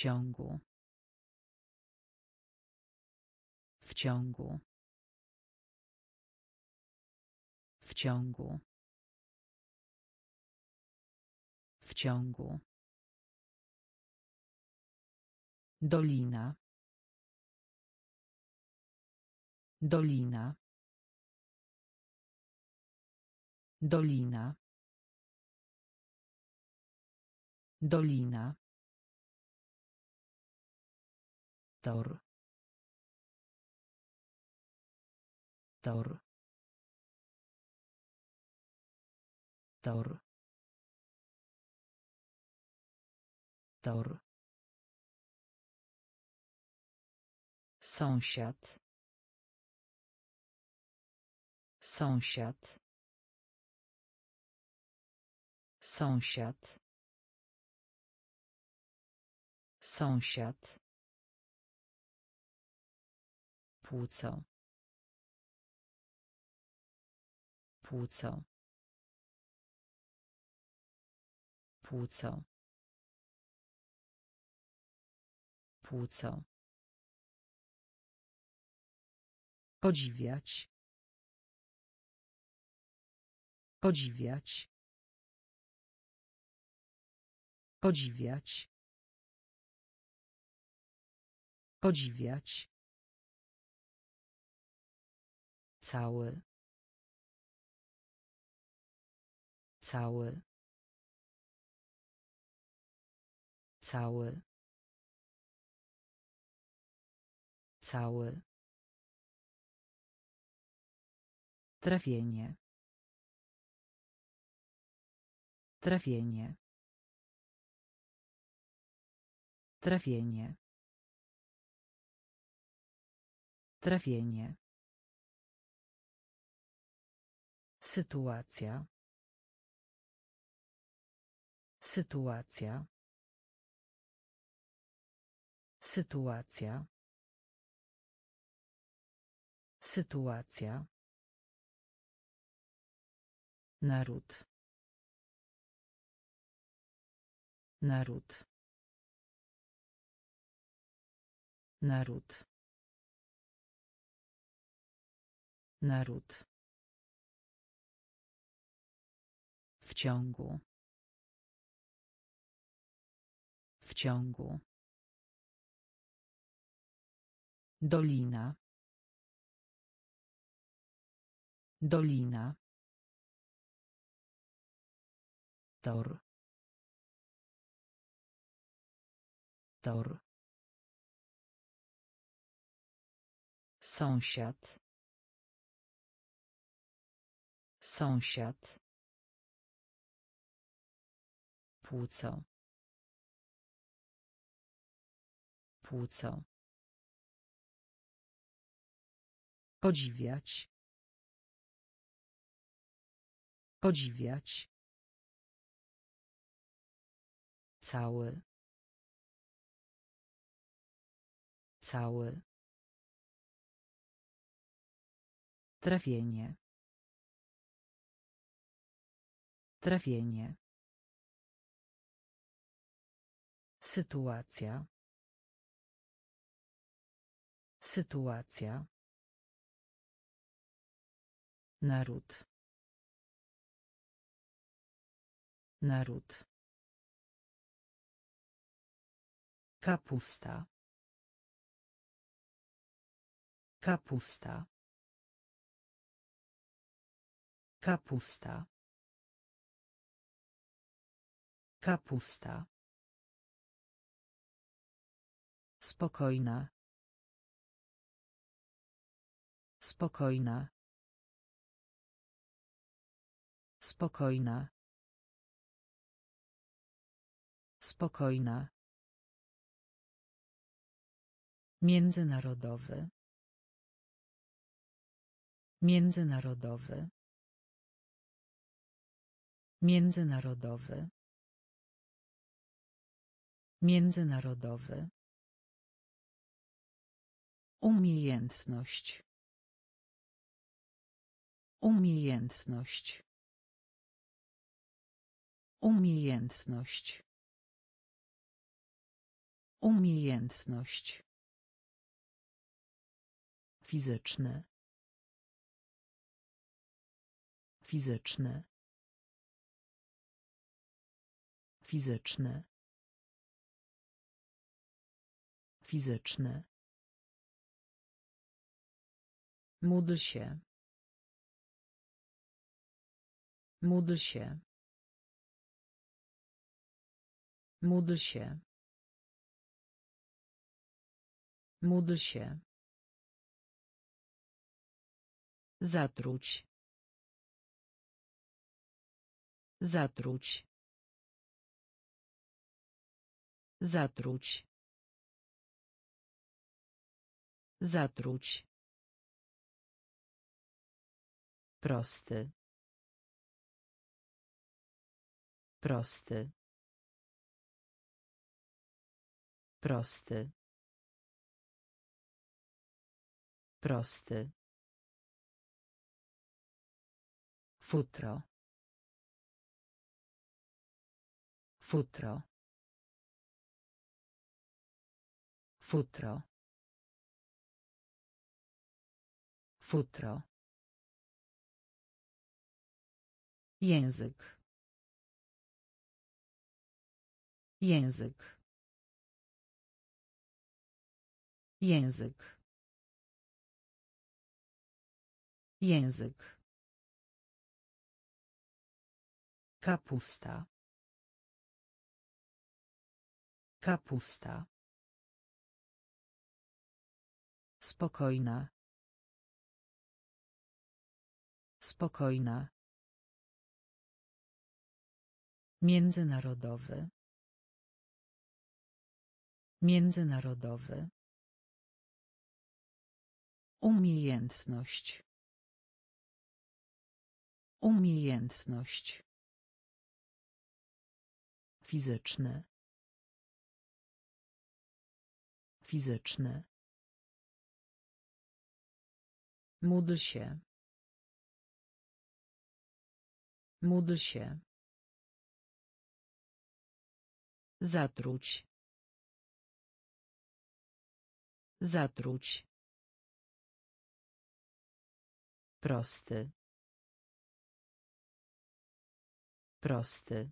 ciągu. W ciągu. W ciągu. W ciągu. Dolina. Dolina. Dolina. Dolina. Tor. Tor. Tor. Tor. Sąsiad. Sąsiad. Sąsiad. Sąsiad. Płuco. Płuco. Płuco. Płuco. Podziwiać. Podziwiać. Podziwiać. Podziwiać. Cały. Cały. Cały. Cały. Trafienie. Trafienie. Trafienie. Trafienie. Sytuacja. Sytuacja. Sytuacja. Sytuacja. Naród. Naród. Naród. Naród. Ciągu. W ciągu. Dolina. Dolina. Tor. Tor. Sąsiad. Sąsiad. Płuco. Płuco. Podziwiać. Podziwiać. Cały. Cały. Trafienie. Trafienie. Sytuacja. Sytuacja. Naród. Naród. Kapusta. Kapusta. Kapusta. Kapusta. Spokojna. Spokojna. Spokojna. Spokojna. Międzynarodowy. Międzynarodowy. Międzynarodowy. Międzynarodowy. Umiejętność. Umiejętność. Umiejętność. Umiejętność. Fizyczny. Fizyczny. Fizyczny. Fizyczny. Módl się. Módl się. Módl się. Módl się. Zatruć. Zatruć. Zatruć. Zatruć. Prosty. Prosty. Prosty. Prosty. Futro. Futro. Futro. Futro. Język. Język. Język. Język. Kapusta. Kapusta. Spokojna. Spokojna. Międzynarodowy. Międzynarodowy. Umiejętność. Umiejętność. Fizyczny. Fizyczny. Módl się. Módl się. Zatruć. Zatruć. Prosty. Prosty.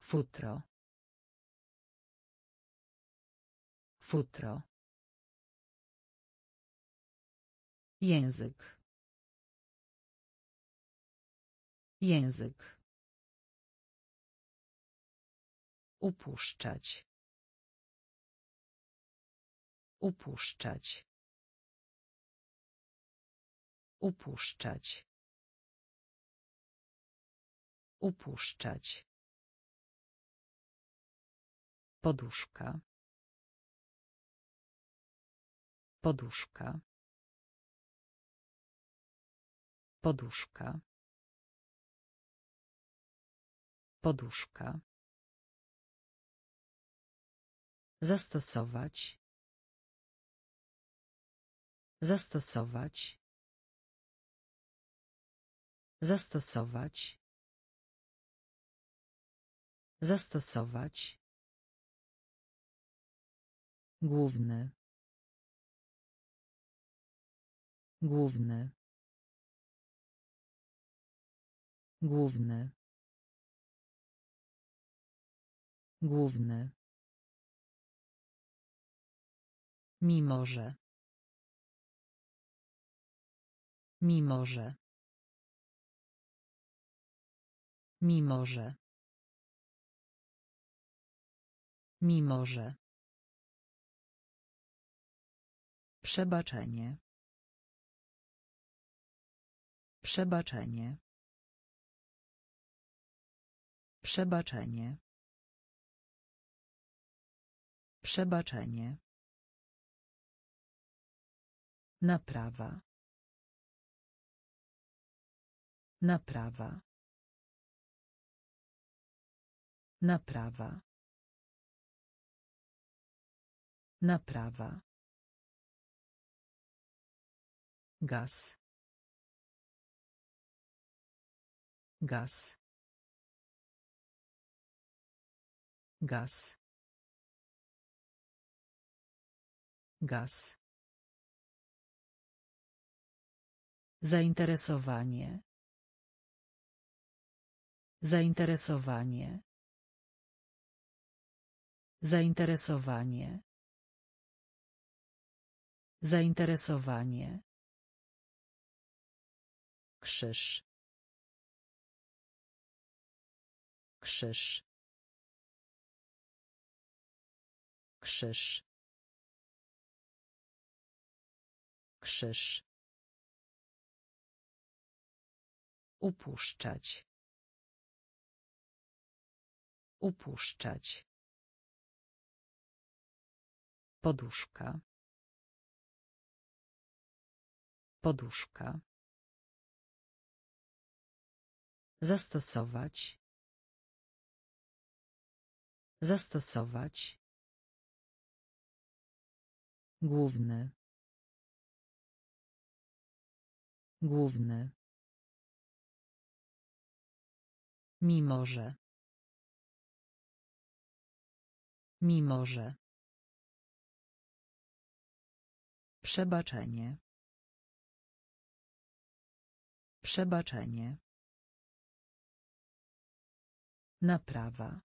Futro. Futro. Język. Język. Upuszczać. Upuszczać. Upuszczać. Upuszczać. Poduszka. Poduszka. Poduszka. Poduszka. Zastosować. Zastosować. Zastosować. Zastosować. Główny. Główny. Główny. Główny. Mimo że. Mimo że. Mimo że. Mimo że. Przebaczenie. Przebaczenie. Przebaczenie. Przebaczenie. Naprawa. Naprawa. Naprawa. Naprawa. Gaz. Gaz. Gaz. Gaz. Zainteresowanie. Zainteresowanie. Zainteresowanie. Zainteresowanie. Krzyż. Krzyż. Krzyż. Krzyż. Upuszczać. Upuszczać. Poduszka. Poduszka. Zastosować. Zastosować. Główny. Główny. Mimo że. Mimo że. Przebaczenie. Przebaczenie. Naprawa.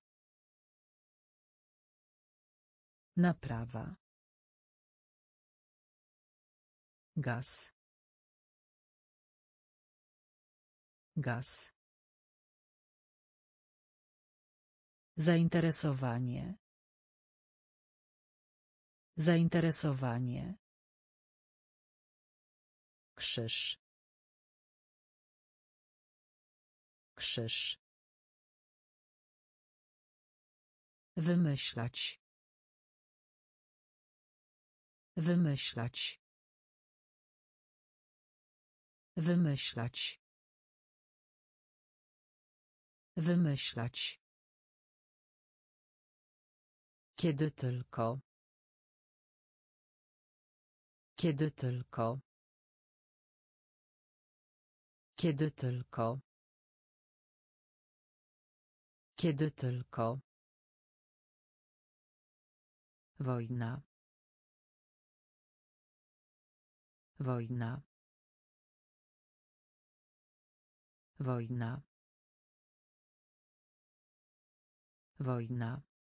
Naprawa. Gaz. Gaz. Zainteresowanie. Zainteresowanie. Krzyż. Krzyż. Wymyślać. Wymyślać. Wymyślać. Wymyślać. Kiedy tylko. Kiedy tylko. Kiedy tylko. Kiedy tylko. Wojna. Wojna. Wojna. Wojna.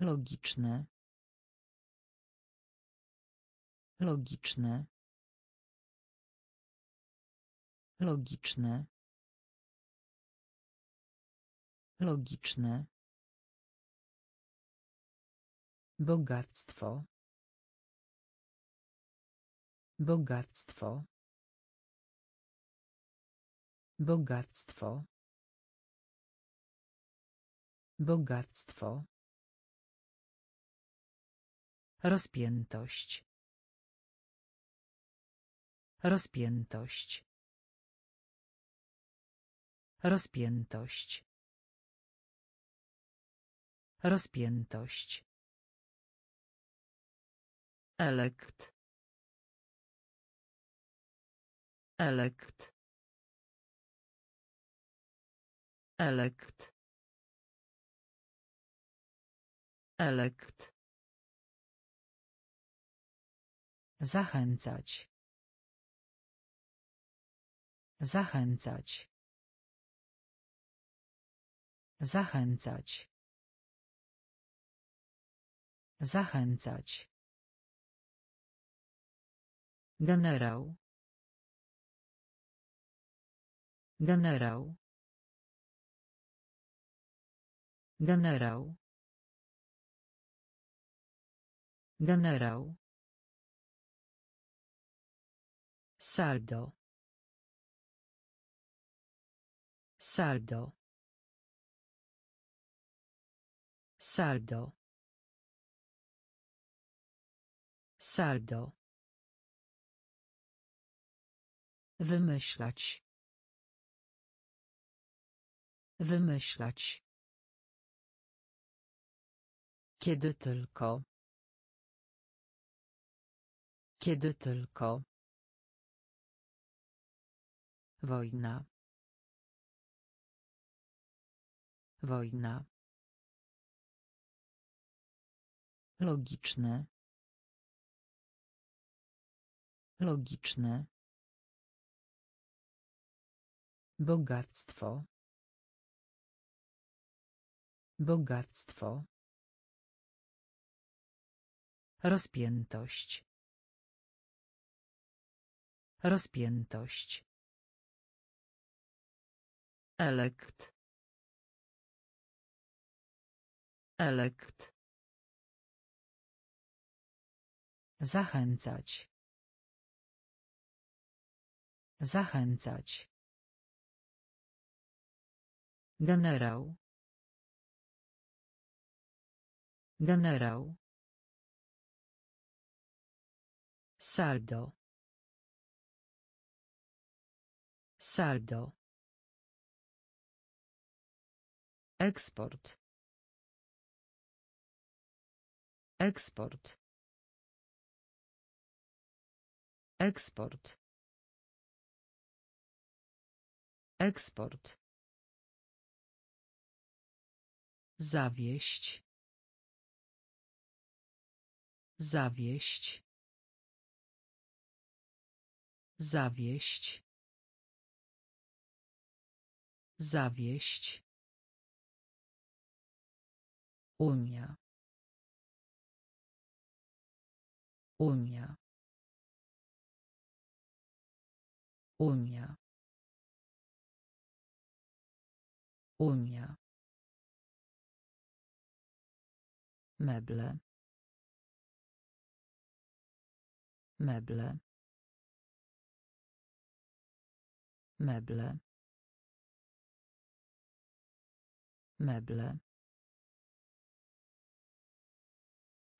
Logiczne. Logiczne. Logiczne. Logiczne. Bogactwo. Bogactwo. Bogactwo. Bogactwo. Rozpiętość. Rozpiętość. Rozpiętość. Rozpiętość. Elekt. Elekt. Elekt. Elekt. Zachęcać. Zachęcać. Zachęcać. Zachęcać. Generał. Generał. Generał. Generał. Saldo. Saldo. Saldo. Saldo. Wymyślać. Wymyślać. Kiedy tylko. Kiedy tylko. Wojna. Wojna. Logiczne. Logiczne. Bogactwo. Bogactwo. Rozpiętość. Rozpiętość. Elekt. Elekt. Zachęcać. Zachęcać. Generał. Generał. Saldo. Saldo. Eksport. Eksport. Eksport. Eksport. Zawieść. Zawieść. Zawieść. Zawieść. Unia. Unia. Unia. Unia. Meble. Meble. Meble. Meble.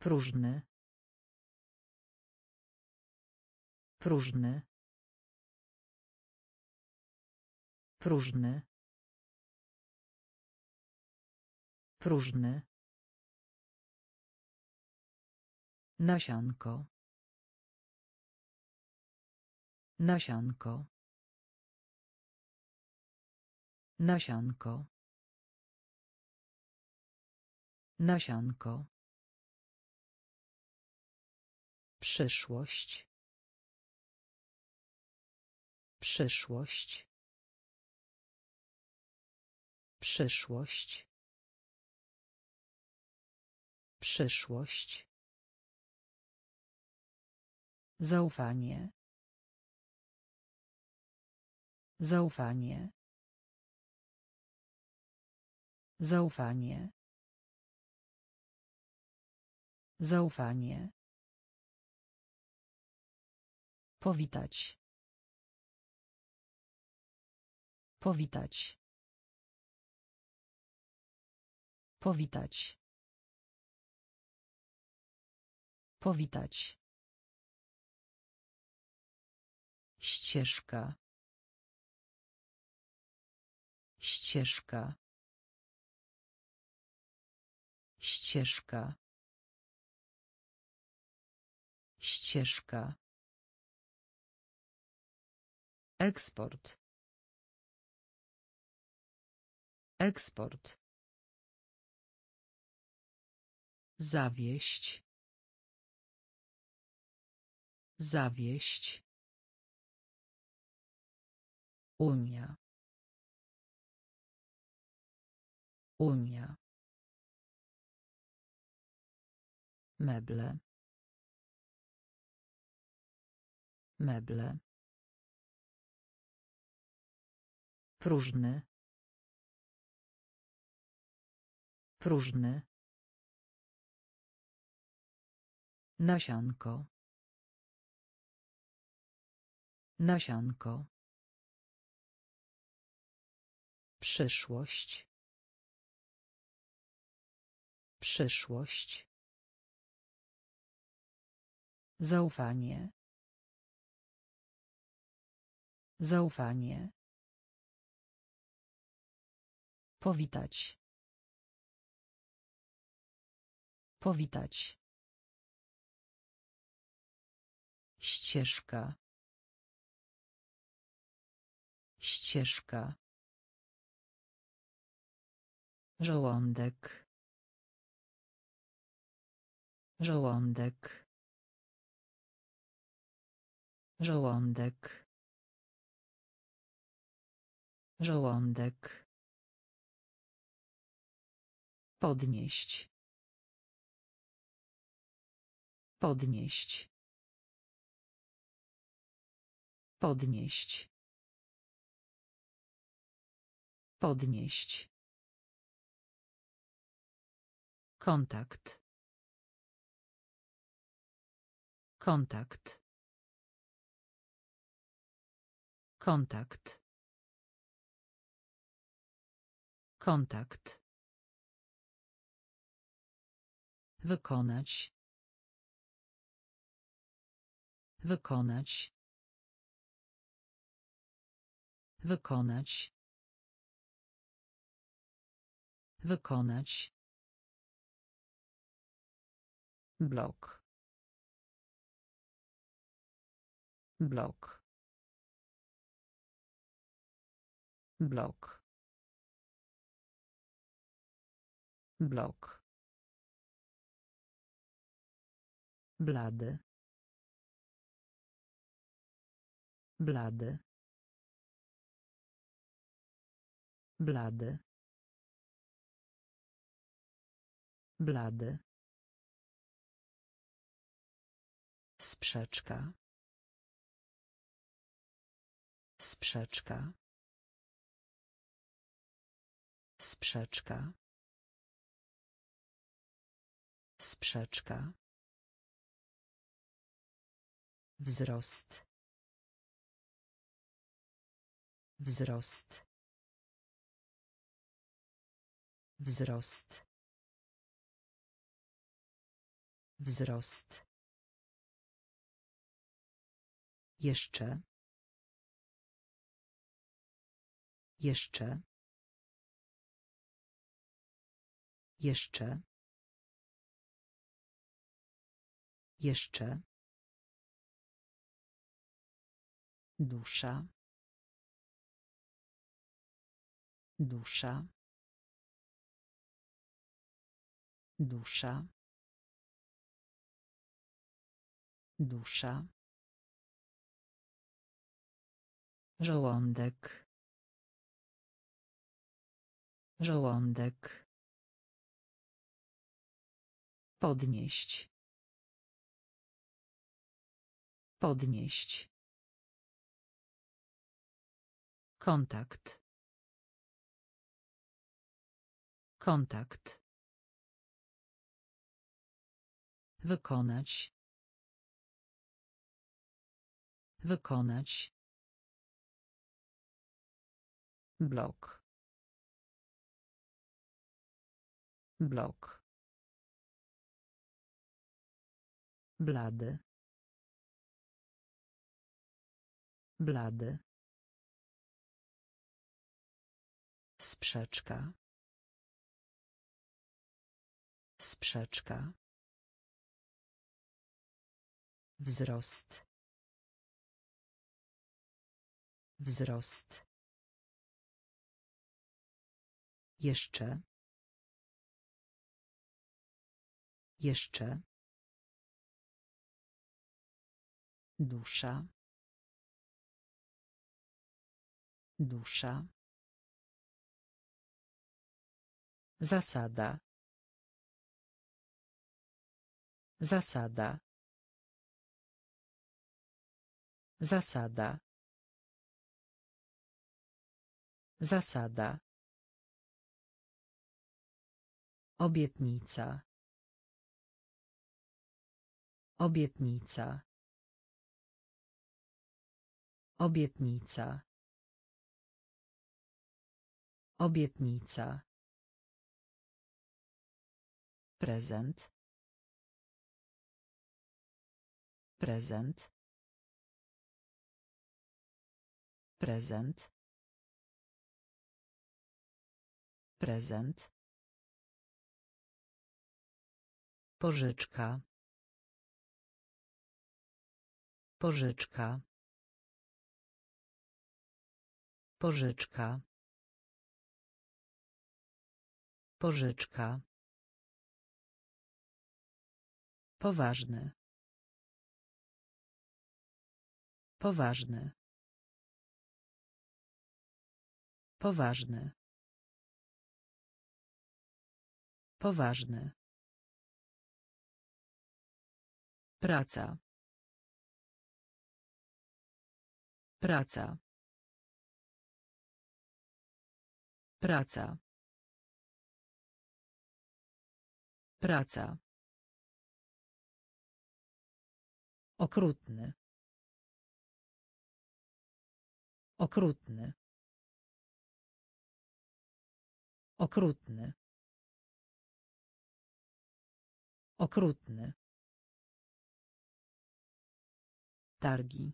Próżny. Próżny. Próżny. Próżny. Nasionko. Nasionko. Nasionko. Nasionko. Przyszłość. Przyszłość. Przyszłość. Przyszłość. Zaufanie. Zaufanie. Zaufanie. Zaufanie. Powitać. Powitać. Powitać. Powitać. Ścieżka. Ścieżka. Ścieżka. Ścieżka. Eksport. Eksport. Zawieść. Zawieść. Unia. Unia. Meble. Meble. Próżny. Próżny. Nasionko. Nasionko. Przyszłość. Przyszłość. Zaufanie. Zaufanie. Powitać. Powitać. Ścieżka. Ścieżka. Żołądek. Żołądek. Żołądek. Żołądek. Podnieść. Podnieść. Podnieść. Podnieść. Kontakt. Kontakt. Kontakt. Kontakt. Wykonać. Wykonać. Wykonać. Wykonać. Blok. Blok. Blok. Blok. Blady. Blady. Blady. Blady. Sprzeczka. Sprzeczka. Sprzeczka. Sprzeczka. Wzrost. Wzrost. Wzrost. Wzrost. Jeszcze. Jeszcze. Jeszcze. Jeszcze. Dusza. Dusza. Dusza. Dusza. Żołądek. Żołądek. Podnieść. Podnieść. Kontakt. Kontakt. Wykonać. Wykonać. Blok. Blok. Blady. Blady. Sprzeczka. Sprzeczka. Wzrost. Wzrost. Jeszcze. Jeszcze. Dusza. Dusza. Zasada. Zasada. Zasada. Zasada. Obietnica. Obietnica. Obietnica. Obietnica. Prezent. Prezent. Prezent. Prezent. Pożyczka. Pożyczka. Pożyczka. Pożyczka. Poważny. Poważny. Poważny. Poważny. Praca. Praca. Praca. Praca. Okrutny. Okrutny. Okrutny. Okrutny. Targi.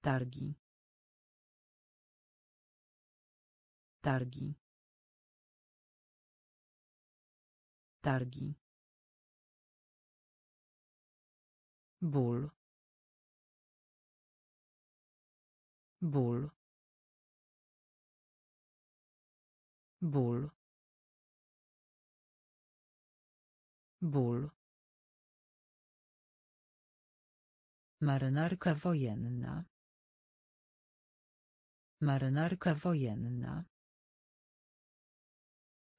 Targi. Targi. Targi. Ból. Ból. Ból. Ból. Marynarka wojenna. Marynarka wojenna.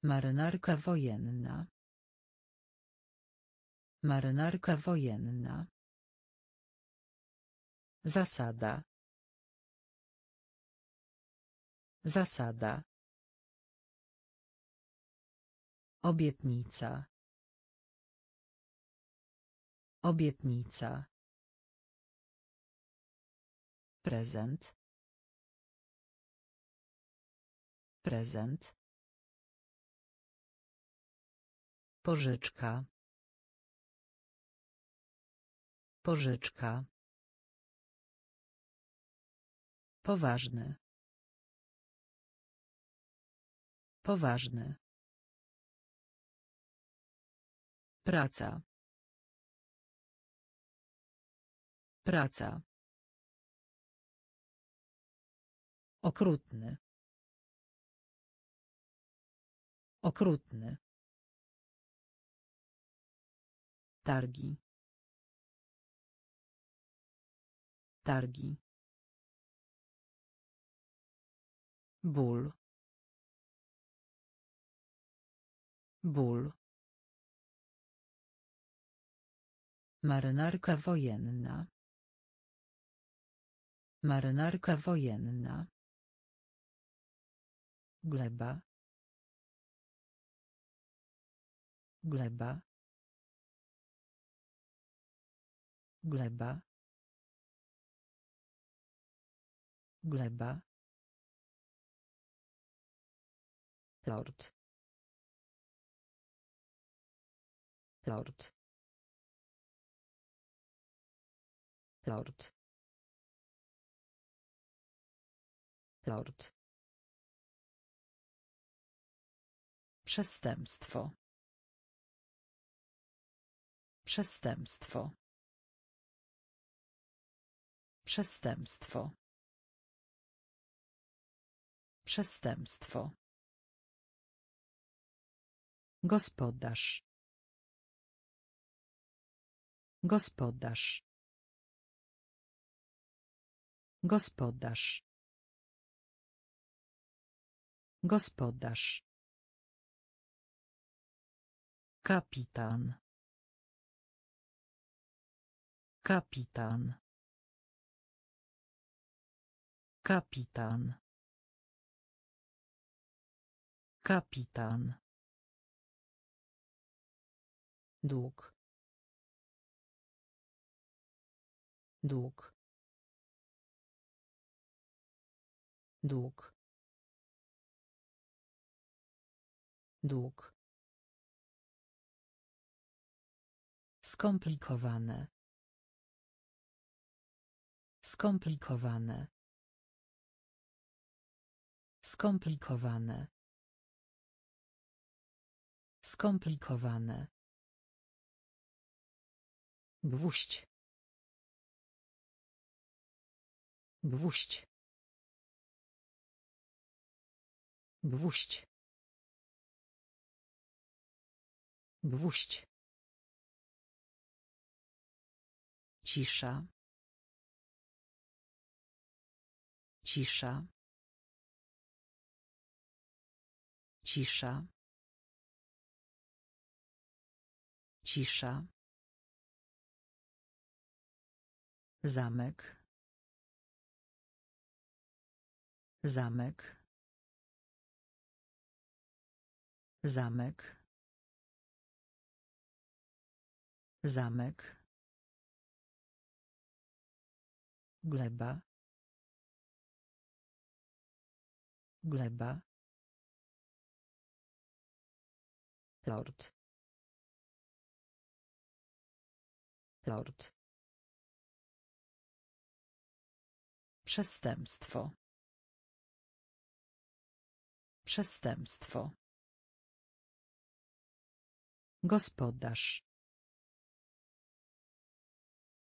Marynarka wojenna. Marynarka wojenna. Zasada. Zasada. Obietnica. Obietnica. Prezent. Prezent. Pożyczka. Pożyczka. Poważny. Poważny. Praca. Praca. Okrutny. Okrutny. Targi. Targi. Ból. Ból. Marynarka wojenna. Marynarka wojenna. Gleba. Gleba. Gleba. Gleba. Lord. Lord. Lord. Lord. Przestępstwo. Przestępstwo. Przestępstwo. Przestępstwo. Gospodarz. Gospodarz. Gospodarz. Gospodarz. Kapitan. Kapitan. Kapitan. Kapitan. Dług. Dług. Dług. Dług. Skomplikowane. Skomplikowane. Skomplikowane. Skomplikowane. Gwóźdź. Gwóźdź. Gwóźdź. Gwóźdź. Cisza. Cisza. Cisza. Cisza. Zamek. Zamek. Zamek. Zamek. Gleba. Gleba. Lord. Lord. Przestępstwo. Przestępstwo. Gospodarz.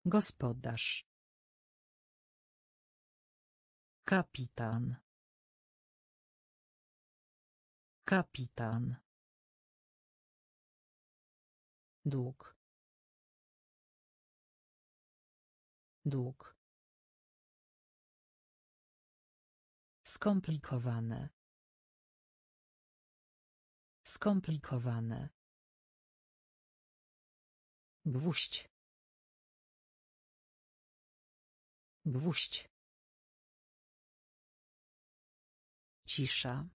Gospodarz. Kapitan. Kapitan. Dług. Dług. Skomplikowane. Skomplikowane. Gwóźdź. Gwóźdź. Cisza.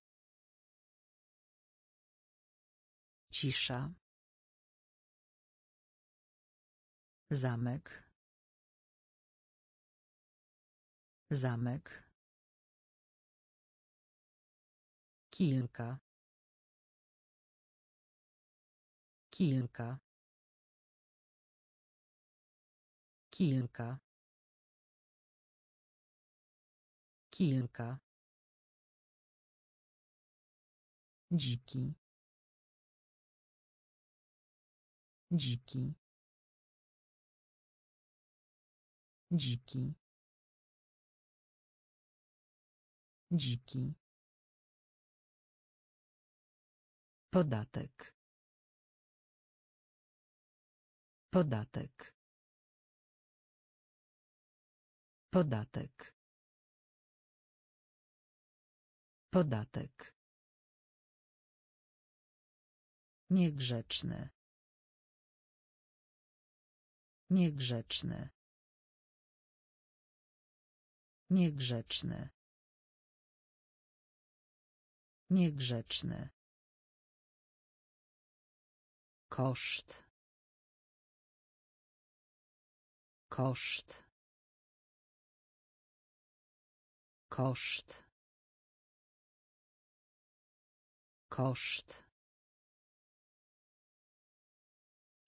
Cisza. Zamek. Zamek. Kilka. Kilka. Kilka. Kilka. Dziki. Dziki. Dziki. Dziki. Podatek. Podatek. Podatek. Podatek. Niegrzeczny. Niegrzeczny. Niegrzeczny. Niegrzeczny. Koszt. Koszt. Koszt. Koszt.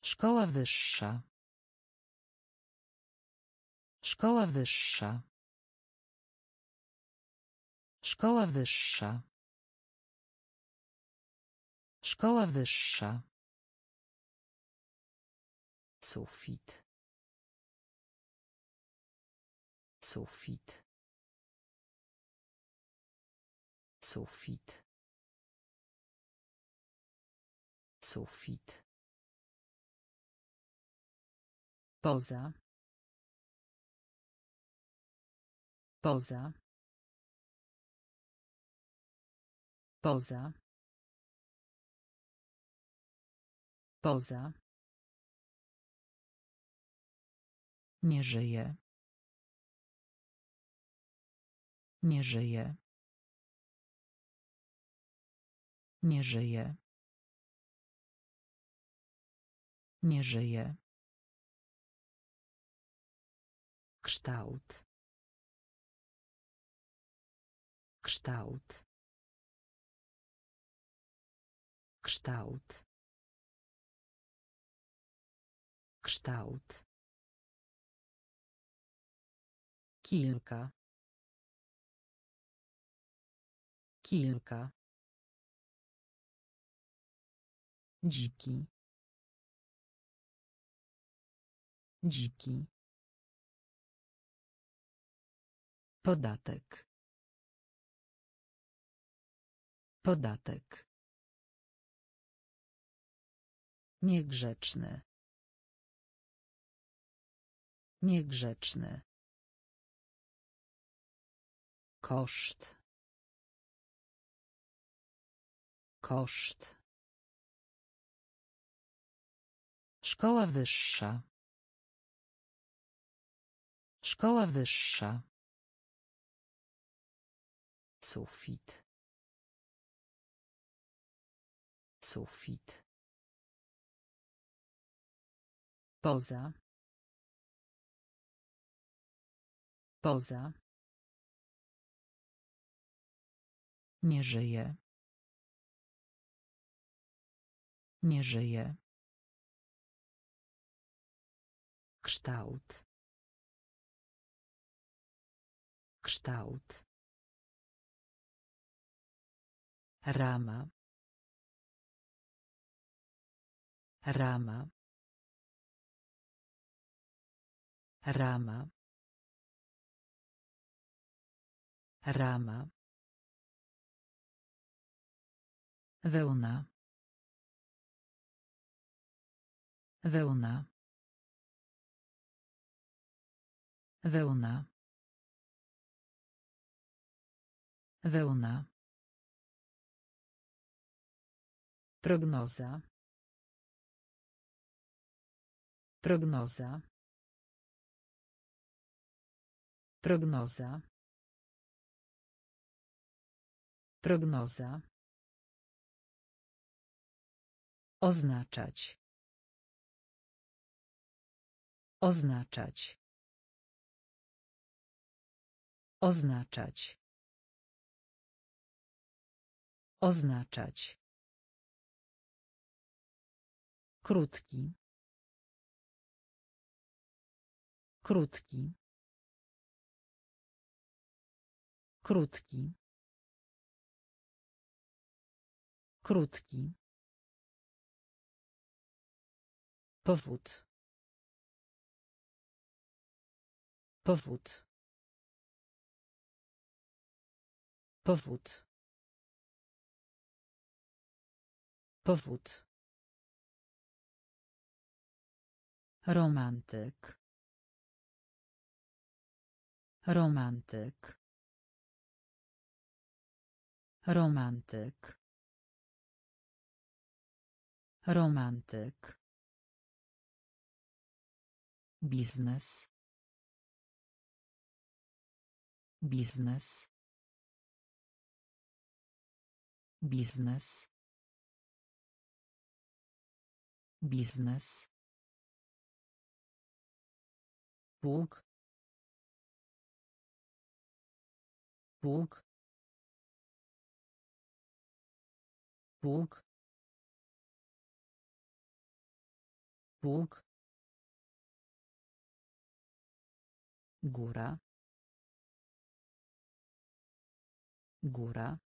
Szkoła wyższa. Szkoła wyższa. Szkoła wyższa. Szkoła wyższa. Sufit. Sufit. Sufit. Sufit. Poza. Poza. Poza. Poza. Nie żyje. Nie żyje. Nie żyje. Nie żyje. Kształt. Kształt. Kształt. Kształt. Kilka. Kilka. Dziki. Dziki. Podatek. Podatek. Niegrzeczny. Niegrzeczny. Koszt. Koszt. Szkoła wyższa. Szkoła wyższa. Sufit. Sufit. Poza. Poza. Nie żyje. Nie żyje. Kształt. Kształt. Rama. Rama. Rama. Rama. Wełna. Wełna. Wełna. Wełna. Prognoza. Prognoza. Prognoza. Prognoza. Oznaczać. Oznaczać. Oznaczać. Oznaczać. Krótki. Krótki. Krótki. Krótki. Powód. Powód. Powód. Powód. Romantyk. Romantyk. Romantyk. Romantyk. Biznes. Biznes. Biznes. Biznes. Bóg. Bóg. Bóg. Bóg. Góra. Góra.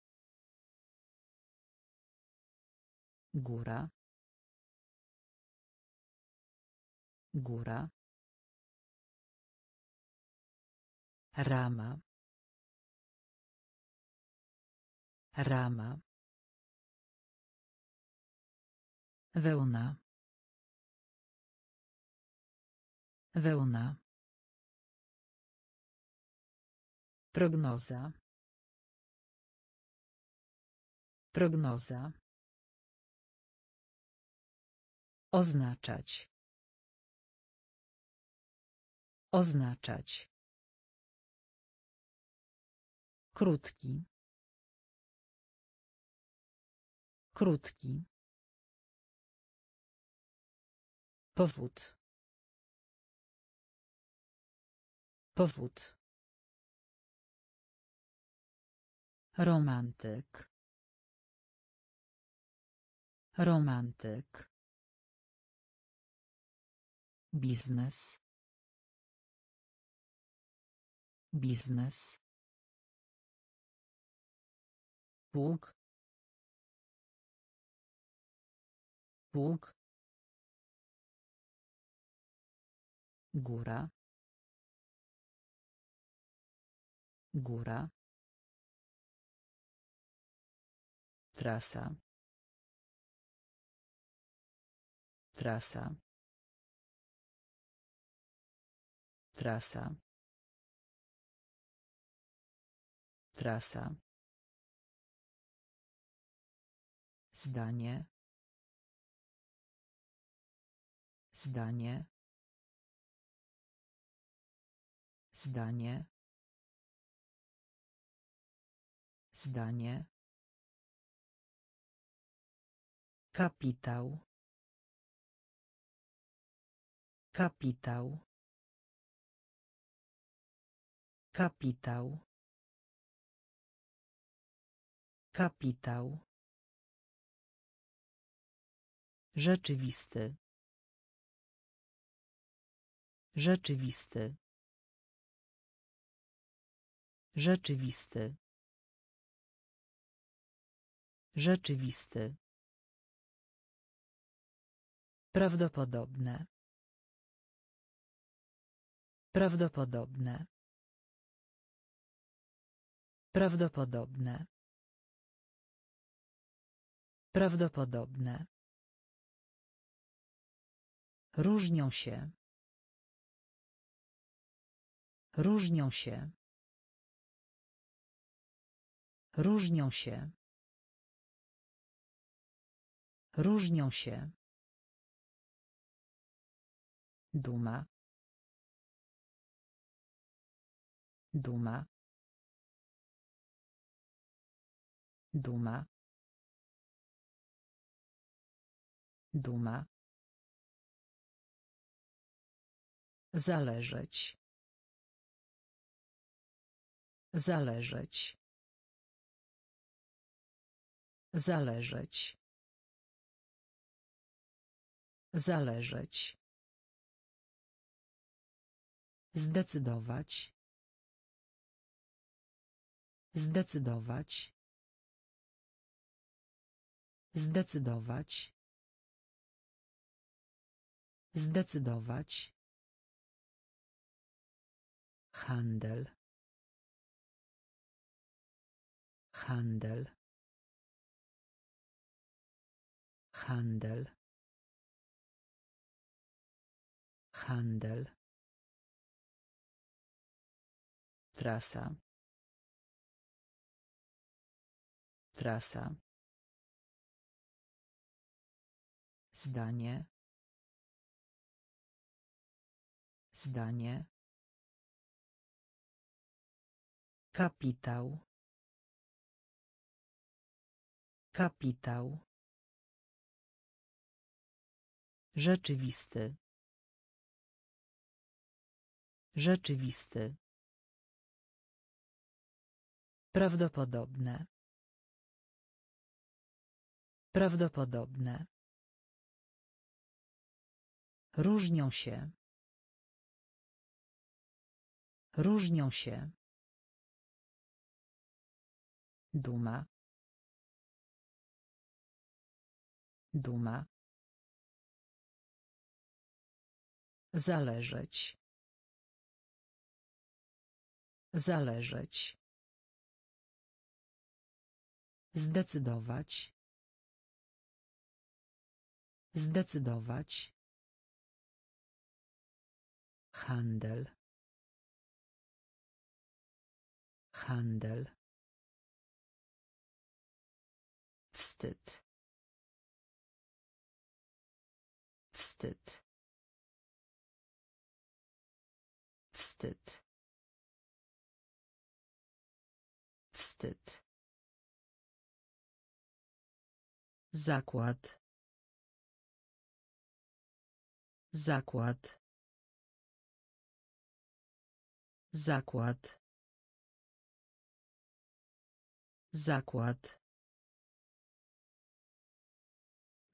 Góra. Góra. Rama. Rama. Wełna. Wełna. Prognoza. Prognoza. Oznaczać. Oznaczać. Krótki. Krótki. Powód. Powód. Romantyk. Romantyk. Biznes. Biznes. Bóg. Bóg. Góra. Góra. Trasa. Trasa. Trasa. Trasa. Zdanie. Zdanie. Zdanie. Zdanie. Kapitał. Kapitał. Kapitał. Kapitał. Rzeczywisty. Rzeczywisty. Rzeczywisty. Rzeczywisty. Prawdopodobne. Prawdopodobne. Prawdopodobne. Prawdopodobne. Różnią się. Różnią się. Różnią się. Różnią się. Duma. Duma. Duma. Duma. Zależeć. Zależeć. Zależeć. Zależeć. Zdecydować. Zdecydować. Zdecydować. Zdecydować. Handel. Handel. Handel. Handel. Trasa. Trasa. Zdanie. Zdanie. Kapitał. Kapitał. Rzeczywisty. Rzeczywisty. Prawdopodobne. Prawdopodobne. Różnią się. Różnią się. Duma. Duma. Zależeć. Zależeć. Zdecydować. Zdecydować. Handel. Handel. Wstyd. Wstyd. Wstyd. Wstyd. Zakład. Zakład. Zakład. Zakład.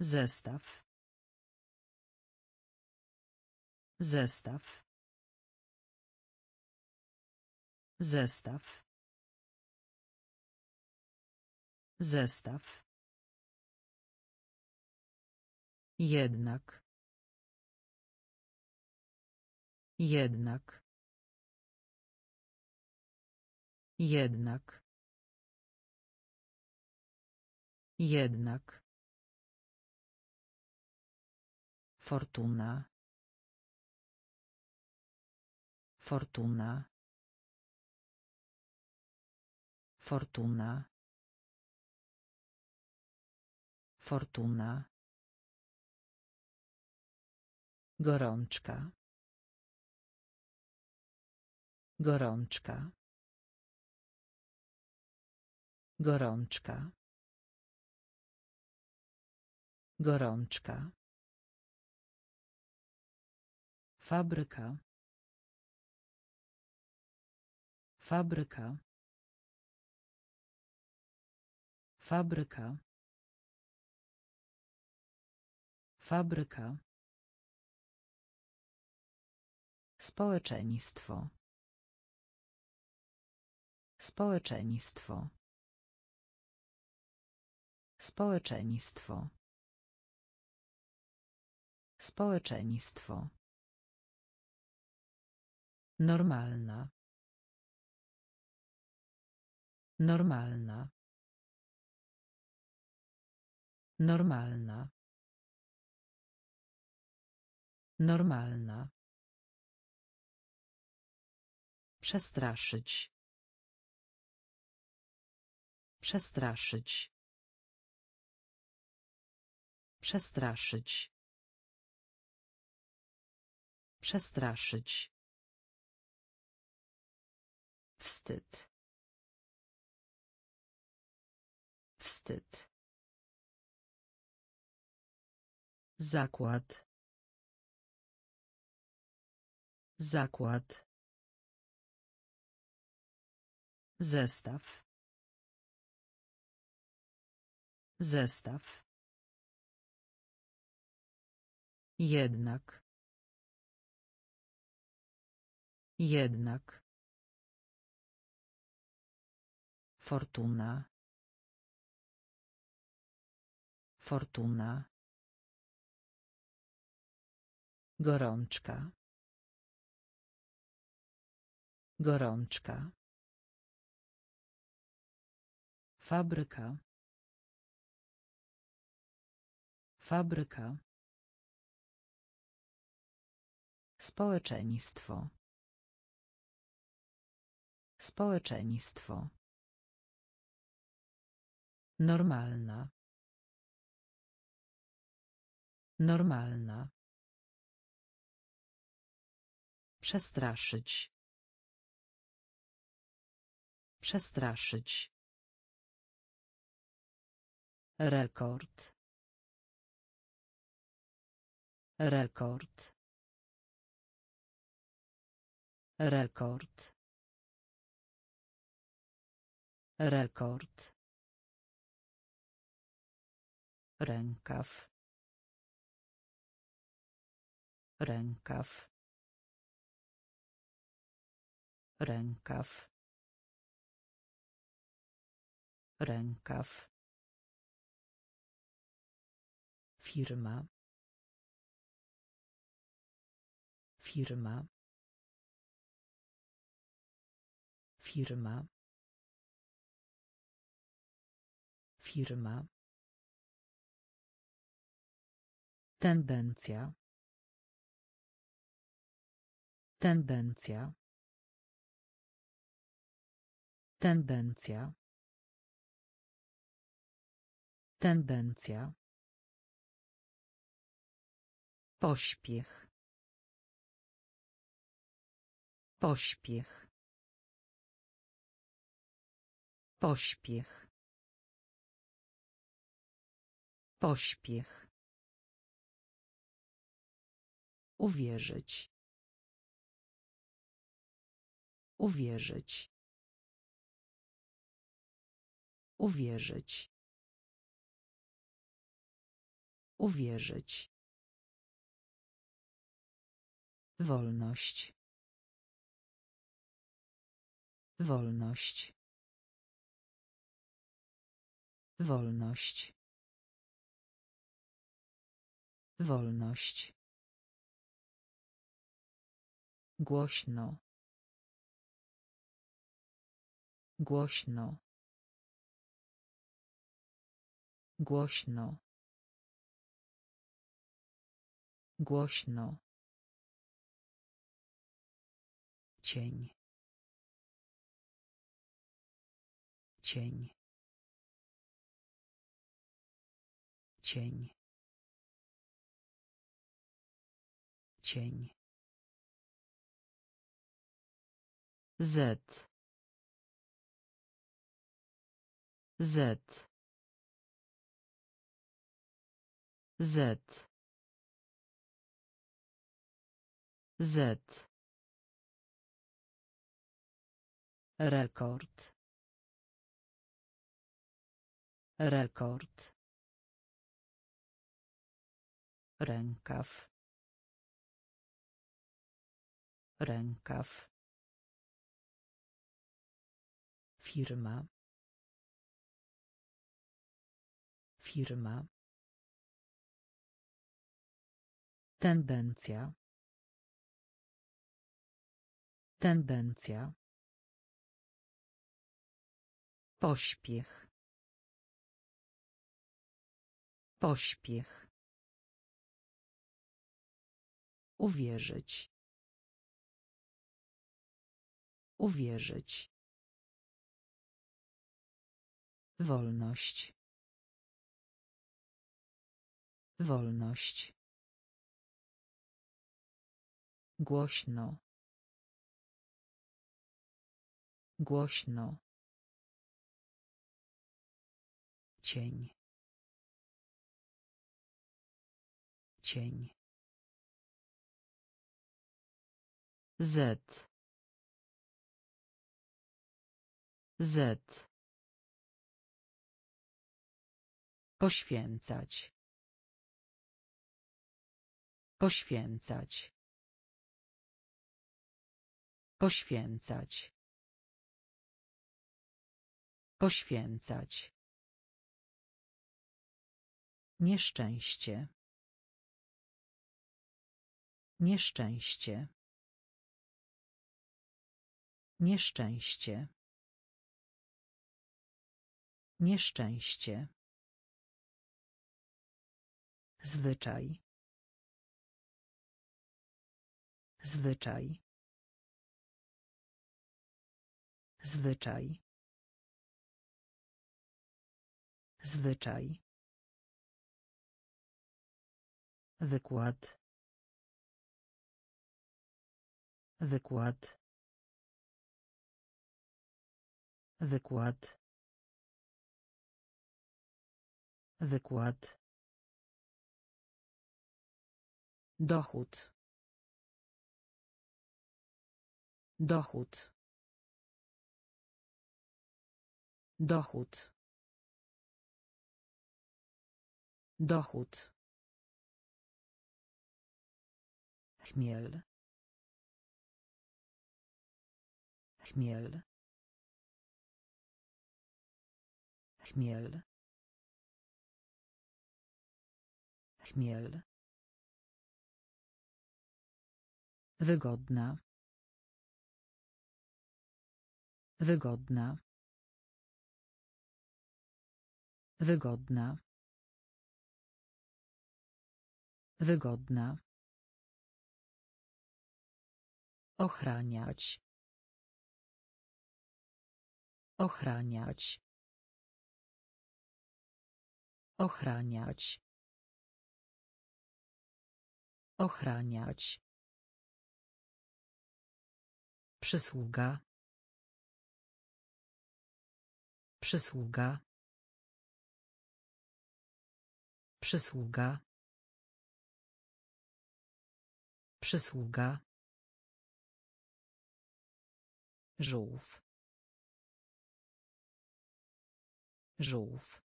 Zestaw. Zestaw. Zestaw. Zestaw. Jednak. Jednak. Jednak. Jednak. Fortuna. Fortuna. Fortuna. Fortuna. Gorączka. Gorączka. Gorączka. Gorączka. Fabryka. Fabryka. Fabryka. Fabryka. Społeczeństwo. Społeczeństwo. Społeczeństwo. Społeczeństwo. Normalna. Normalna. Normalna. Normalna. Przestraszyć. Przestraszyć. Przestraszyć. Przestraszyć. Wstyd. Wstyd. Zakład. Zakład. Zestaw. Zestaw. Jednak. Jednak. Fortuna. Fortuna. Gorączka. Gorączka. Fabryka. Fabryka. Społeczeństwo. Społeczeństwo. Normalna. Normalna. Przestraszyć. Przestraszyć. Rekord. Rekord. Rekord. Rekord. Rękaw. Rękaw. Rękaw. Rękaw. Firma. Firma. Firma. Firma. Tendencja. Tendencja. Tendencja. Tendencja. Pośpiech. Pośpiech. Pośpiech. Pośpiech. Uwierzyć. Uwierzyć. Uwierzyć. Uwierzyć. Wolność. Wolność. Wolność. Wolność. Głośno. Głośno. Głośno. Głośno. Cień. Cień. Cień. Cień. Z. Z. Z. Z. Rekord. Rekord. Rękaw. Rękaw. Firma. Firma. Tendencja. Tendencja. Pośpiech. Pośpiech. Uwierzyć. Uwierzyć. Wolność. Wolność. Głośno. Głośno. Cień. Cień. Z. Z. Poświęcać. Poświęcać. Poświęcać. Poświęcać. Nieszczęście. Nieszczęście. Nieszczęście. Nieszczęście. Zwyczaj. Zwyczaj. Zwyczaj. Zwyczaj. Wykład. Wykład. Wykład. Wykład. Dochód. Dochód. Dochód. Dochód. Chmiel. Chmiel. Chmiel. Chmiel. Wygodna. Wygodna. Wygodna. Wygodna. Ochraniać. Ochraniać. Ochraniać. Ochraniać. Przysługa. Przysługa. Przysługa. Przysługa. Żółw. Żółw.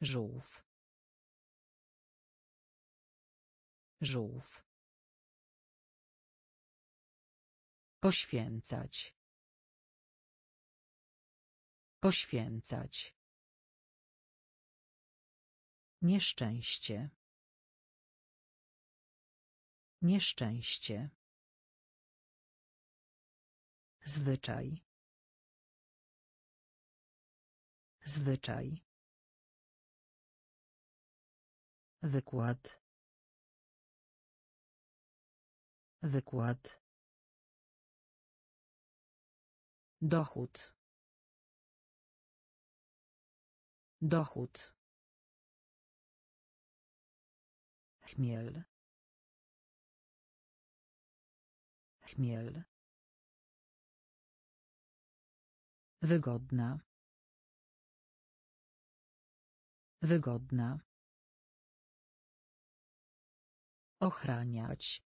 Żółw. Żółw. Poświęcać. Poświęcać. Nieszczęście. Nieszczęście. Zwyczaj. Zwyczaj. Wykład. Wykład. Dochód. Dochód. Chmiel. Chmiel. Wygodna. Wygodna. Ochraniać.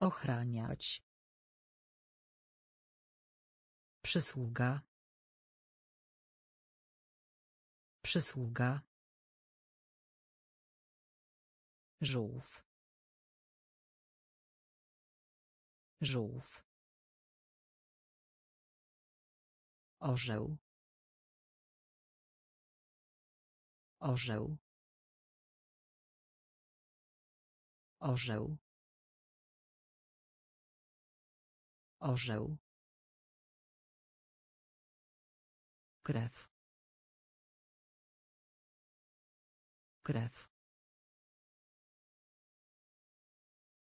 Ochraniać. Przysługa. Przysługa. Żółw. Żółw. Orzeł. Orzeł. Orzeł. Orzeł. Krew. Krew.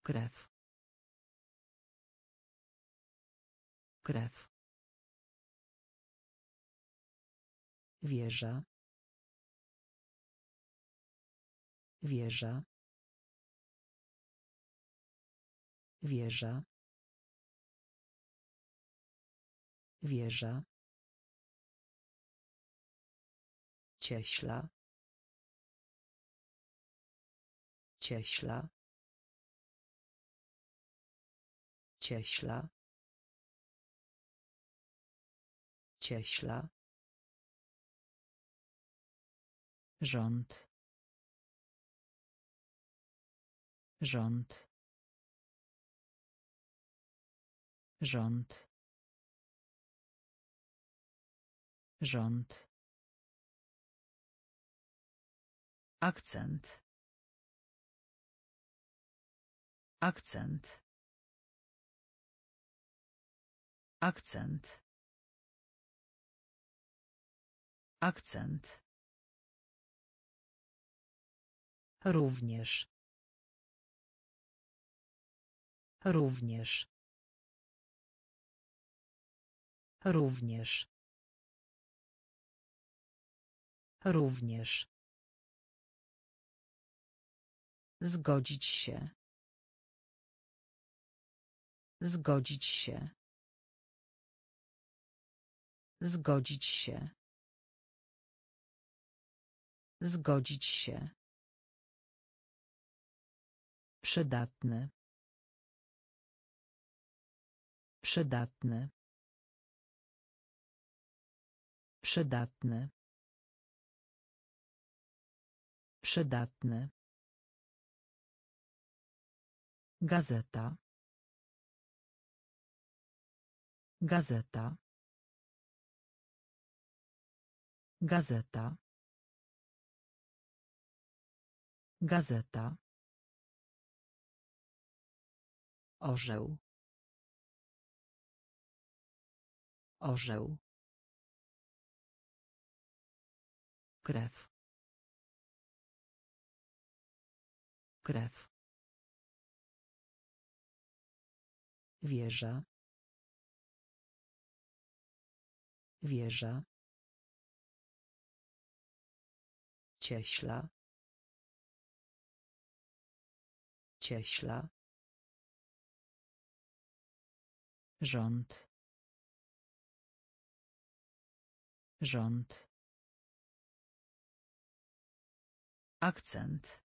Krew. Krew. Wieża. Wieża. Wieża. Wieża. Cieśla. Cieśla. Cieśla. Cieśla. Rząd. Rząd. Rząd. Rząd. Akcent. Akcent. Akcent. Akcent. Również. Również. Również. Również. Zgodzić się. Zgodzić się. Zgodzić się. Zgodzić się. Przydatny. Przydatny. Przydatny. Przydatny. Gazeta. Gazeta. Gazeta. Gazeta. Orzeł. Orzeł. Krew. Krew. Wieża. Wieża. Cieśla. Cieśla. Rząd. Rząd. Akcent.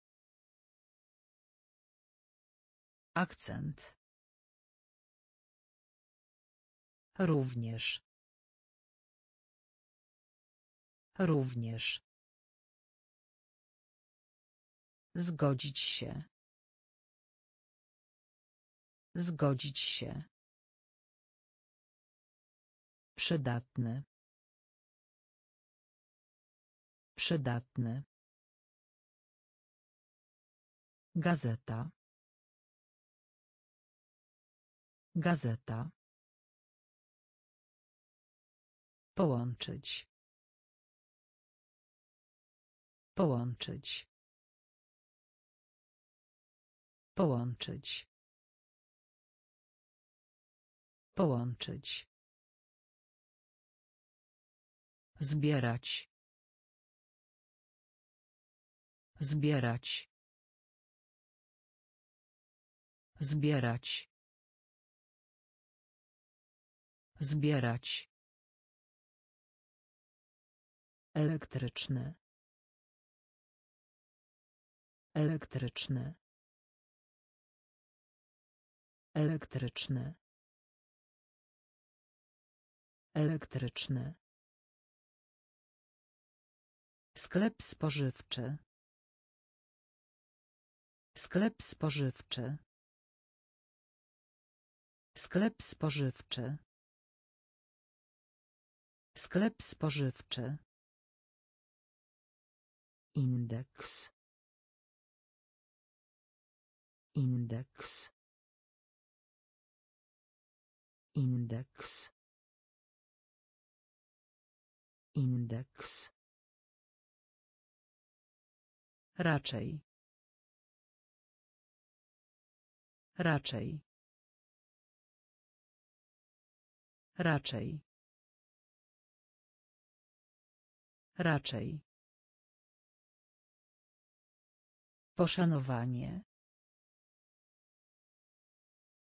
Akcent. Również. Również. Zgodzić się. Zgodzić się. Przydatny. Przydatny. Gazeta. Gazeta. Połączyć. Połączyć. Połączyć. Połączyć. Zbierać. Zbierać. Zbierać. Zbierać. Elektryczny. Elektryczny. Elektryczny. Elektryczny. Sklep spożywczy. Sklep spożywczy. Sklep spożywczy. Sklep spożywczy. Indeks. Indeks. Indeks. Indeks. Raczej. Raczej. Raczej. Raczej. Poszanowanie.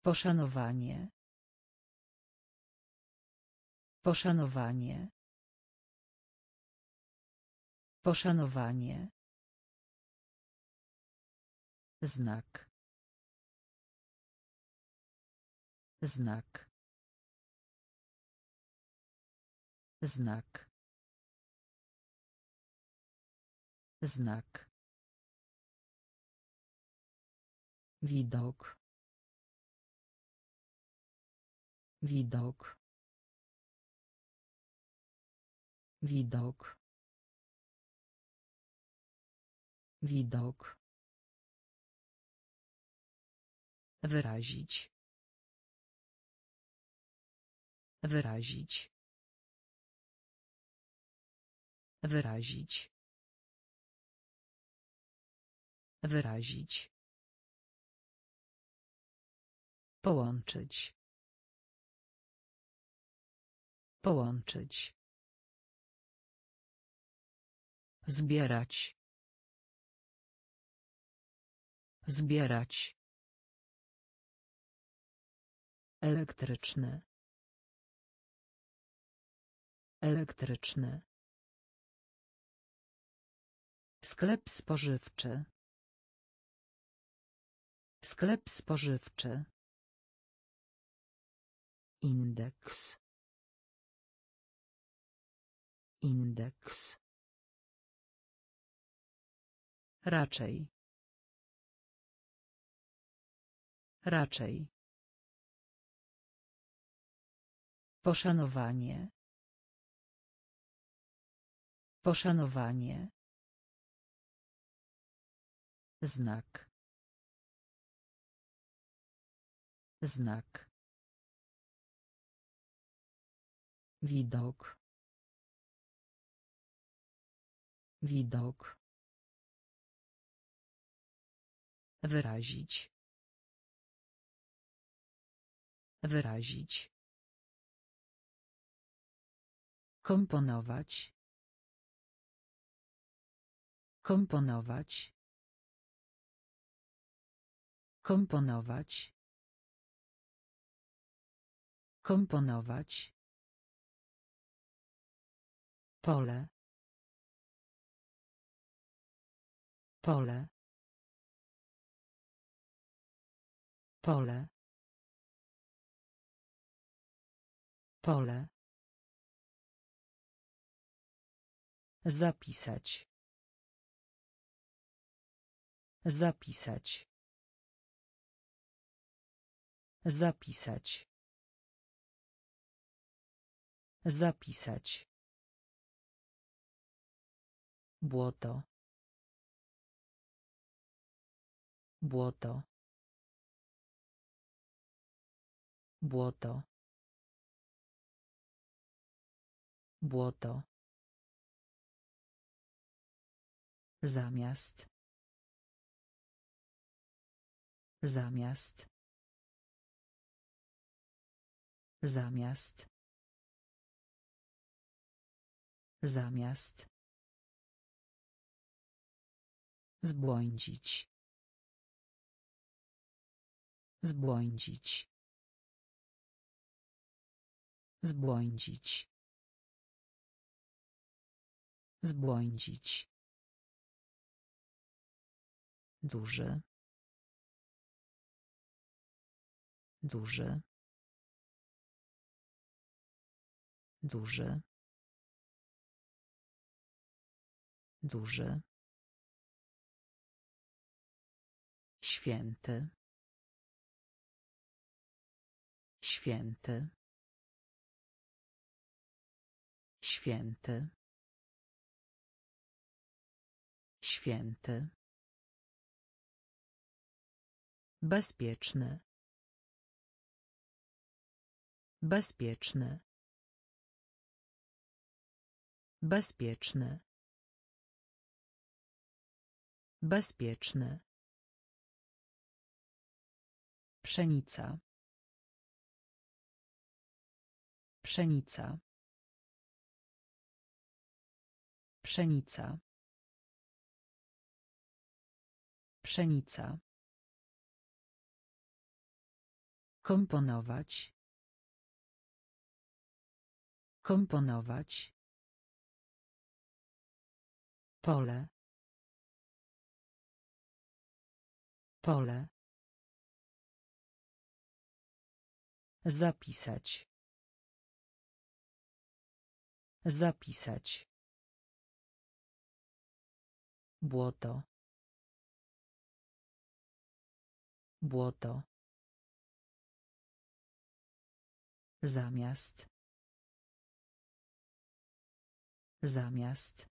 Poszanowanie. Poszanowanie. Poszanowanie. Znak. Znak. Znak. Znak. Widok. Widok. Widok. Widok. Wyrazić. Wyrazić. Wyrazić. Wyrazić. Połączyć. Połączyć. Zbierać. Zbierać. Elektryczny. Elektryczny. Sklep spożywczy. Sklep spożywczy. Indeks. Indeks. Raczej. Raczej. Poszanowanie. Poszanowanie. Znak. Znak. Widok. Widok. Wyrazić. Wyrazić. Komponować. Komponować. Komponować. Komponować. Pole. Pole. Pole. Pole. Zapisać. Zapisać. Zapisać. Zapisać. Błoto. Błoto. Błoto. Błoto. Zamiast. Zamiast. Zamiast. Zamiast. Zbłądzić. Zbłądzić. Zbłądzić. Zbłądzić. Duży. Duży. Duży. Duży. Święty. Święty. Święty. Święty. Bezpieczny. Bezpieczny. Bezpieczny. Bezpieczny. Pszenica. Pszenica. Pszenica. Pszenica. Komponować. Komponować. Pole. Pole. Zapisać. Zapisać. Błoto. Błoto. Zamiast. Zamiast.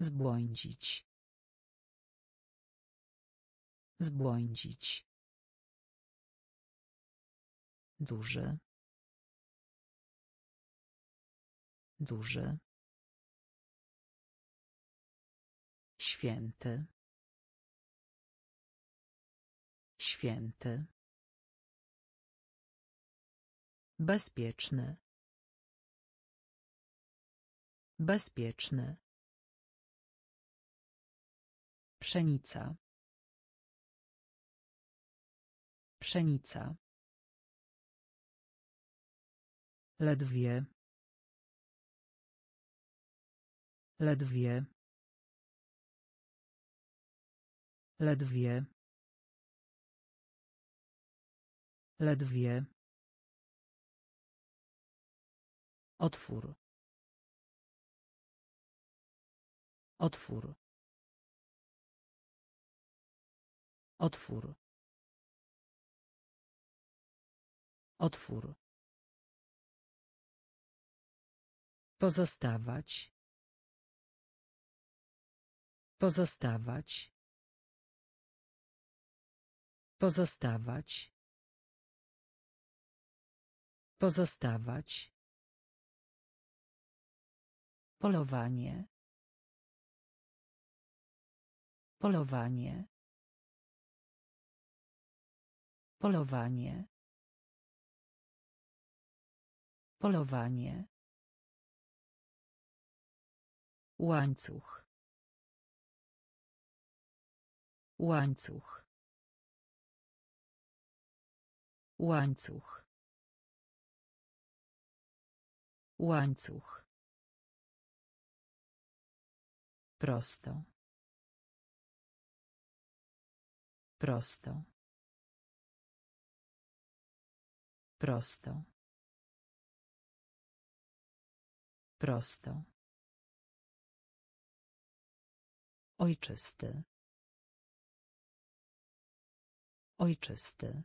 Zbłądzić. Zbłądzić. Duży. Duży. Święty. Święty. Bezpieczny. Bezpieczny. Pszenica. Pszenica. Ledwie. Ledwie. Ledwie. Ledwie. Otwór. Otwór. Otwór. Otwór. Pozostawać. Pozostawać. Pozostawać. Pozostawać. Polowanie. Polowanie. Polowanie. Polowanie. Łańcuch. Łańcuch. Łańcuch. Łańcuch. Prosto. Prosto. Prosto. Prosto. Ojczysty. Ojczysty.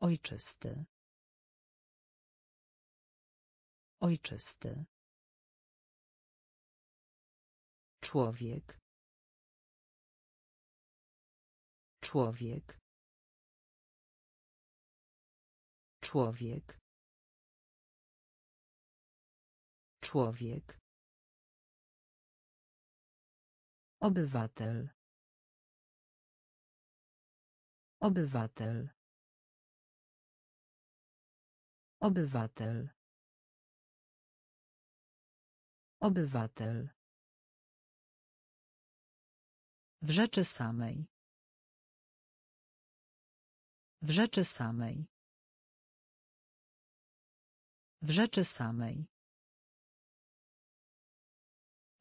Ojczysty. Ojczysty. Człowiek. Człowiek. Człowiek. Człowiek. Obywatel. Obywatel. Obywatel. Obywatel. W rzeczy samej. W rzeczy samej. W rzeczy samej.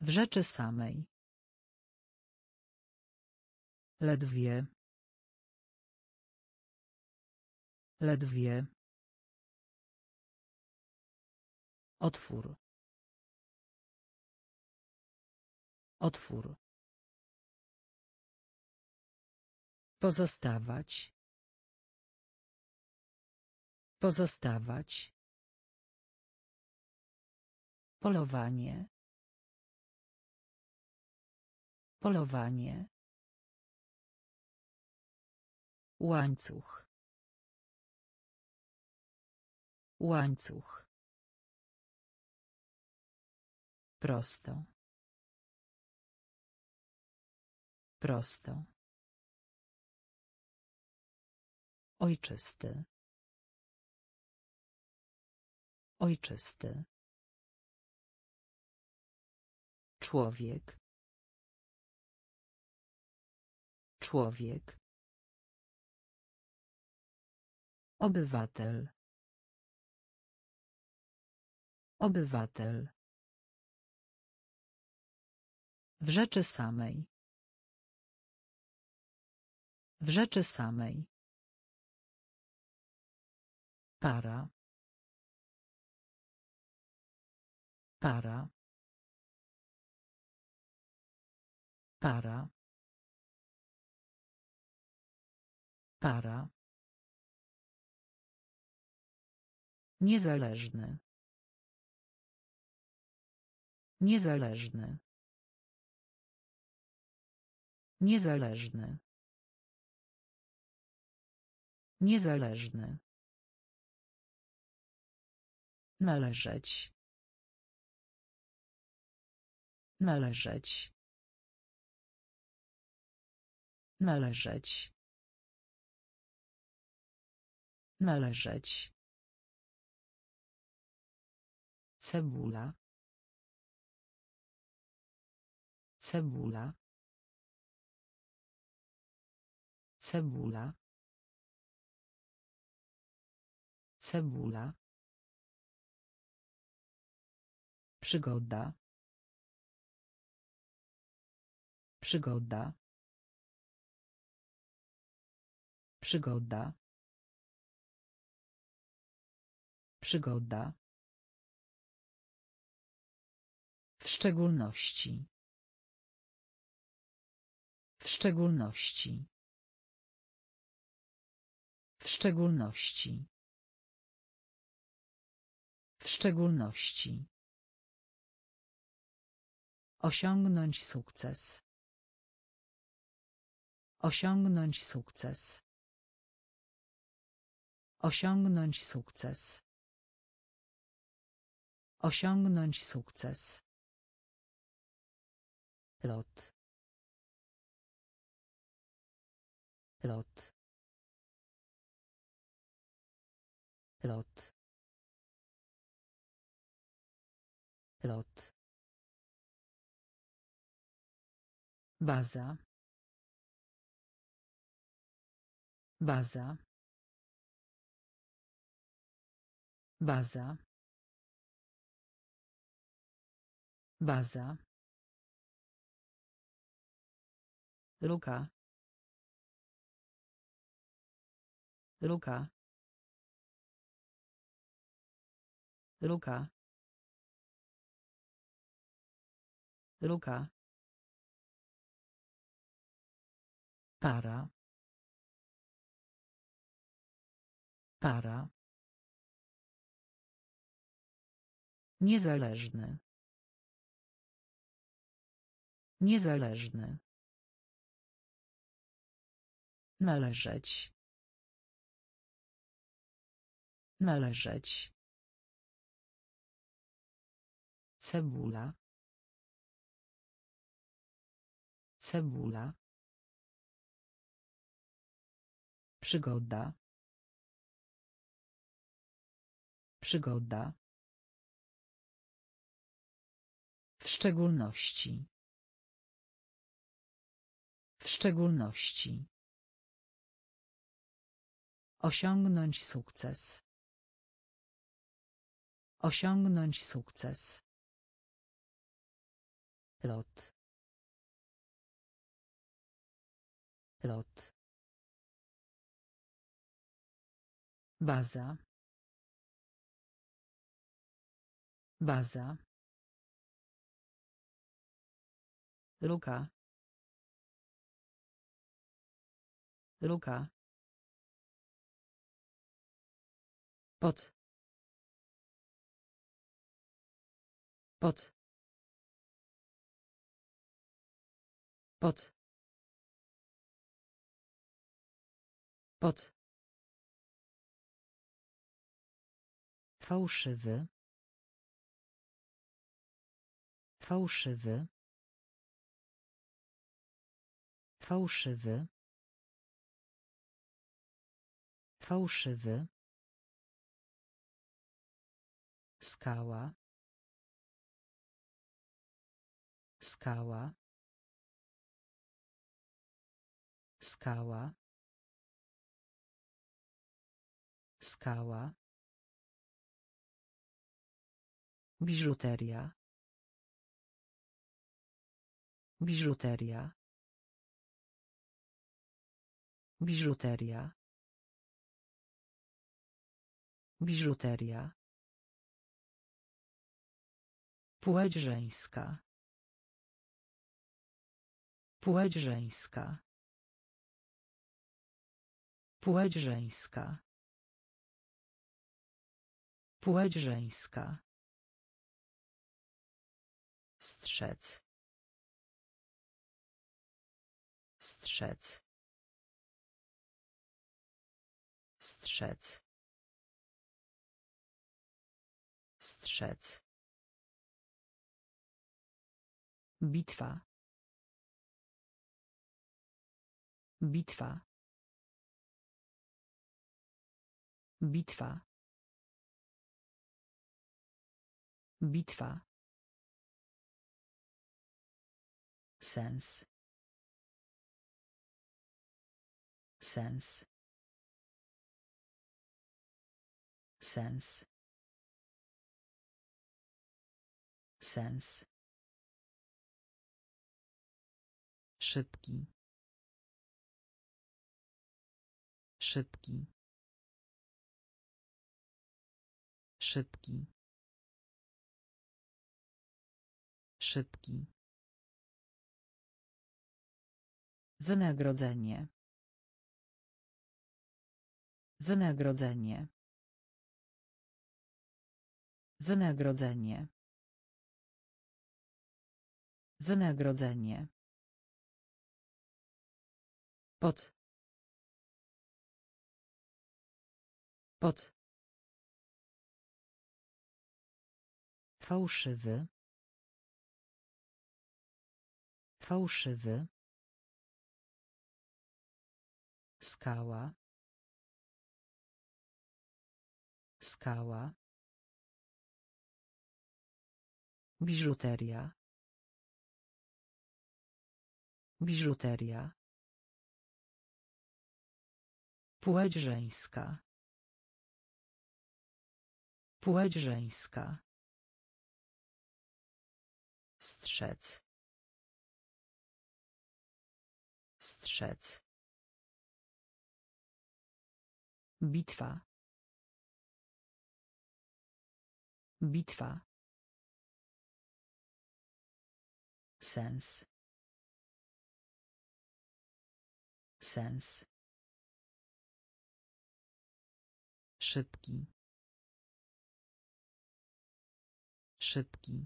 W rzeczy samej. Ledwie. Ledwie. Otwór. Otwór. Pozostawać. Pozostawać. Polowanie. Polowanie. Łańcuch. Łańcuch. Prosto. Prosto. Ojczysty. Ojczysty. Człowiek. Człowiek. Obywatel. Obywatel. W rzeczy samej. W rzeczy samej. Para. Para. Para. Para. Niezależny. Niezależny. Niezależny. Niezależny. Należeć. Należeć. Należeć. Należeć. Cebula. Cebula. Cebula. Cebula. Przygoda. Przygoda. Przygoda. Przygoda. W szczególności. W szczególności. W szczególności. W szczególności. Osiągnąć sukces. Osiągnąć sukces. Osiągnąć sukces. Osiągnąć sukces. Lot. Lot. Lot. Lot. Baza. Baza. Baza. Baza. Luka. Luka. Luka. Luka. Para. Para. Niezależny. Niezależny. Należeć. Należeć. Cebula. Cebula. Przygoda. Przygoda. W szczególności. W szczególności. Osiągnąć sukces. Osiągnąć sukces. Lot. Lot. Baza. Baza. Luka. Luka. Pod. Pod. Pod. Pod. Fałszywy. Fałszywy. Fałszywy. Fałszywy. Skała. Skała. Skała. Skała. Biżuteria. Biżuteria. Biżuteria. Biżuteria. Płeć żeńska. Płeć żeńska. Płeć żeńska. Płeć żeńska. Strzec. Strzec. Strzec. Strzec. Bitwa. Bitwa. Bitwa. Bitwa. Sens. Sens. Sens. Sens. Szybki. Szybki. Szybki. Szybki. Wynagrodzenie. Wynagrodzenie. Wynagrodzenie. Wynagrodzenie. Pod. Pod. Fałszywy. Fałszywy. Skała. Skała. Biżuteria. Biżuteria. Płeć żeńska. Płeć żeńska. Strzec. Strzec. Bitwa. Bitwa. Sens. Sens. Szybki. Szybki.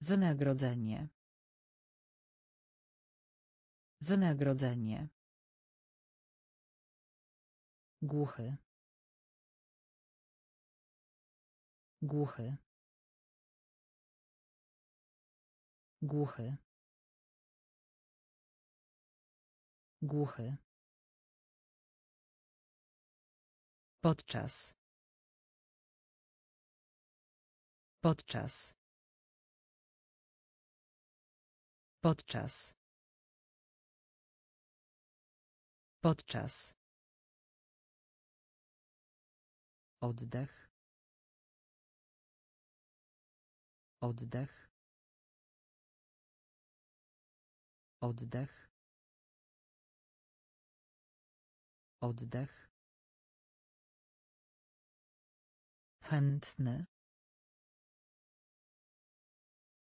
Wynagrodzenie. Wynagrodzenie. Głuchy. Głuchy. Głuchy. Głuchy. Podczas. Podczas. Podczas. Podczas. Oddech. Oddech. Oddech. Oddech. Chętny.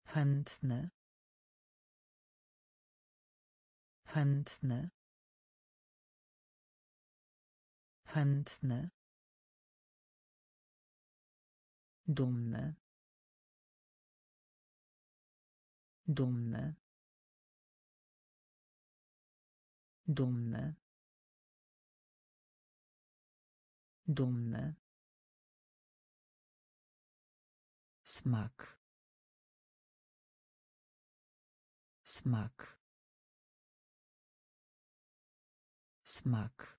Chętny. Chętny. Chętny. Dumny. Dumny. Dumny. Dumny. Smak. Smak. Smak.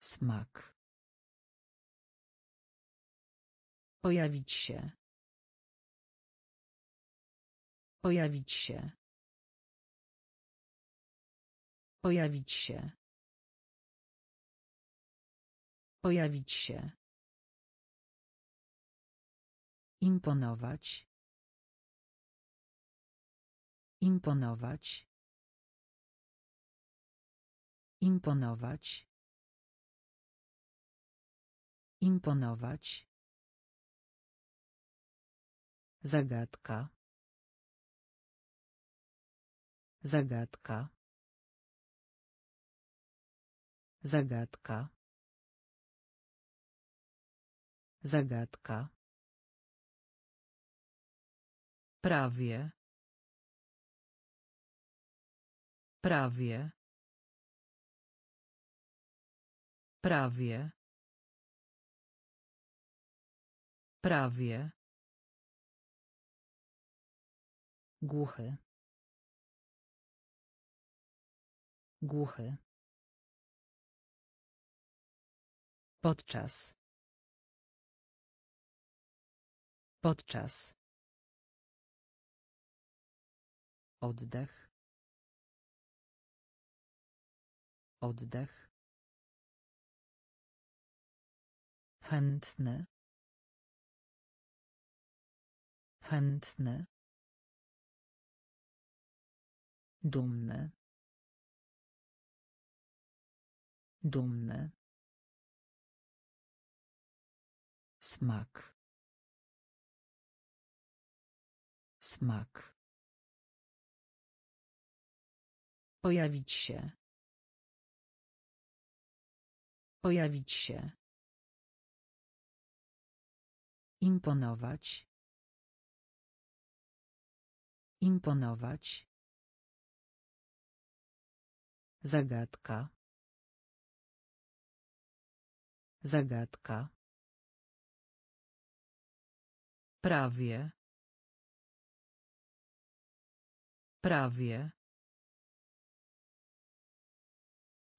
Smak. Pojawić się. Pojawić się. Pojawić się. Pojawić się. Imponować. Imponować. Imponować. Imponować. Zagadka. Zagadka. Zagadka. Zagadka. Prawie. Prawie. Prawie. Prawie. Głuchy. Głuchy. Podczas. Podczas. Oddech. Oddech. Chętny. Chętny. Dumny. Dumny. Smak. Smak. Pojawić się. Pojawić się. Imponować. Imponować. Zagadka. Zagadka. Prawie. Prawie.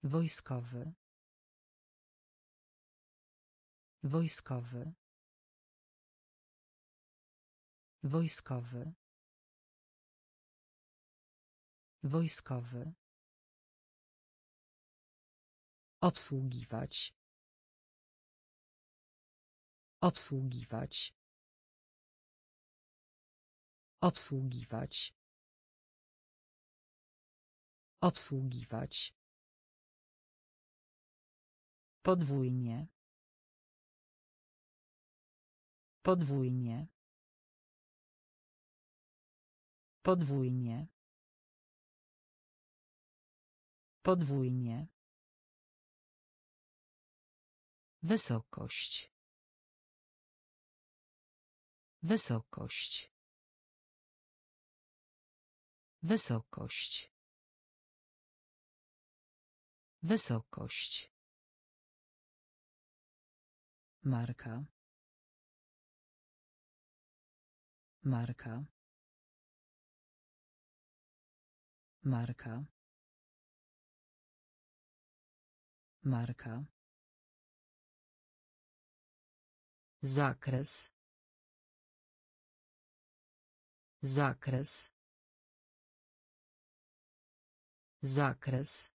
Wojskowy. Wojskowy. Wojskowy. Wojskowy. Obsługiwać. Obsługiwać. Obsługiwać. Obsługiwać. Podwójnie. Podwójnie. Podwójnie. Podwójnie. Wysokość. Wysokość. Wysokość. Wysokość. Marka. Marka. Marka. Marka. Zakres. Zakres. Zakres.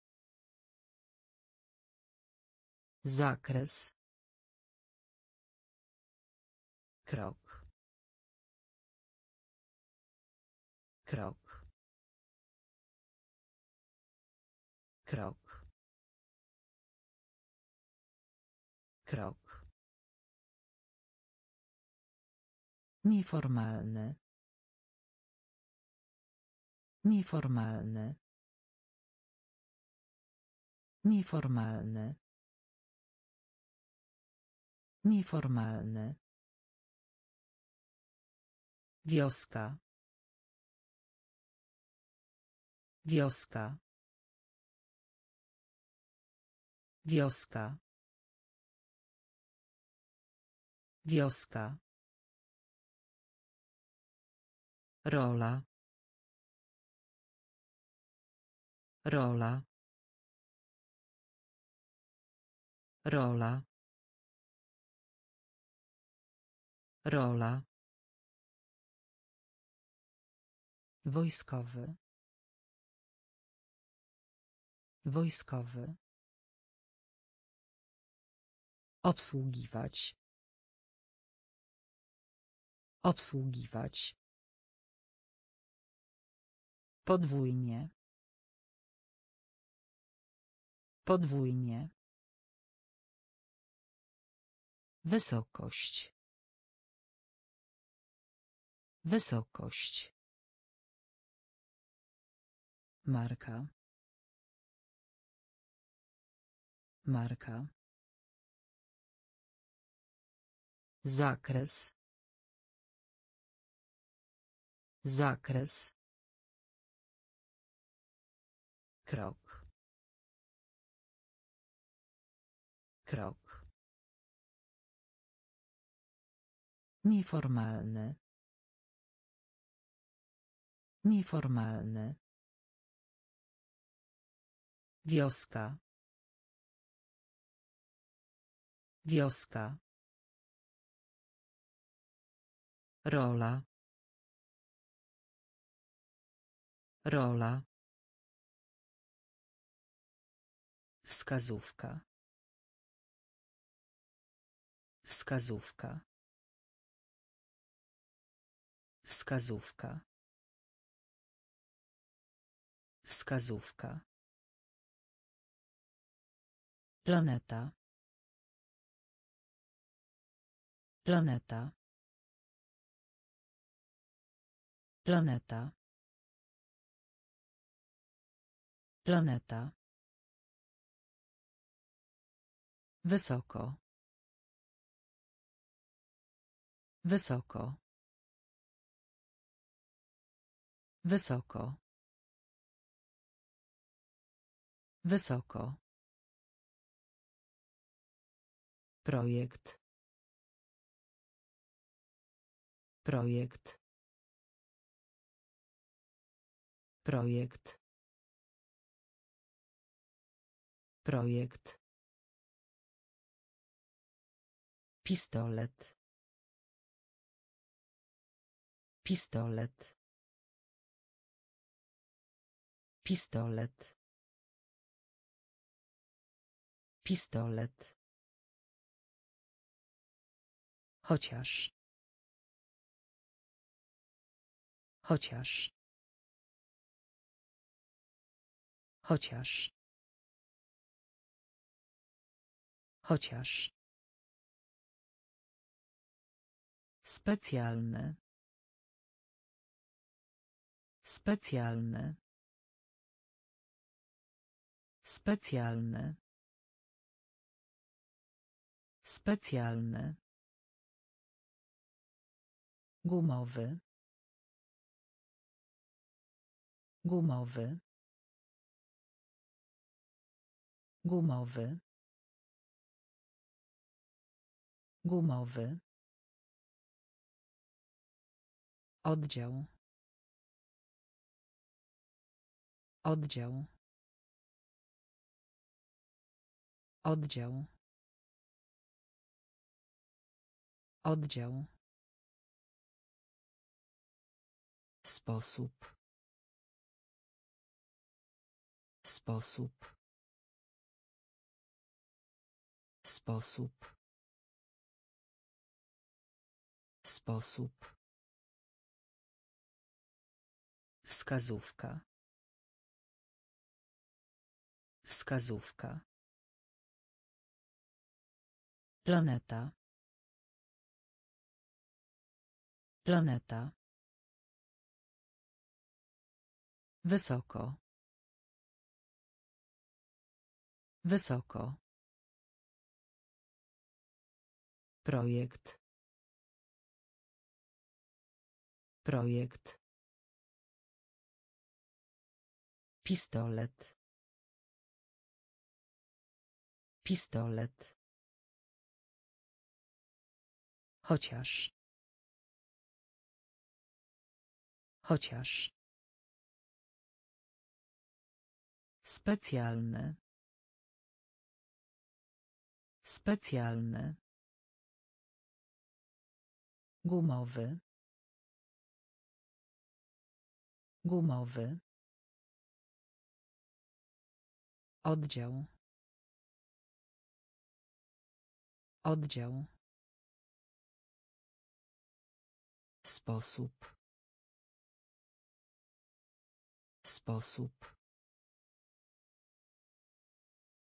Zakres. Krok. Krok. Krok. Krok. Nieformalny. Nieformalny. Nieformalny. Nieformalny. Wioska. Wioska. Wioska. Wioska. Rola. Rola. Rola. Rola. Wojskowy. Wojskowy. Obsługiwać. Obsługiwać. Podwójnie. Podwójnie. Wysokość. Wysokość. Marka. Marka. Zakres. Zakres. Krok. Krok. Nieformalny. Nieformalny. Wioska. Wioska. Rola. Rola. Wskazówka. Wskazówka. Wskazówka. Wskazówka. Planeta. Planeta. Planeta. Planeta. Wysoko. Wysoko. Wysoko. Wysoko. Projekt. Projekt. Projekt. Projekt. Pistolet. Pistolet. Pistolet. Pistolet. Chociaż. Chociaż. Chociaż. Chociaż. Specjalny. Specjalny. Specjalny. Specjalny. Gumowy. Gumowy. Gumowy. Gumowy. Oddział. Oddział. Oddział. Oddział. Sposób. Sposób. Sposób. Sposób. Wskazówka. Wskazówka. Planeta. Planeta. Wysoko. Wysoko. Projekt. Projekt. Pistolet. Pistolet. Chociaż. Chociaż. Specjalny. Specjalny. Gumowy. Gumowy. Oddział. Oddział. Sposób. Sposób.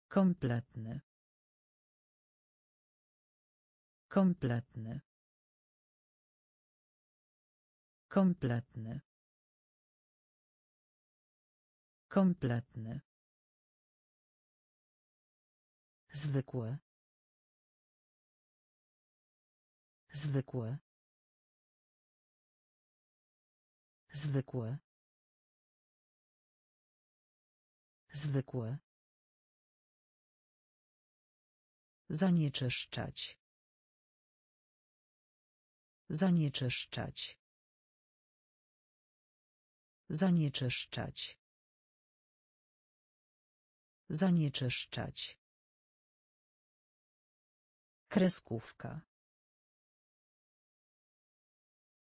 Kompletny. Kompletny. Kompletny. Kompletny. Zwykłe. Zwykłe. Zwykłe. Zwykłe. Zanieczyszczać. Zanieczyszczać. Zanieczyszczać. Zanieczyszczać. Kreskówka.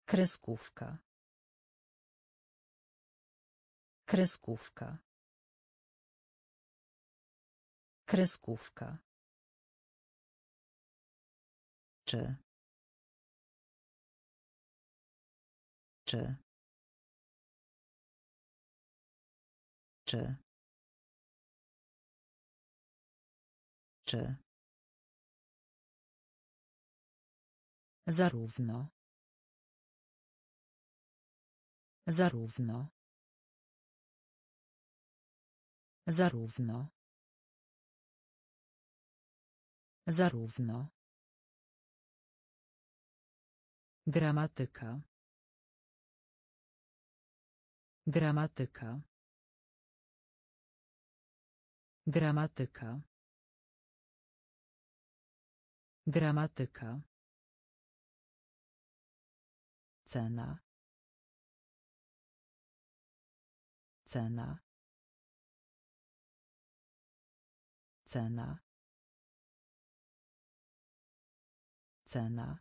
Kreskówka. Kreskówka. Kreskówka. Czy. Czy. Czy. Czy. Zarówno. Zarówno. Zarówno. Zarówno. Gramatyka. Gramatyka. Gramatyka. Gramatyka. Cena. Cena. Cena. Cena.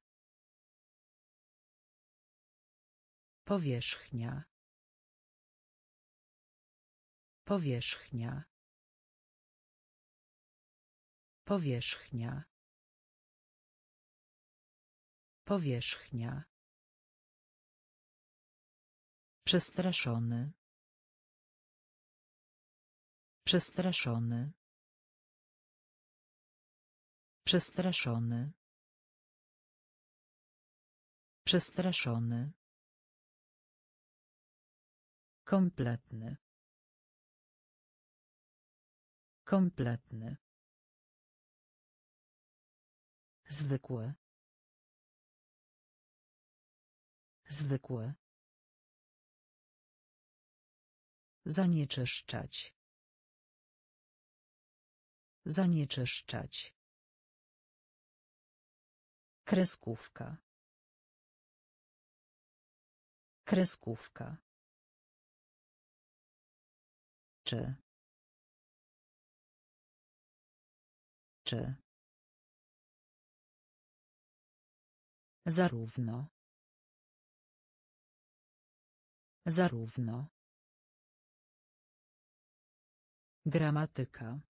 Powierzchnia. Powierzchnia. Powierzchnia. Powierzchnia. Przestraszony. Przestraszony. Przestraszony. Przestraszony. Kompletny. Kompletny. Zwykłe. Zwykłe. Zanieczyszczać. Zanieczyszczać. Kreskówka. Kreskówka. Czy. Czy. Zarówno. Zarówno. Gramatyka.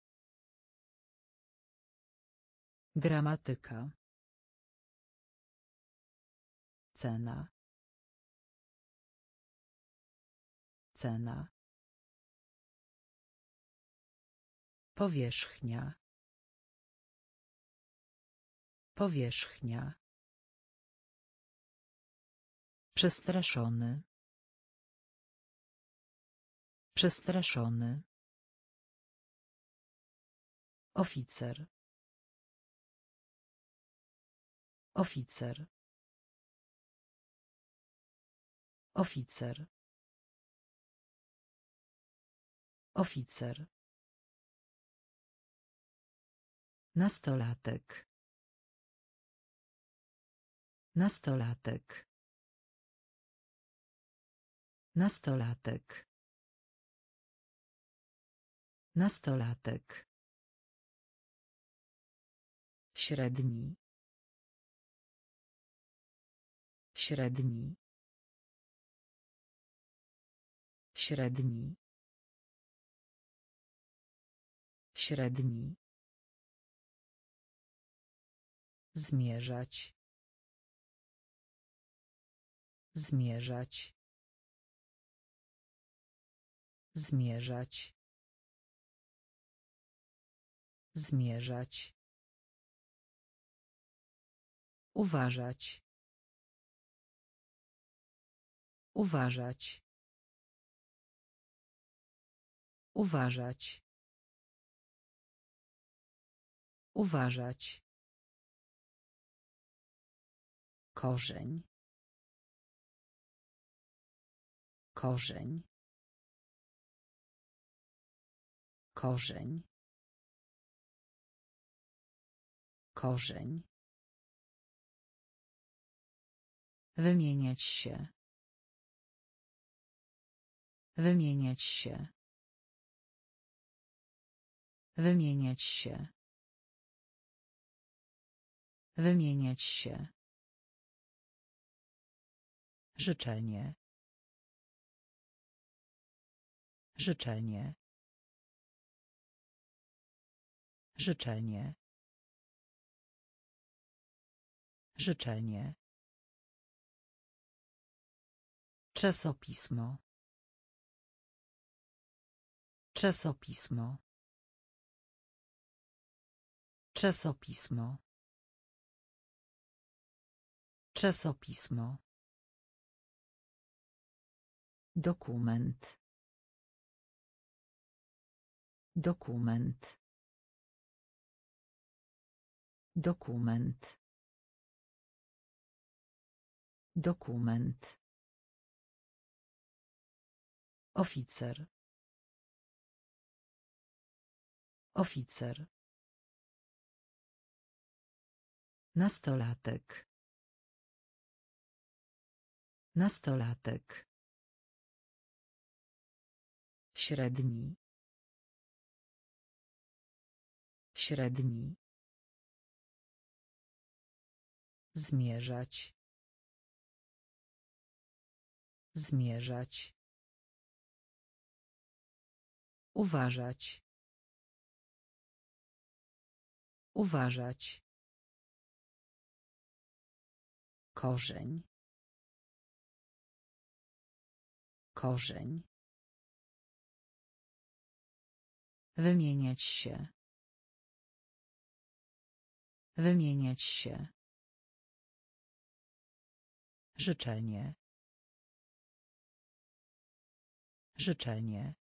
Gramatyka. Cena. Cena. Powierzchnia. Powierzchnia. Przestraszony. Przestraszony. Oficer. Oficer. Oficer. Oficer. Nastolatek. Nastolatek. Nastolatek. Nastolatek. Średni. Średni. Średni. Średni. Zmierzać. Zmierzać. Zmierzać. Zmierzać. Uważać. Uważać. Uważać. Uważać. Korzeń. Korzeń. Korzeń. Korzeń. Wymieniać się. Wymieniać się. Wymieniać się. Wymieniać się. Życzenie. Życzenie. Życzenie. Życzenie. Czasopismo. Czasopismo. Czasopismo. Czasopismo. Dokument. Dokument. Dokument. Dokument. Oficer. Oficer. Nastolatek. Nastolatek. Średni. Średni. Zmierzać. Zmierzać. Uważać. Uważać. Korzeń. Korzeń. Wymieniać się. Wymieniać się. Życzenie. Życzenie.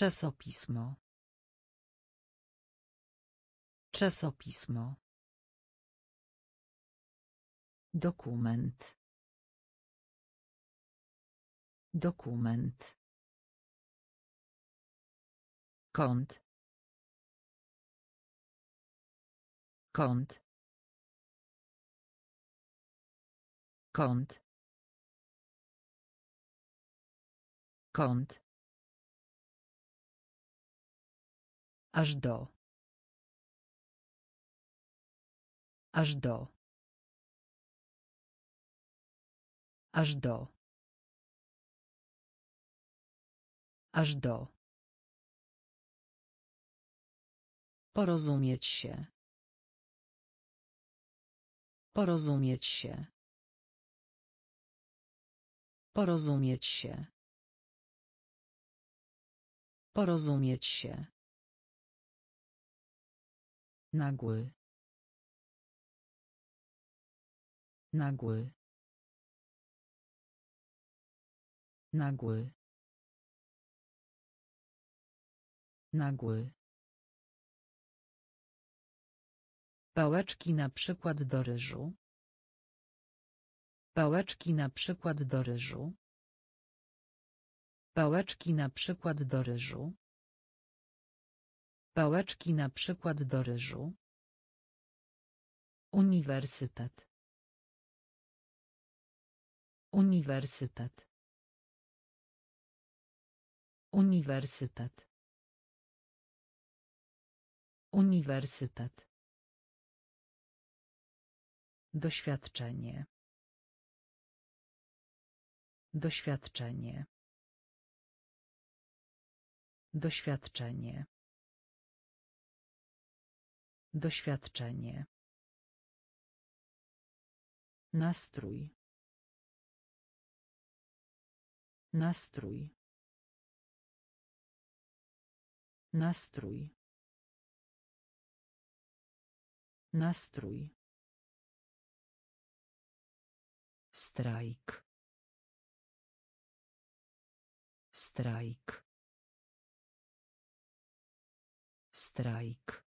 Czasopismo. Czasopismo. Dokument. Dokument. kąt kąt kąt kąt aż do aż do aż do aż do Porozumieć się. Porozumieć się. Porozumieć się. Porozumieć się. Nagły. Nagły. Nagły. Nagły. Pałeczki na przykład do ryżu. Pałeczki na przykład do ryżu. Pałeczki na przykład do ryżu. Pałeczki na przykład do ryżu. Uniwersytet. Uniwersytet. Uniwersytet. Uniwersytet. Doświadczenie. Doświadczenie. Doświadczenie. Doświadczenie. Nastrój. Nastrój. Nastrój. Nastrój. Strajk. Strajk. Strajk.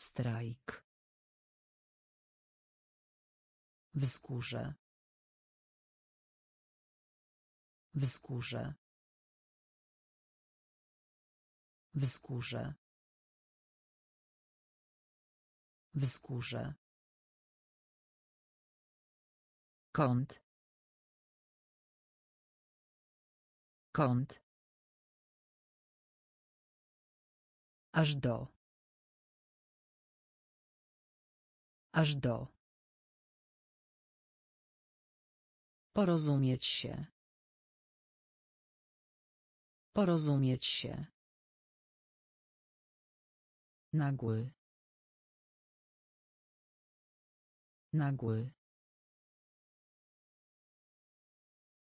Strajk. Wzgórze. Wzgórze. Wzgórze. Wzgórze. Kąt. Kąt. Aż do. Aż do. Porozumieć się. Porozumieć się. Nagły. Nagły.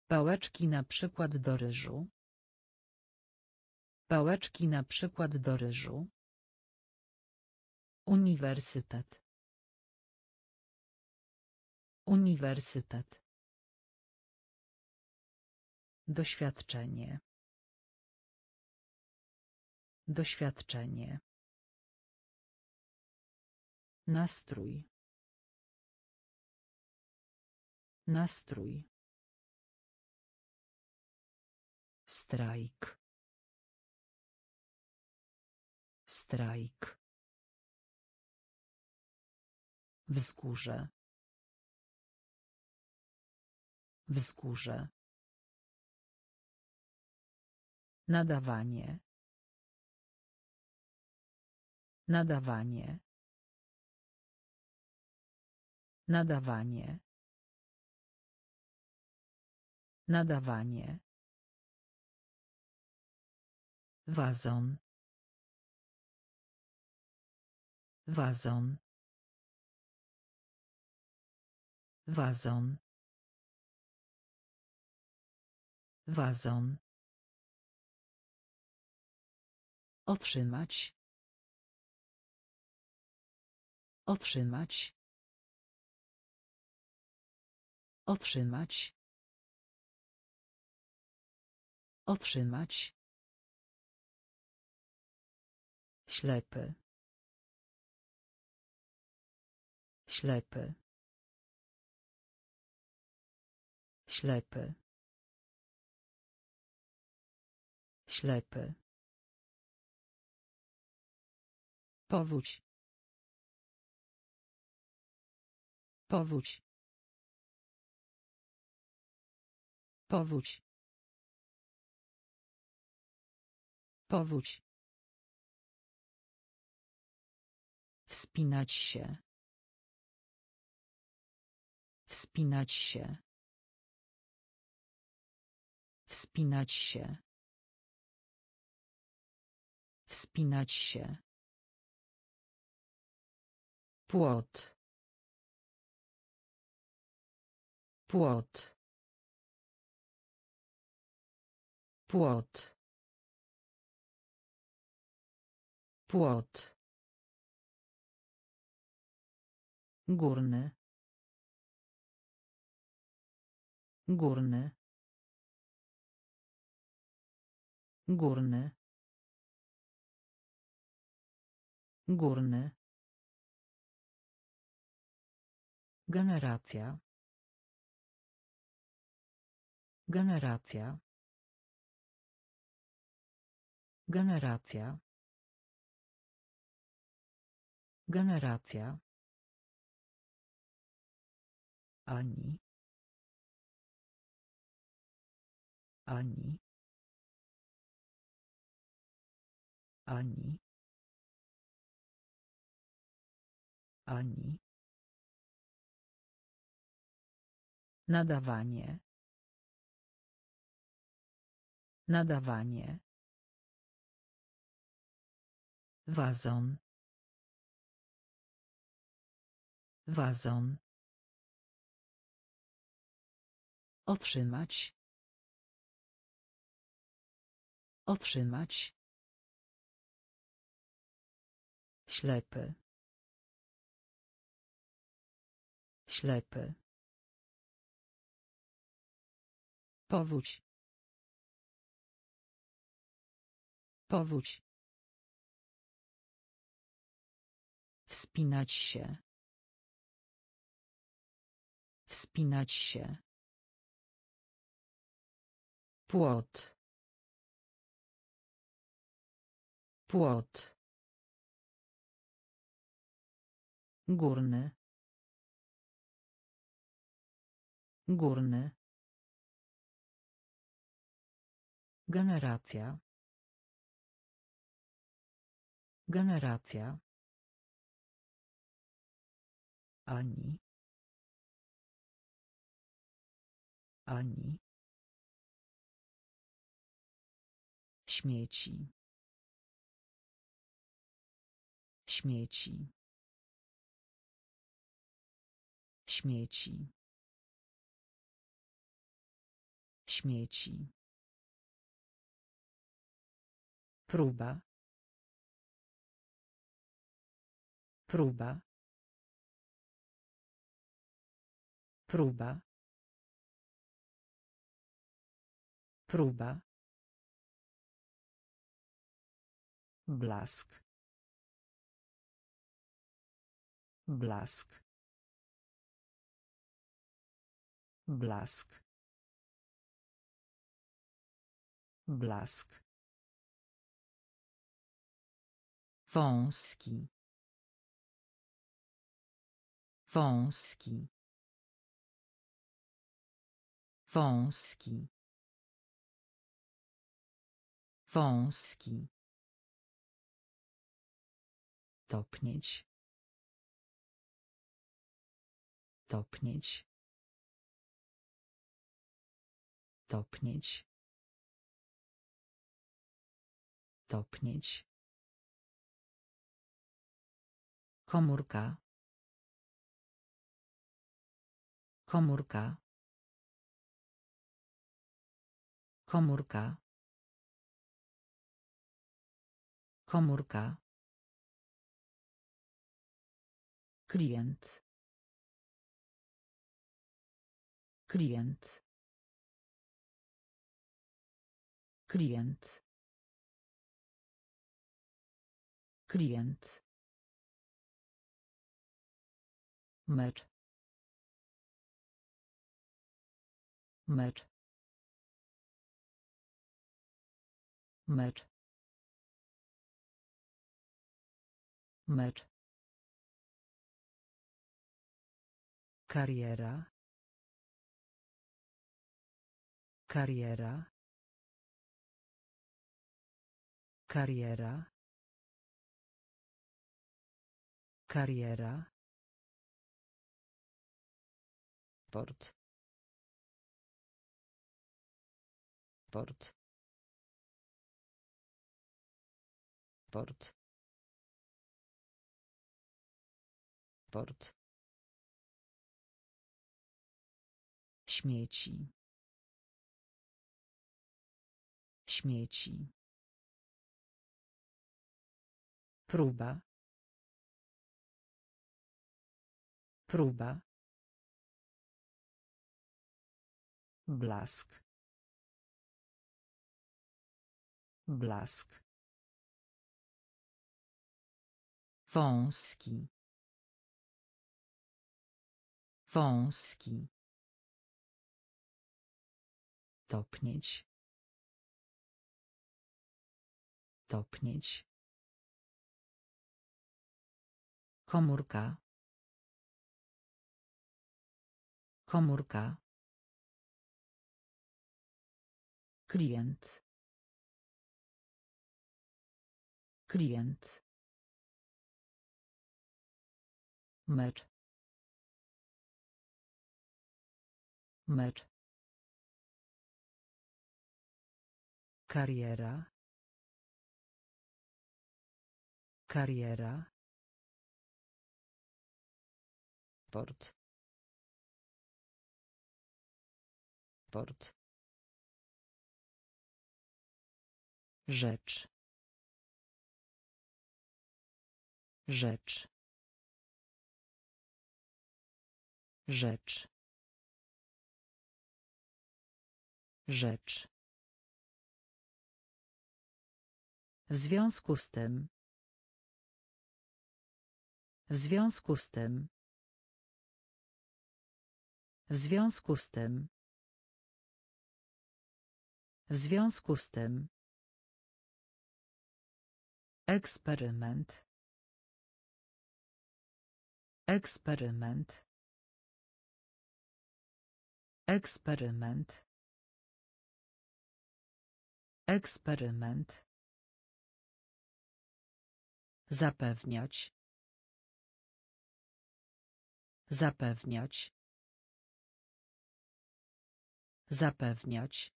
Pałeczki na przykład do ryżu. Pałeczki na przykład do ryżu. Uniwersytet. Uniwersytet. Doświadczenie. Doświadczenie. Nastrój. Nastrój. Strajk. Strajk. Wzgórze. Wzgórze. Nadawanie. Nadawanie. Nadawanie. Nadawanie. Wazon. Wazon. Wazon. Wazon. Otrzymać. Otrzymać. Otrzymać. Otrzymać. Ślepy. Ślepy. Ślepy. Ślepy. Powódź. Powódź. Powódź. Powódź. Wspinać się. Wspinać się. Wspinać się. Wspinać się. Płot. Płot. Płot. Płot. Górny. Górny. Górny. Górny. Generacja. Generacja. Generacja. Generacja. Ani. Ani. Ani. Ani. Nadawanie. Nadawanie. Wazon. Wazon. Otrzymać. Otrzymać. Ślepy. Ślepy. Powódź. Powódź. Wspinać się. Wspinać się. Płot. Płot. Górny. Górny. Generacja. Generacja. Ani. Ani. Śmieci. Śmieci. Śmieci. Śmieci. Próba. Próba. Próba. Próba. Blask. Blask. Blask. Blask. Wąski. Wąski. Wąski. Wąski. Topnieć. Topnieć. Topnieć. Topnieć. Komórka. Komórka. Komórka. Komórka. Klient. Klient. Klient. Klient. Mecz. Mecz. mecz mecz kariera kariera kariera kariera port port port port śmieci śmieci. Próba próba. Blask. Blask. Wąski. Wąski. Topnieć. Topnieć. Komórka komórka. Klient. Klient. Mecz. Mecz. Kariera. Kariera. Port port rzecz. Rzecz. Rzecz. Rzecz. W związku z tym. W związku z tym. W związku z tym w związku z tym Eksperyment. Eksperyment. Eksperyment. Eksperyment. Zapewniać. Zapewniać. Zapewniać.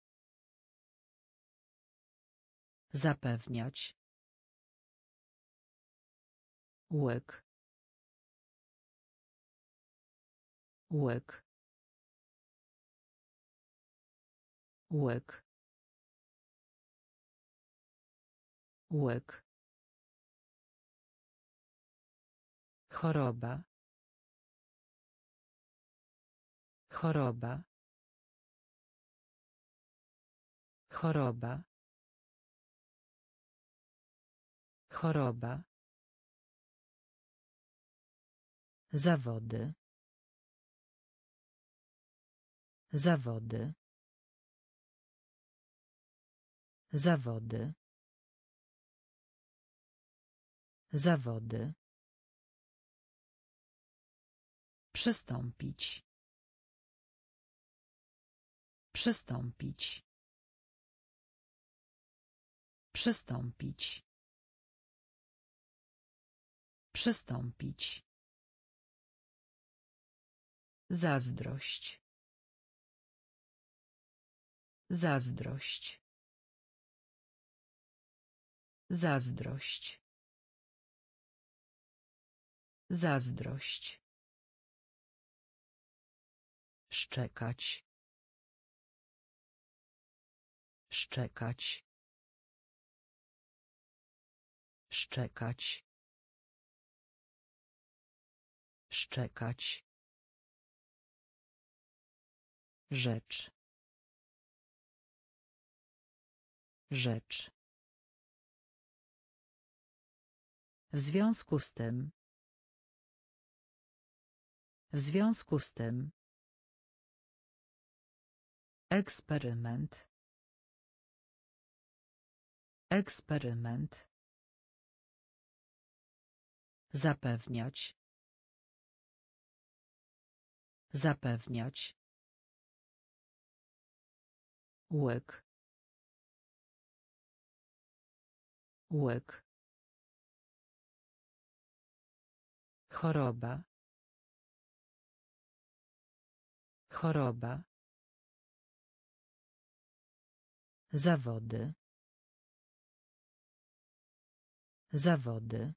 Zapewniać. Łyk. Łyk. Łyk. Łyk. Choroba. Choroba. Choroba. Choroba. Zawody. Zawody. Zawody. Zawody. Przystąpić. Przystąpić. Przystąpić. Przystąpić. Zazdrość. Zazdrość. Zazdrość. Zazdrość. Szczekać. Szczekać. Szczekać. Szczekać. Rzecz. Rzecz. W związku z tym. W związku z tym. Eksperyment. Eksperyment. Zapewniać. Zapewniać. Łyk. Łyk. Choroba. Choroba. Zawody. Zawody.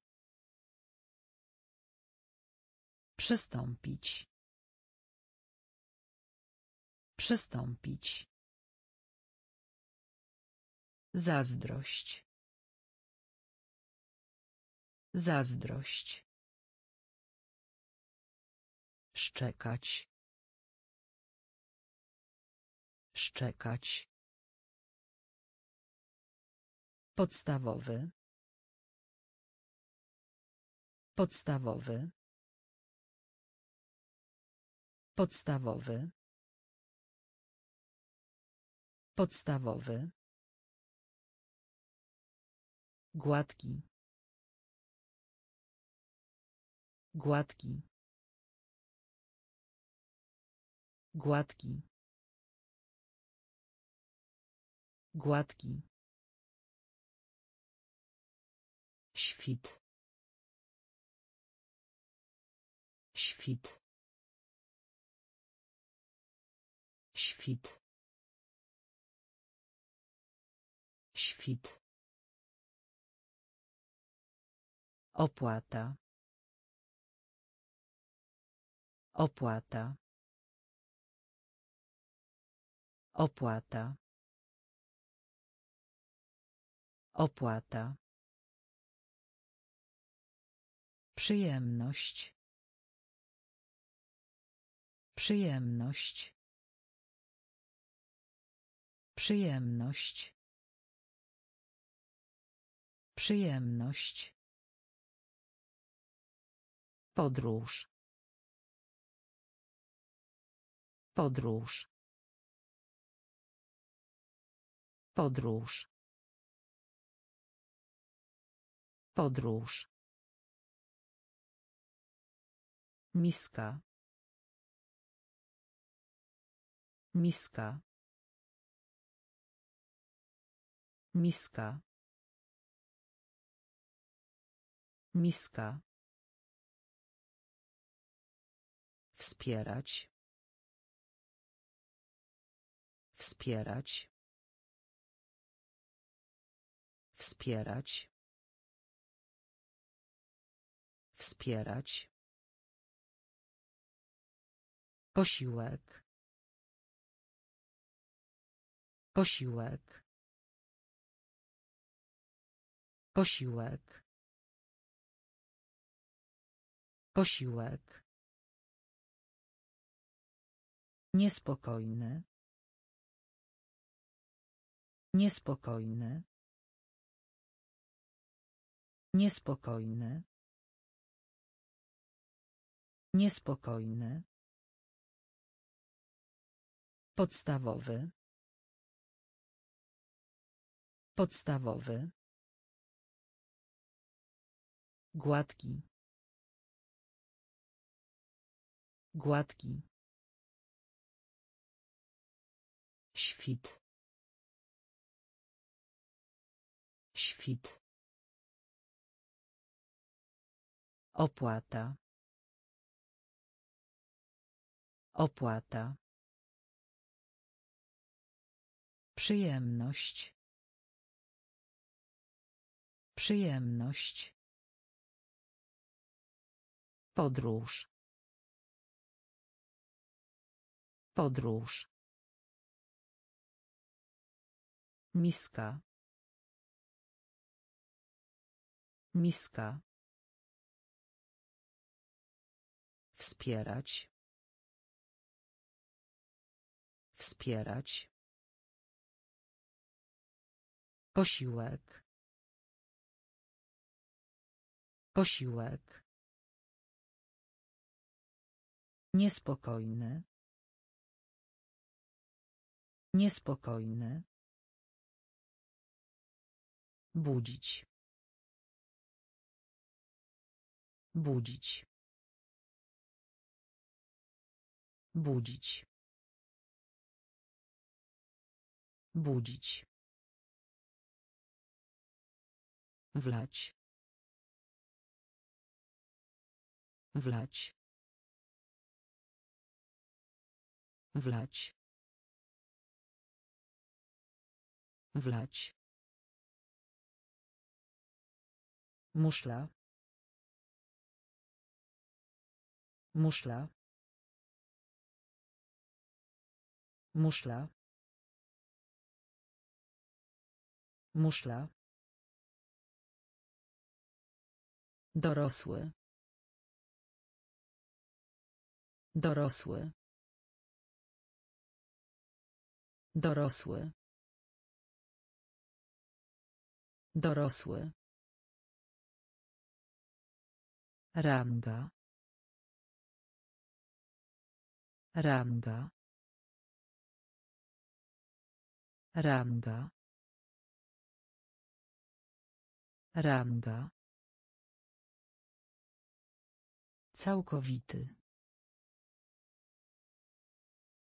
Przystąpić. Przystąpić. Zazdrość. Zazdrość. Szczekać. Szczekać. Podstawowy. Podstawowy. Podstawowy. Podstawowy. Gładki. Gładki. Gładki. Gładki. Świt. Świt. Świt. Świt. Opłata. Opłata. Opłata. Opłata. Przyjemność. Przyjemność. Przyjemność. Przyjemność. Podróż. Podróż. Podróż. Podróż. Miska. Miska. Miska. Miska. Wspierać. Wspierać. Wspierać. Wspierać. Posiłek. Posiłek. Posiłek. Posiłek. Niespokojny. Niespokojny. Niespokojny. Niespokojny. Podstawowy. Podstawowy. Gładki. Gładki. Świt. Świt. Opłata. Opłata. Przyjemność. Przyjemność. Podróż. Podróż. Miska. Miska. Wspierać. Wspierać. Posiłek. Posiłek. Niespokojny. Niespokojny. Budzić. Budzić. Budzić. Budzić. Wlać. Wlać. Wlać. Wlać. Muszla. Muszla. Muszla. Muszla. Dorosły. Dorosły. Dorosły. Dorosły. Ranga. Ranga. Ranga. Ranga. Całkowity.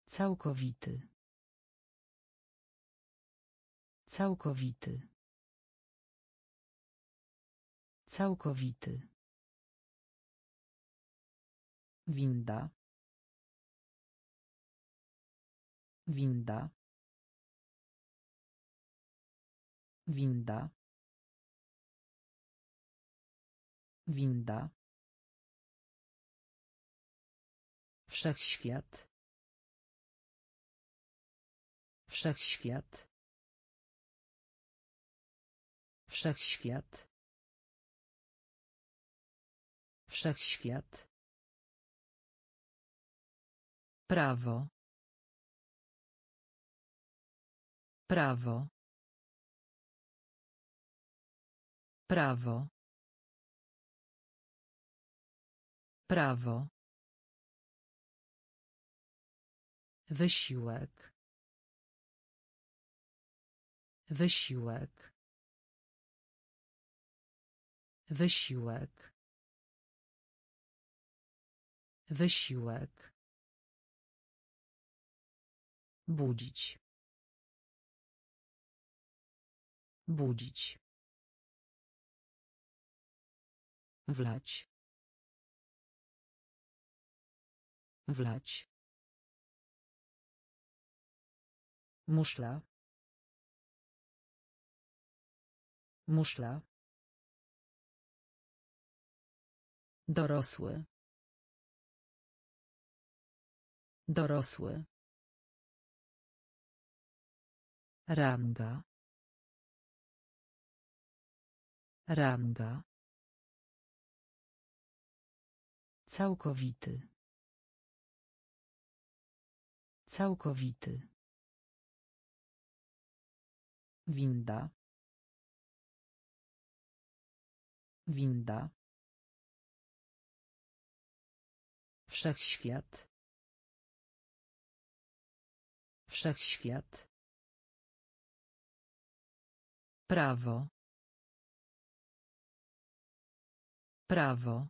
Całkowity. Całkowity. Całkowity. Winda. Winda. Winda. Winda. Wszechświat. Wszechświat. Wszechświat. Wszechświat. Prawo. Prawo. Prawo. Prawo. Wysiłek. Wysiłek. Wysiłek. Wysiłek. Budzić. Budzić. Wlać. Wlać. Muszla. Muszla. Dorosły. Dorosły. Ranga. Ranga. Całkowity. Całkowity. Winda. Winda. Wszechświat. Wszechświat. Prawo. Prawo.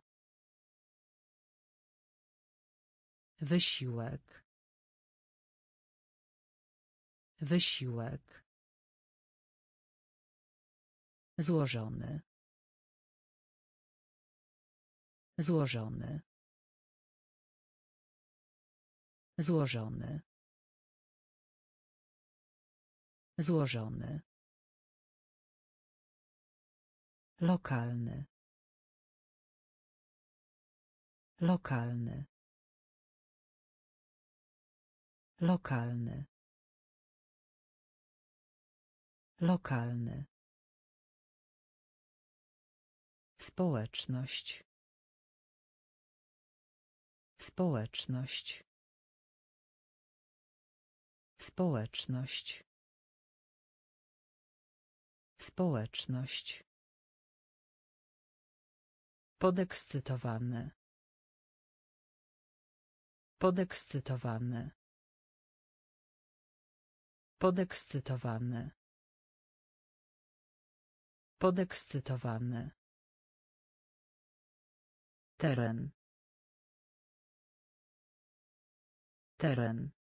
Wysiłek. Wysiłek. Złożony. Złożony. Złożony. Złożony. Lokalny. Lokalny. Lokalny. Lokalny. Społeczność. Społeczność. Społeczność. Społeczność. Podekscytowany. Podekscytowany. Podekscytowany. Podekscytowany. Teren. Teren.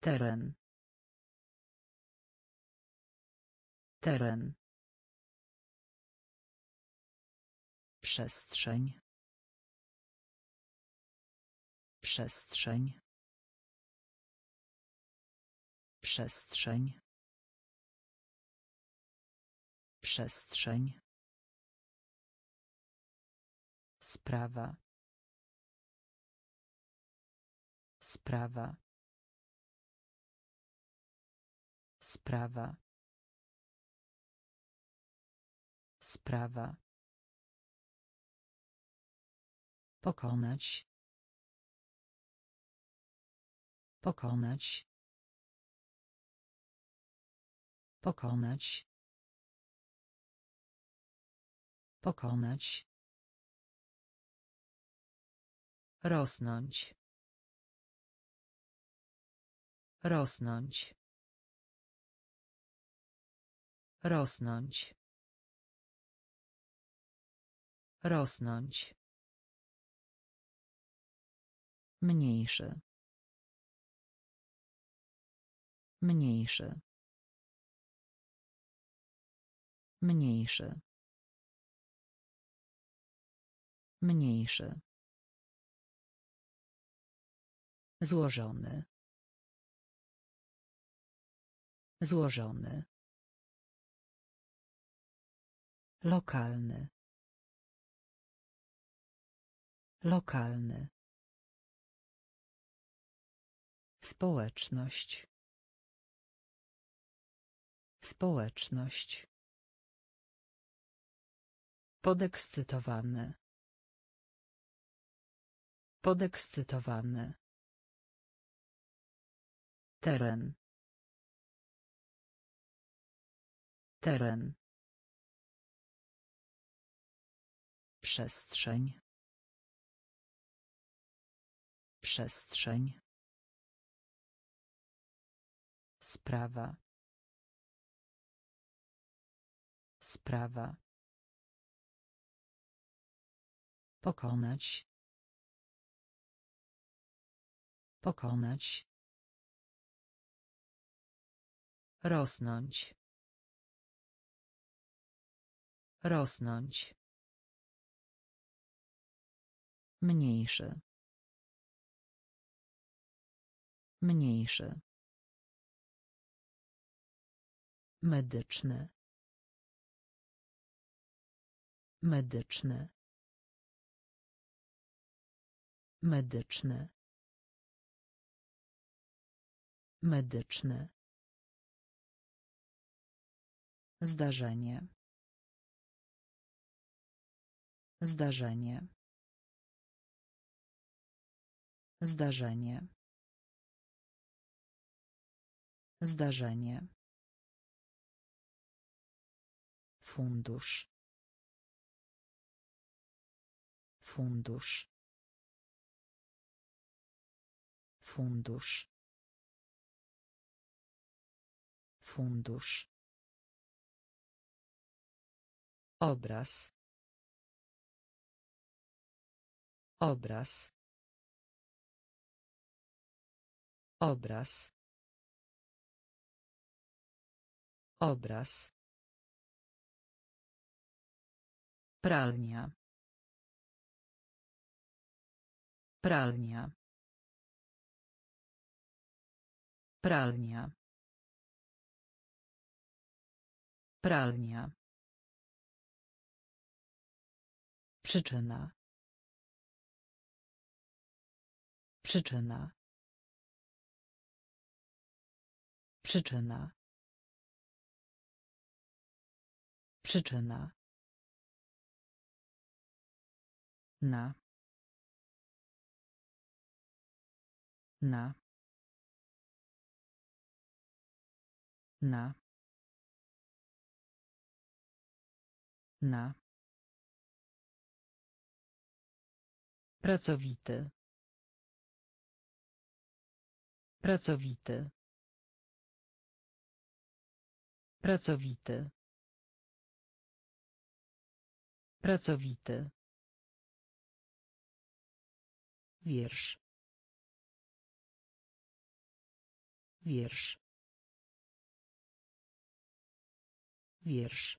Teren. Teren. Przestrzeń. Przestrzeń. Przestrzeń. Przestrzeń. Sprawa. Sprawa. Sprawa. Sprawa. Pokonać. Pokonać. Pokonać. Pokonać. Rosnąć. Rosnąć. Rosnąć. Rosnąć. Mniejszy. Mniejszy. Mniejszy. Mniejszy. Złożony. Złożony. Lokalny. Lokalny. Społeczność. Społeczność. Podekscytowany. Podekscytowany. Teren. Teren. Przestrzeń. Przestrzeń. Sprawa. Sprawa. Pokonać. Pokonać. Rosnąć. Rosnąć. Mniejszy. Mniejszy. Medyczny. Medyczny. Medyczny. Medyczny. Zdarzenie. Zdarzenie. Zdarzenie. Zdarzenie. Fundusz. Fundusz. Fundusz. Fundusz. Obraz. Obraz. Obraz. Obraz. Pralnia. Pralnia. Pralnia. Pralnia. Przyczyna. Przyczyna. Przyczyna. Przyczyna. Na. Na. Na. Na. Pracowity. Pracowity. Pracowity. Pracowity. Wiersz. Wiersz. Wiersz.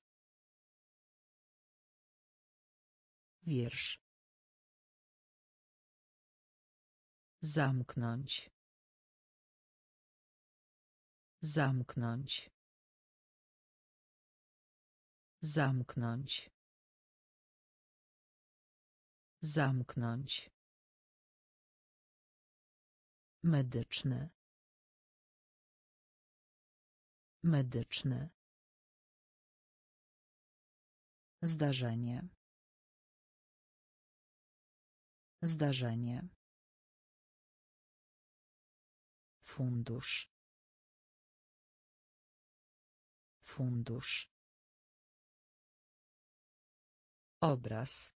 Wiersz. Zamknąć. Zamknąć. Zamknąć. Zamknąć. Medyczne. Medyczne. Zdarzenie. Zdarzenie. Fundusz. Fundusz. Obraz.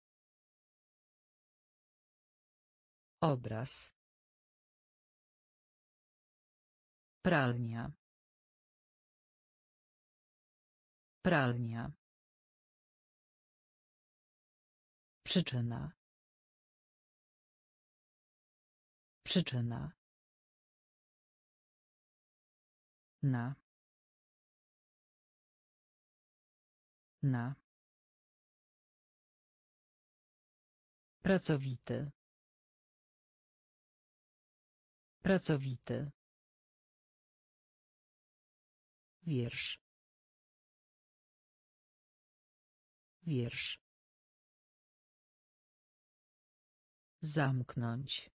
Obraz. Pralnia. Pralnia. Przyczyna. Przyczyna. Na. Na. Pracowity. Pracowity. Wiersz. Wiersz. Zamknąć.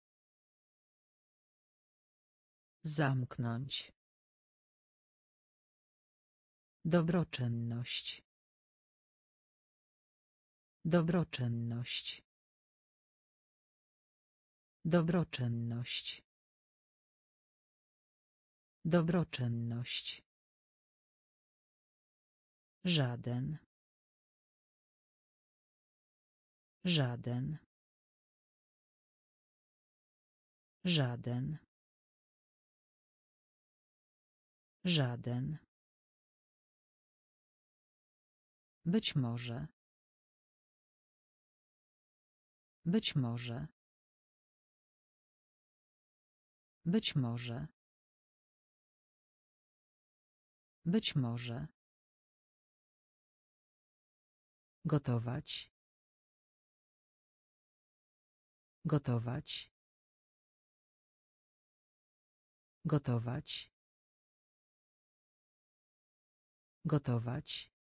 Zamknąć. Dobroczynność. Dobroczynność. Dobroczynność. Dobroczynność. Żaden. Żaden. Żaden. Żaden. Być może. Być może. Być może. Być może. Gotować. Gotować. Gotować. Gotować.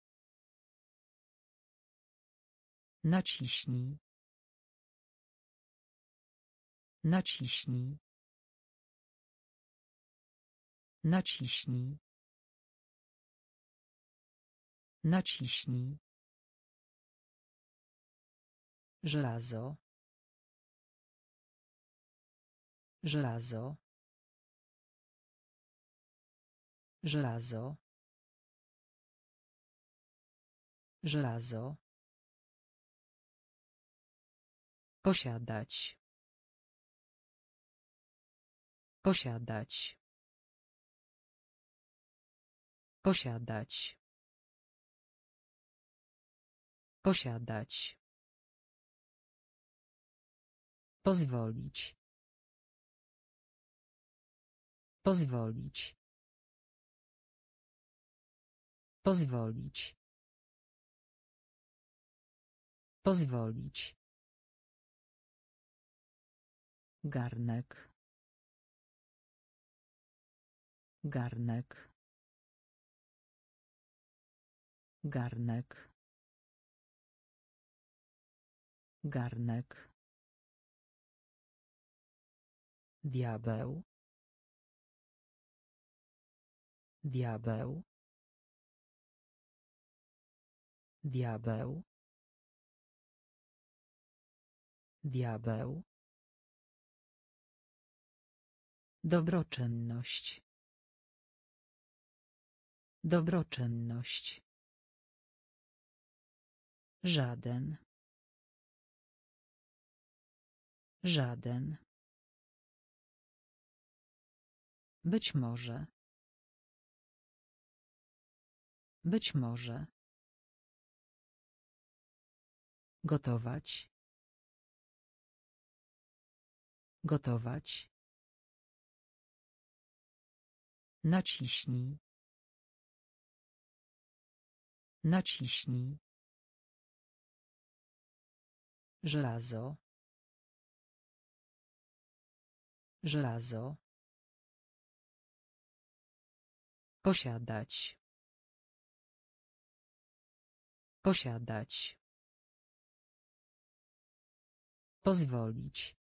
Naciśnij. Naciśnij. Naciśnij. Naciśnij. Żelazo. Żelazo. Żelazo. Żelazo. Posiadać. Posiadać. Posiadać. Posiadać. Pozwolić. Pozwolić. Pozwolić. Pozwolić. Garnek. Garnek. Garnek. Garnek. Diabeł. Diabeł. Diabeł. Diabeł. Dobroczynność. Dobroczynność. Żaden. Żaden. Być może. Być może. Gotować. Gotować. Naciśnij. Naciśnij. Żelazo. Żelazo. Posiadać. Posiadać. Pozwolić.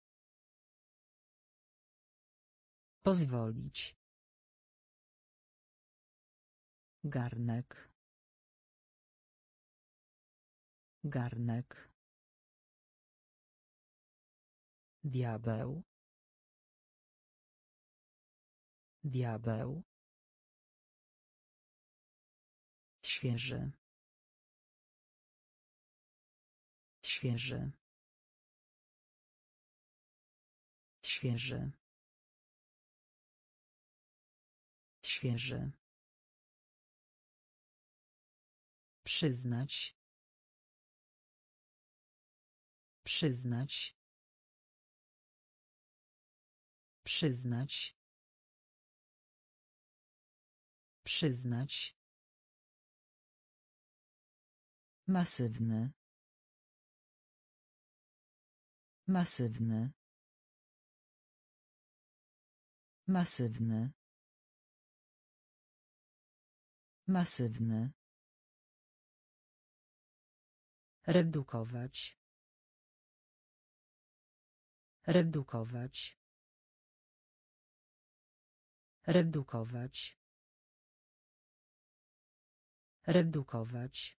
Pozwolić. Garnek. Garnek. Diabeł. Diabeł. Świeży. Świeży. Świeży. Świeży. Przyznać. Przyznać. Przyznać. Przyznać. Masywny. Masywny. Masywny. Masywny. Redukować. Redukować. Redukować. Redukować.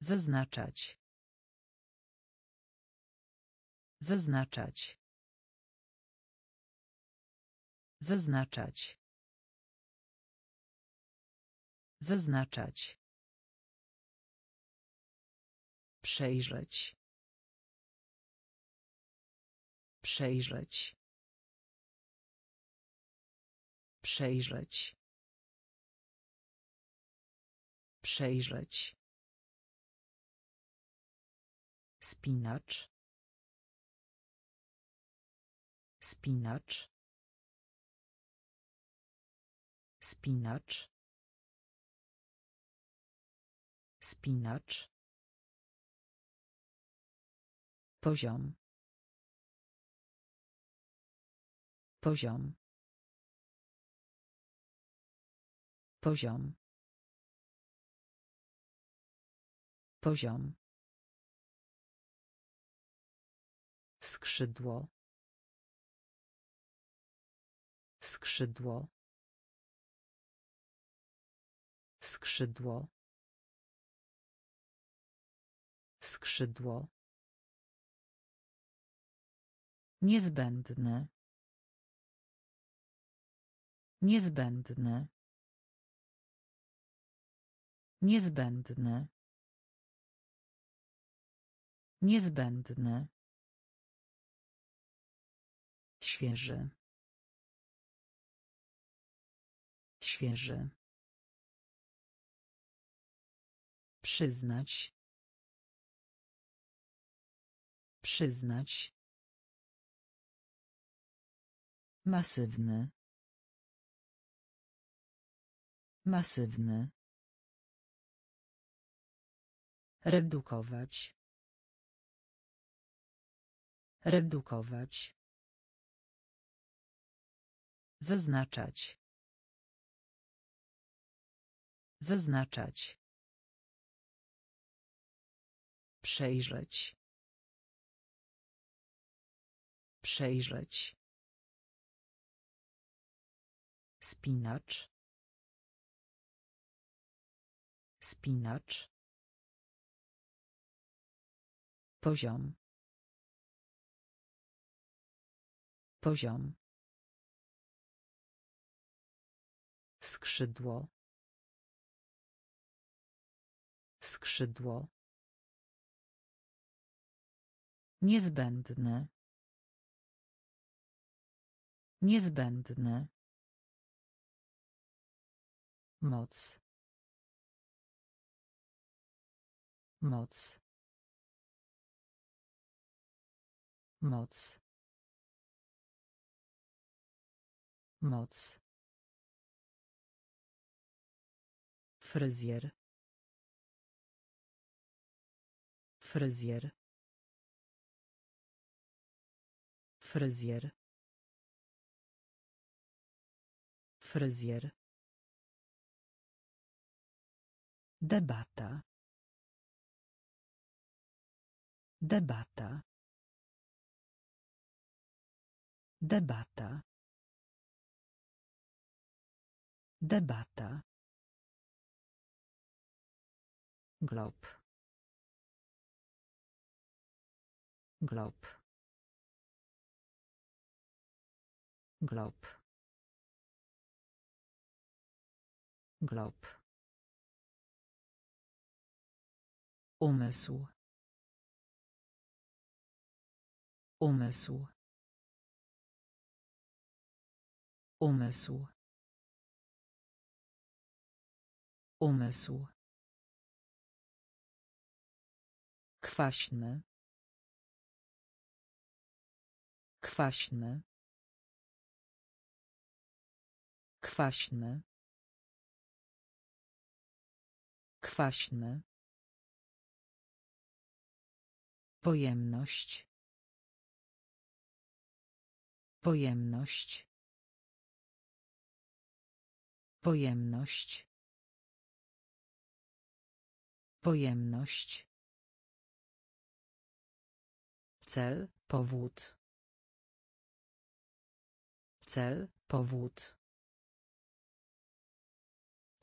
Wyznaczać. Wyznaczać. Wyznaczać. Wyznaczać. Przejrzeć. Przejrzeć. Przejrzeć. Przejrzeć. Spinacz. Spinacz. Spinacz. Spinacz. Poziom. Poziom. Poziom. Poziom. Skrzydło. Skrzydło. Skrzydło. Skrzydło. Niezbędne. Niezbędne. Niezbędne. Niezbędne. Świeży. Świeży. Przyznać. Przyznać. Masywny. Masywny. Redukować. Redukować. Wyznaczać. Wyznaczać. Przejrzeć. Przejrzeć. Spinacz. Spinacz. Poziom. Poziom. Skrzydło. Skrzydło. Niezbędne. Niezbędne. Moc. Moc. Moc. Moc. Fryzjer. Fryzjer. Fryzjer. Fryzjer. Debata. Debata. Debata. Debata. Glob. Glob. Glob. Glob. Umysł. Umysł. Umysł. Umysł. Kwaśny. Kwaśny. Kwaśny. Kwaśny. Pojemność. Pojemność. Pojemność. Pojemność. Cel, powód. Cel, powód.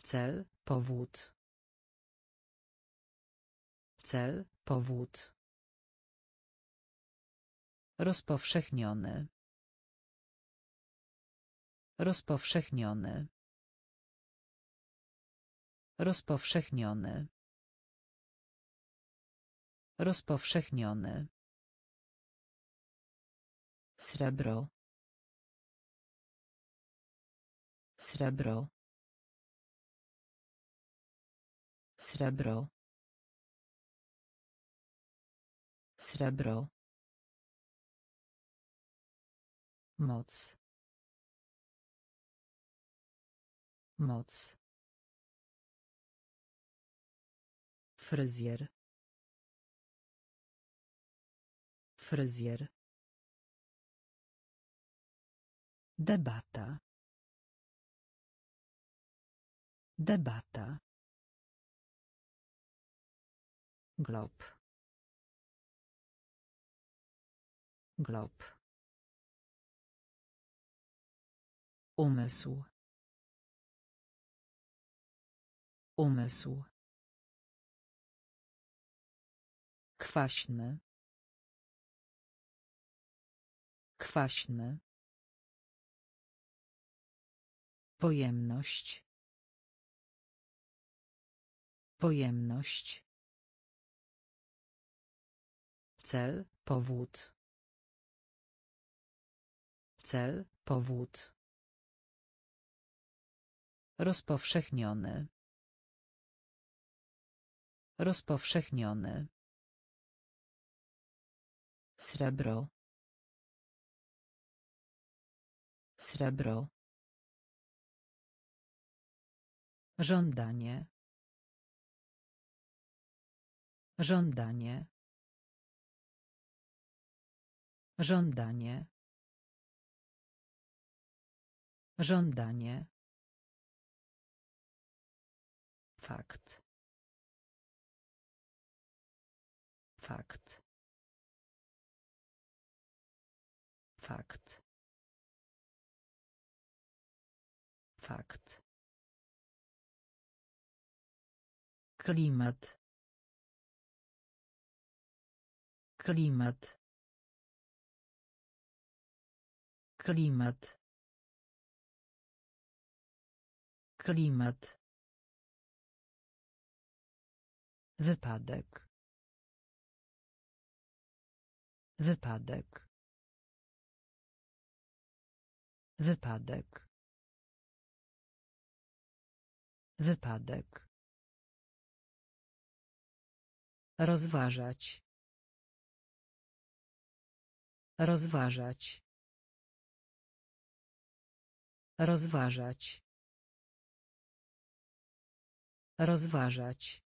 Cel, powód. Cel, powód. Rozpowszechniony. Rozpowszechniony. Rozpowszechniony. Rozpowszechniony. Srebro. Srebro. Srebro. Srebro. Moc. Moc. Fryzjer. Fryzjer. Debata. Debata. Glob. Glob. Umysł. Umysł. Kwaśny. Kwaśny. Pojemność. Pojemność. Cel, powód. Cel, powód. Rozpowszechniony. Rozpowszechniony. Srebro. Srebro. Żądanie. Żądanie. Żądanie. Żądanie. Fakt. Fakt. Fakt. Fakt. Klimat. Klimat. Klimat. Klimat. Wypadek. Wypadek. Wypadek. Wypadek. Rozważać. Rozważać. Rozważać. Rozważać.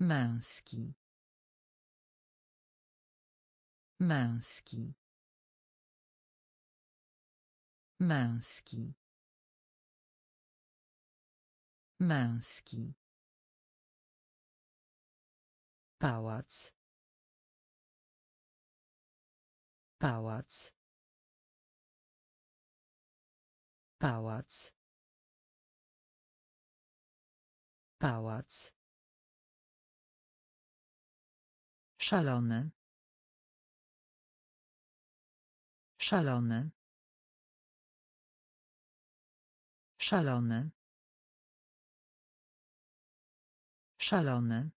Męski. Męski. Męski. Męski. Pałac. Pałac. Pałac. Pałac. Szalony. Szalony. Szalony. Szalony.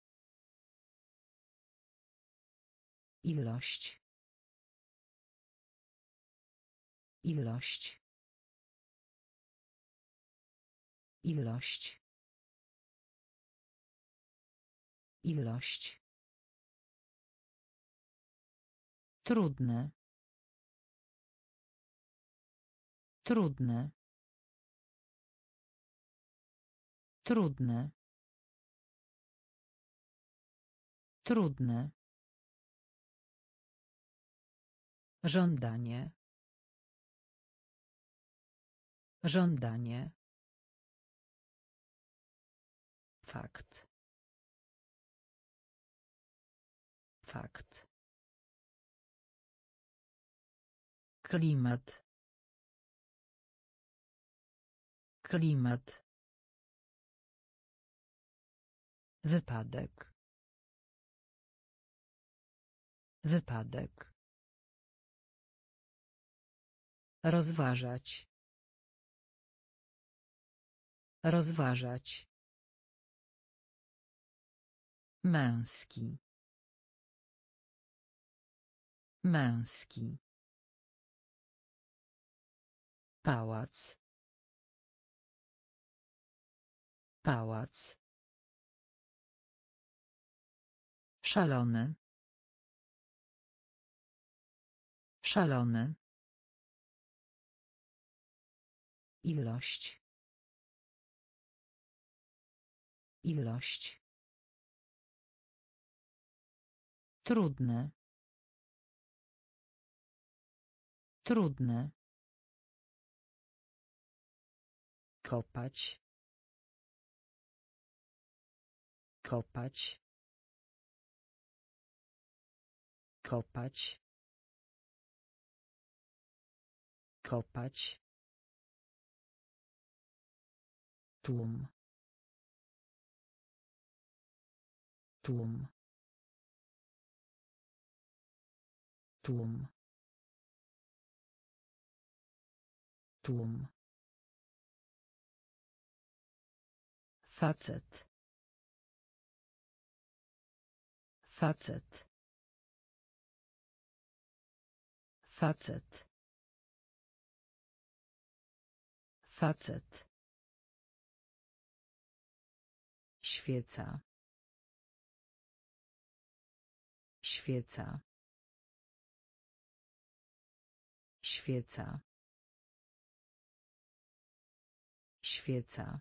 Ilość. Ilość. Ilość. Ilość. Trudne. Trudne. Trudne. Trudne. Żądanie. Żądanie. Fakt. Fakt. Klimat. Klimat. Wypadek. Wypadek. Rozważać. Rozważać. Męski. Męski. Pałac. Pałac. Szalony. Szalony. Ilość. Ilość. Trudne. Trudne. Kopać. Kopać. Kopać. Kopać. Tłum. Tłum. Tłum. Tłum. Facet. Facet. Facet. Facet. Świeca. Świeca. Świeca. Świeca.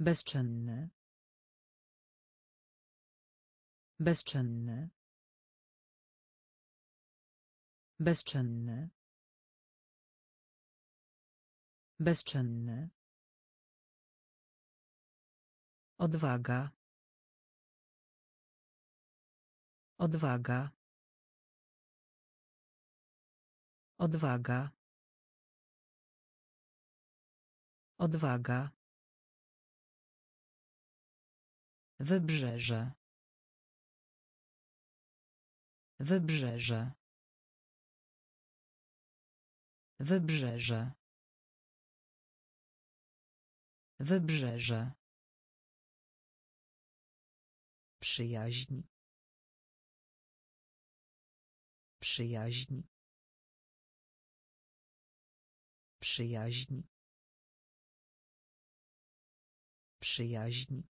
Bezczynny. Bezczynny. Bezczynny. Bezczynny. Odwaga. Odwaga. Odwaga. Odwaga. Wybrzeże. Wybrzeże. Wybrzeże. Wybrzeże. Przyjaźń. Przyjaźń. Przyjaźń. Przyjaźń.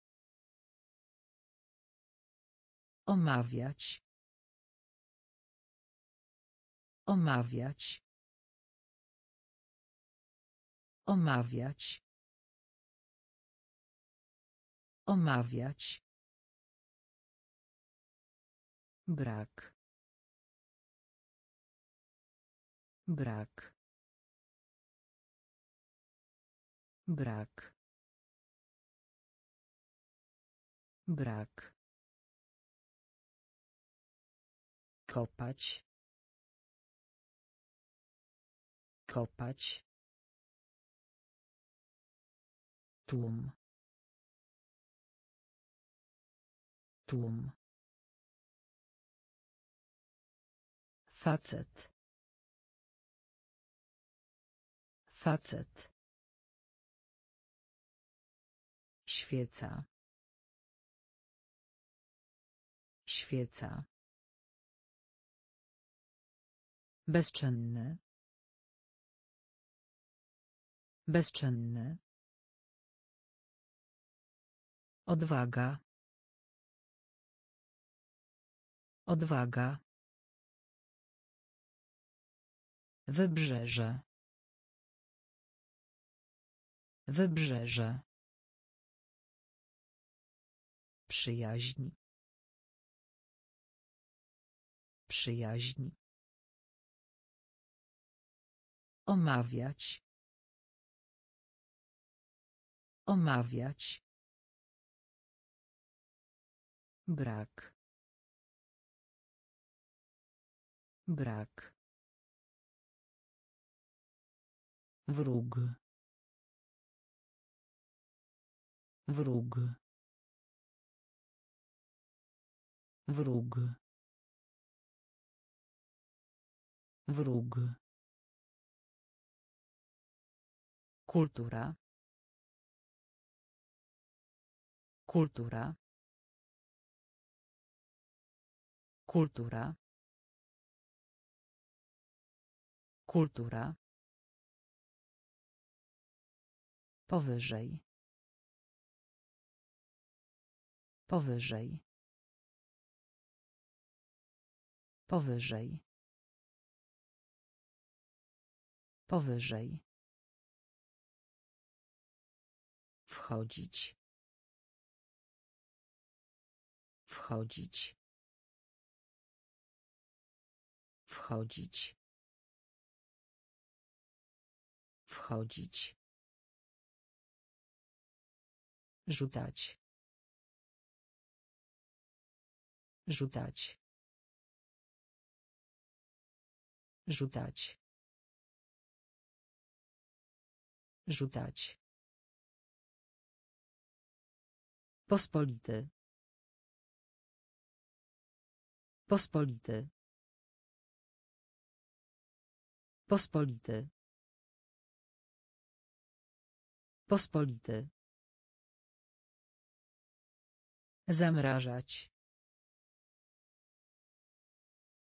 Omawiać. Omawiać. Omawiać. Omawiać. Brak. Brak. Brak. Brak. Kopać. Kopać. Tłum. Tłum. Facet. Facet. Świeca. Świeca. Bezczynny. Bezczynny. Odwaga. Odwaga. Wybrzeże. Wybrzeże. Przyjaźń. Przyjaźń. Omawiać. Omawiać. Brak. Brak. Wróg. Wróg. Wróg. Wróg. Kultura. Kultura. Kultura. Kultura. Powyżej. Powyżej. Powyżej. Powyżej. Wchodzić. Wchodzić. Wchodzić. Wchodzić. Rzucać. Rzucać. Rzucać. Rzucać. Pospolity. Pospolity. Pospolity. Pospolity. Zamrażać.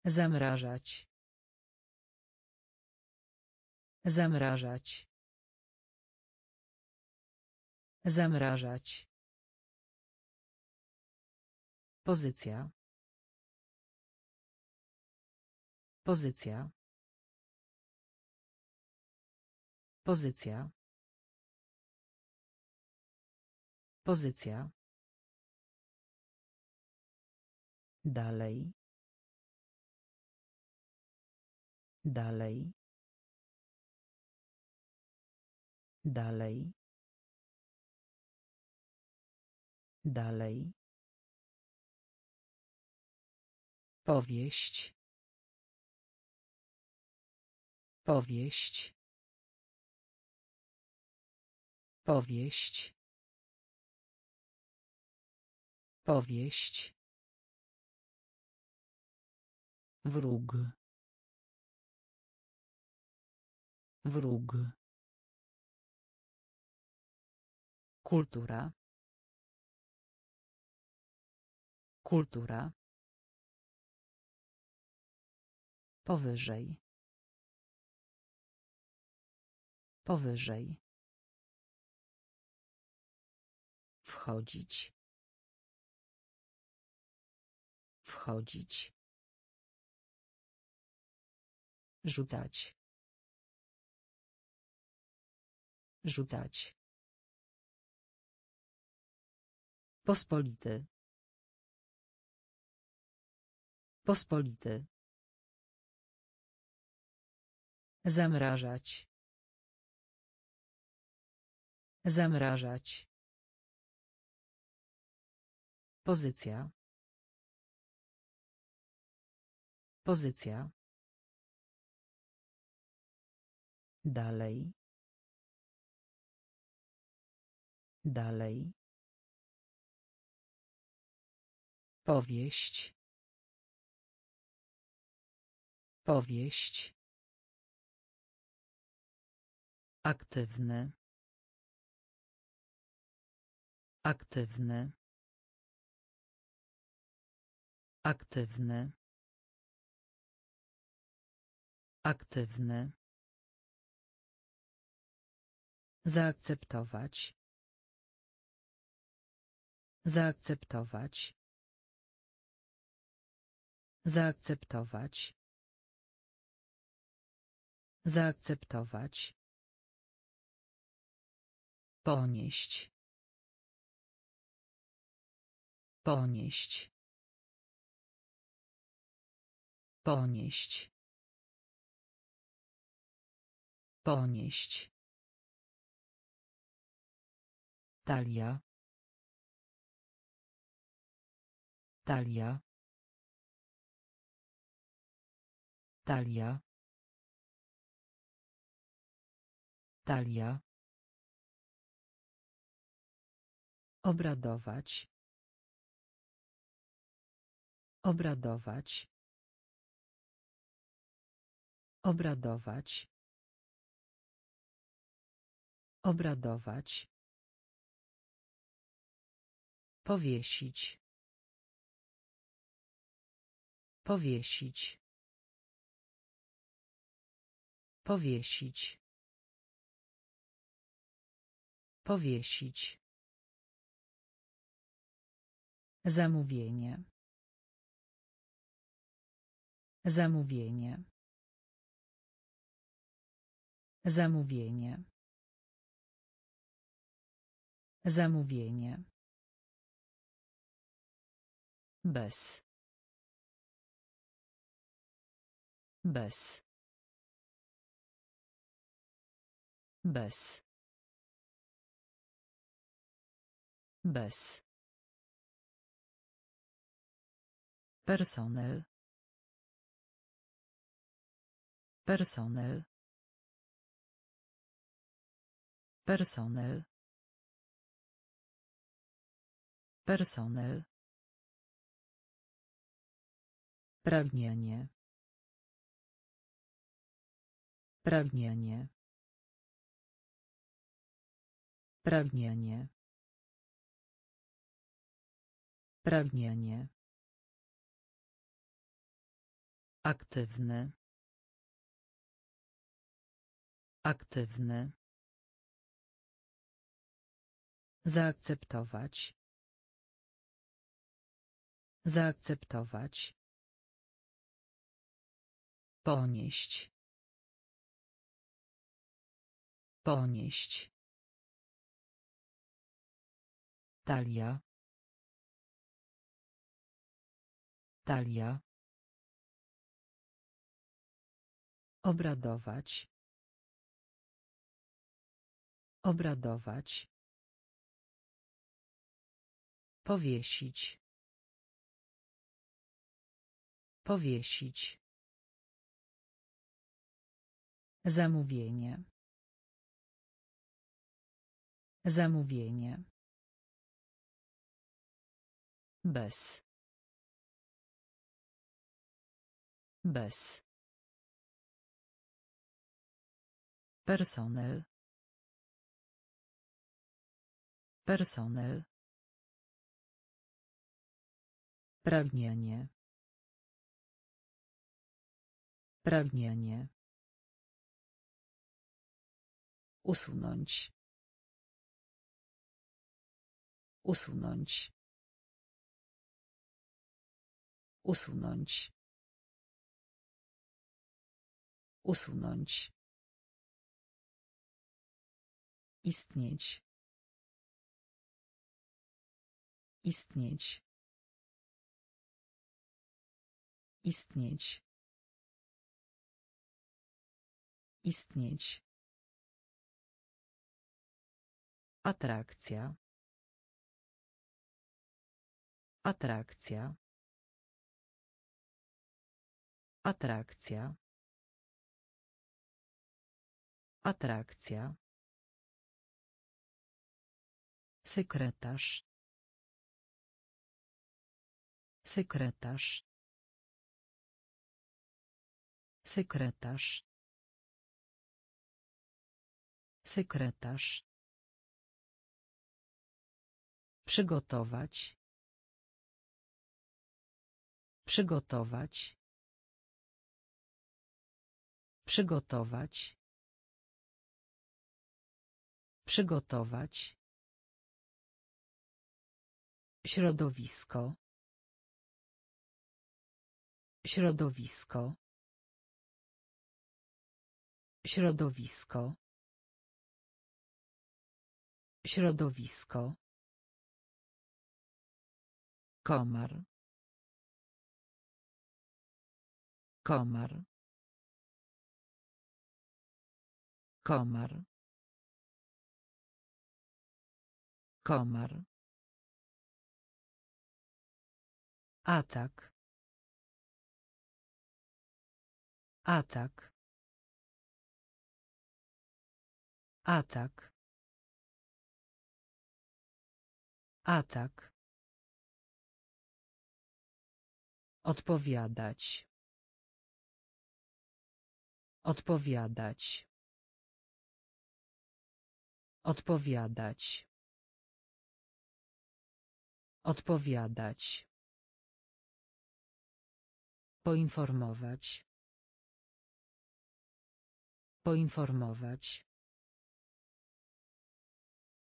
Zamrażać. Zamrażać. Zamrażać. Pozycja. Pozycja. Pozycja. Pozycja. Dalej. Dalej. Dalej. Dalej. Powieść. Powieść. Powieść. Powieść. Wróg. Wróg. Kultura. Kultura. Powyżej. Powyżej. Wchodzić. Wchodzić. Rzucać. Rzucać. Pospolity. Pospolity. Zamrażać. Zamrażać. Pozycja. Pozycja. Dalej. Dalej. Powieść. Powieść. Aktywny. Aktywny. Aktywny. Aktywny. Zaakceptować. Zaakceptować. Zaakceptować. Zaakceptować. Ponieść. Ponieść. Ponieść. Ponieść. Talia. Talia. Talia. Talia. Obradować. Obradować. Obradować. Obradować. Powiesić. Powiesić. Powiesić. Powiesić. Zamówienie. Zamówienie. Zamówienie. Zamówienie. Bez. Bez. Bez. Bez. Personel. Personel. Personel. Personel. Pragnienie. Pragnienie. Pragnienie. Pragnienie. Aktywny. Aktywny. Zaakceptować. Zaakceptować. Ponieść. Ponieść. Talia. Talia. Obradować. Obradować. Powiesić. Powiesić. Zamówienie. Zamówienie. Bez. Bez. Personel. Personel. Pragnienie. Pragnienie. Usunąć. Usunąć. Usunąć. Usunąć. Istnieć. Istnieć. Istnieć. Istnieć. Atrakcja. Atrakcja. Atrakcja. Atrakcja. Sekretarz. Sekretarz. Sekretarz. Sekretarz. Przygotować. Przygotować. Przygotować. Przygotować. Środowisko. Środowisko. Środowisko. Środowisko. Komar. Komar. Komar. Komar. Atak. Atak. Atak. Atak. Odpowiadać. Odpowiadać. Odpowiadać. Odpowiadać. Poinformować. Poinformować.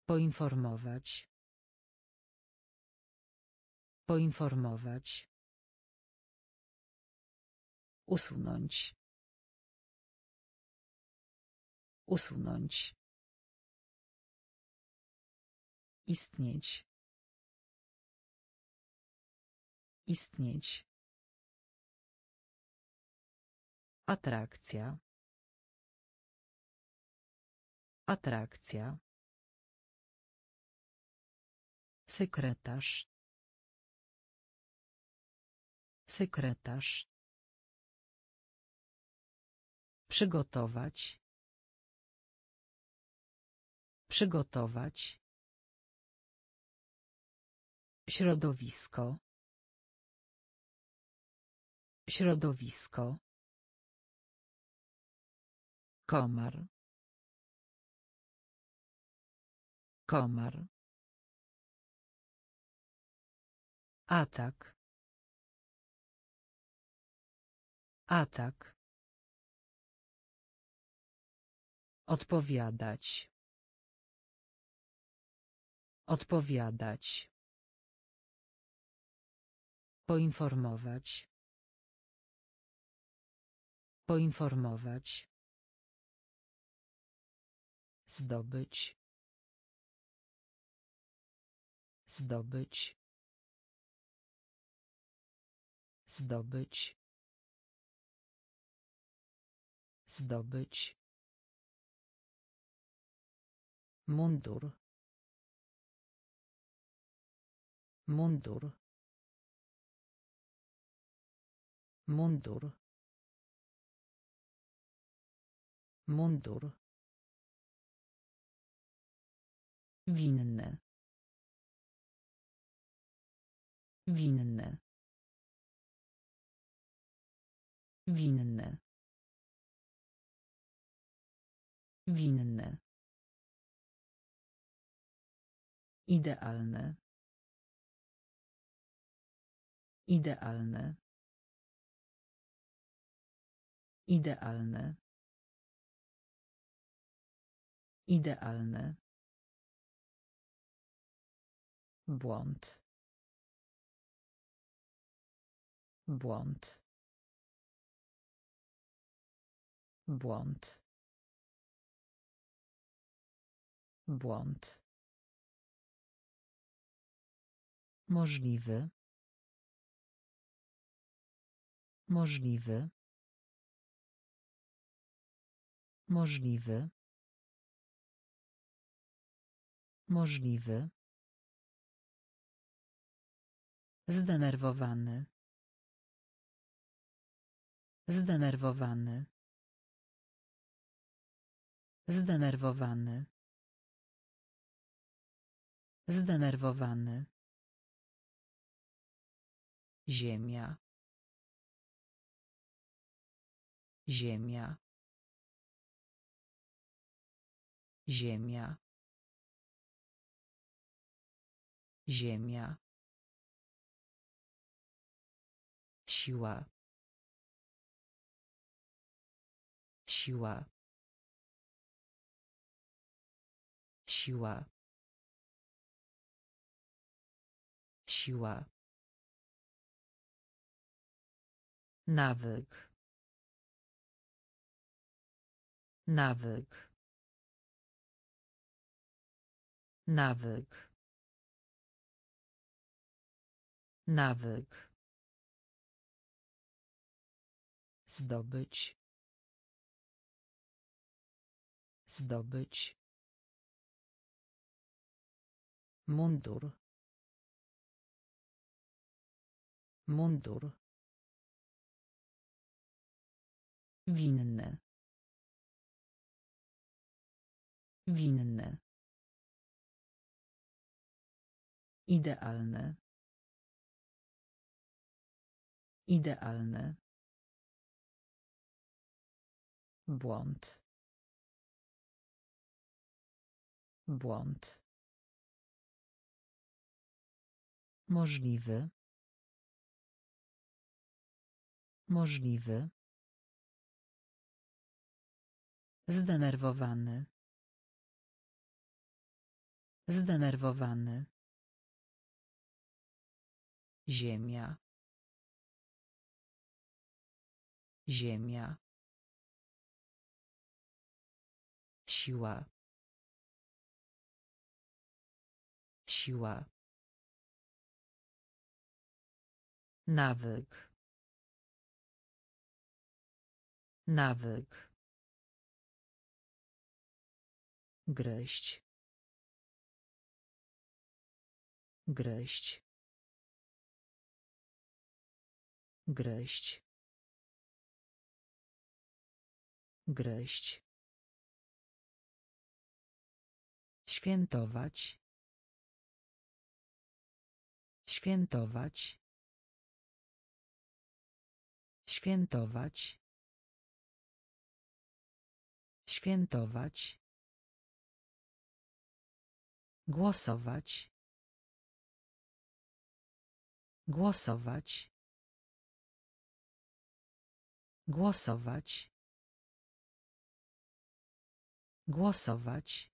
Poinformować. Poinformować. Usunąć. Usunąć. Istnieć. Istnieć. Atrakcja. Atrakcja. Sekretarz. Sekretarz. Przygotować. Przygotować. Środowisko. Środowisko. Komar. Komar. Atak. Atak. Odpowiadać. Odpowiadać. Poinformować. Poinformować. Zdobyć. Zdobyć. Zdobyć. Zdobyć. Mundur. Mundur. Mundur. Mundur. Winny. Winny. Winny. Winny. Idealne. Idealne. Idealne. Idealny. Błąd. Błąd. Błąd. Błąd. Możliwy. Możliwy. Możliwy. Możliwy. Zdenerwowany. Zdenerwowany. Zdenerwowany. Zdenerwowany. Ziemia. Ziemia. Ziemia. Ziemia. Siła. Siła. Siła. Siła. Nawyk. Nawyk. Nawyk. Nawyk. Zdobyć. Zdobyć. Mundur. Mundur. Winny. Winny. Idealny. Idealny. Błąd. Błąd. Możliwy. Możliwy. Zdenerwowany. Zdenerwowany. Ziemia. Ziemia. Siła. Siła. Nawyk. Nawyk. Gryźć. Gryźć. Gryźć. Gryźć. Świętować. Świętować. Świętować. Świętować. Głosować. Głosować. Głosować. Głosować.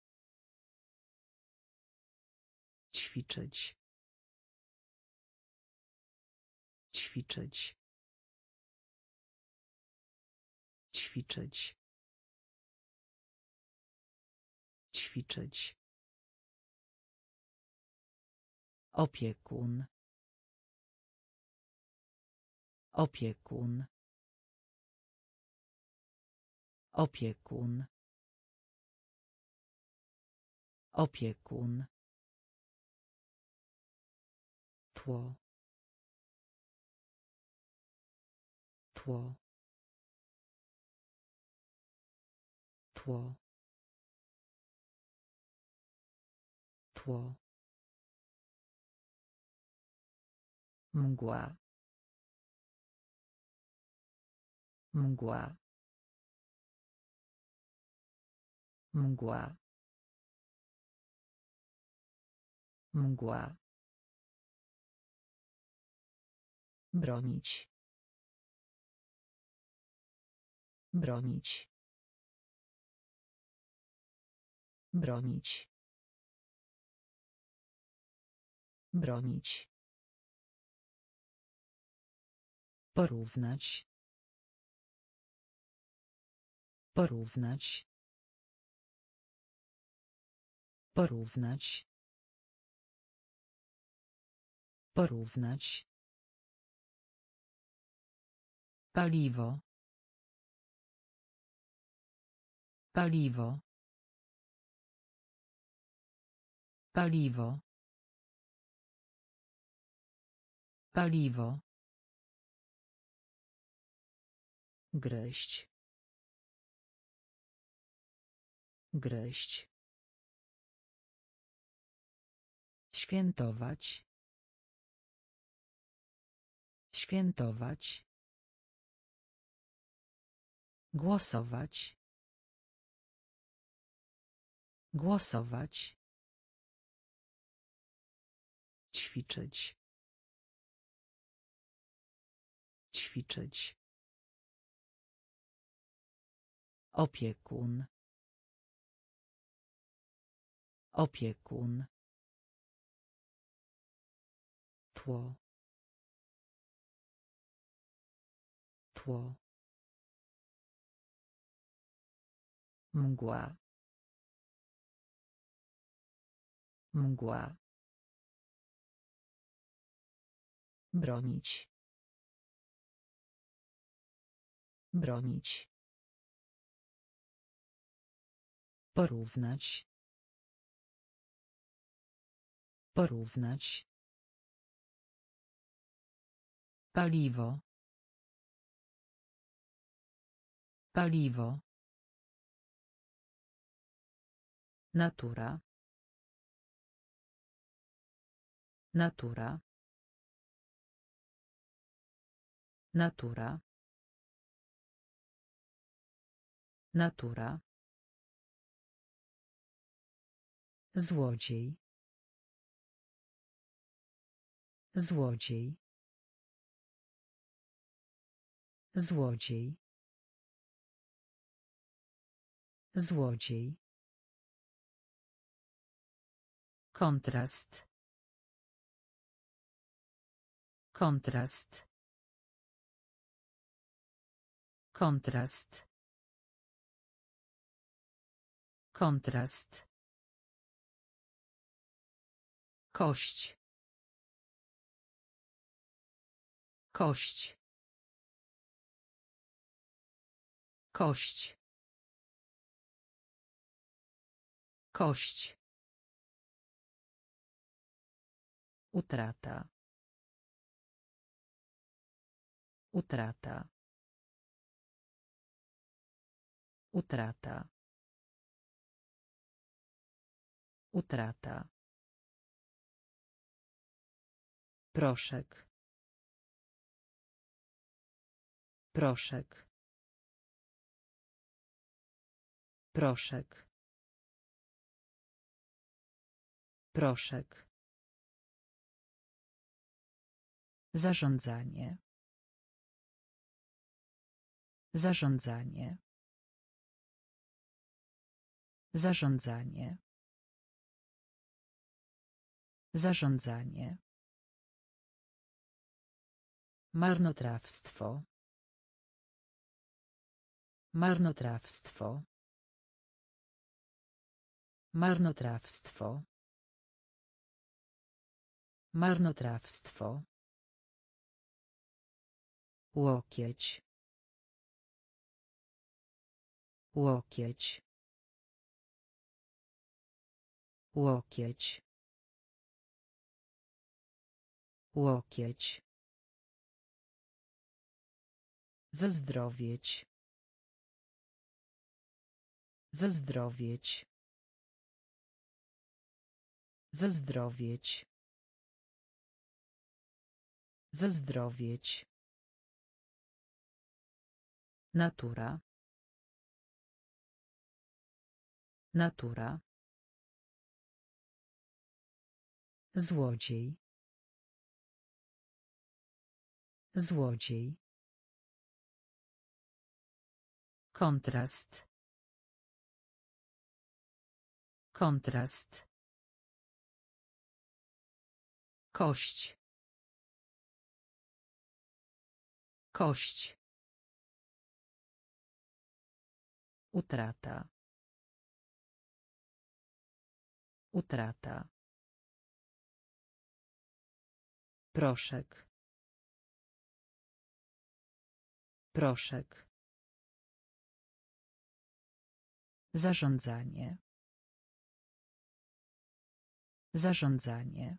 Ćwiczyć. Ćwiczyć. Ćwiczyć. Ćwiczyć. Opiekun. Opiekun. Opiekun. Opiekun. Tło. Tło. Tło. Tło. Mgła. Mgła. Mgła. Mgła. Bronić. Bronić. Bronić. Bronić. Porównać. Porównać. Porównać. Porównać. Paliwo. Paliwo. Paliwo. Paliwo. Gryźć. Gryźć. Świętować. Świętować. Głosować. Głosować. Ćwiczyć. Ćwiczyć. Opiekun. Opiekun. Tło. Tło. Mgła. Mgła. Bronić. Bronić. Porównać. Porównać. Paliwo. Paliwo. Natura. Natura. Natura. Natura. Złodziej. Złodziej. Złodziej. Złodziej. Kontrast. Kontrast. Kontrast. Kontrast. Kość. Kość. Kość. Kość. Utrata. Utrata. Utrata. Utrata. Proszek. Proszek. Proszek. Proszek. Zarządzanie. Zarządzanie. Zarządzanie. Zarządzanie. Marnotrawstwo. Marnotrawstwo. Marnotrawstwo. Marnotrawstwo. Łokieć. Łokieć. Łokieć. Łokieć. Wyzdrowieć. Wyzdrowieć. Wyzdrowieć. Wyzdrowieć. Natura. Natura. Złodziej. Złodziej. Kontrast. Kontrast. Kość. Kość. Utrata. Utrata. Proszek. Proszek. Zarządzanie. Zarządzanie.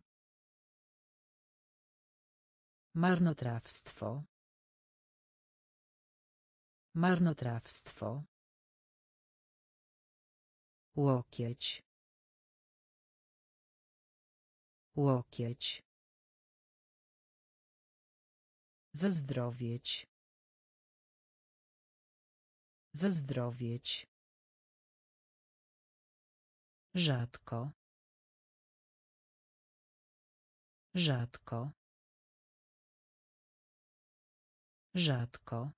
Marnotrawstwo. Marnotrawstwo. Łokieć. Łokieć. Wyzdrowieć. Wyzdrowieć. Rzadko. Rzadko. Rzadko.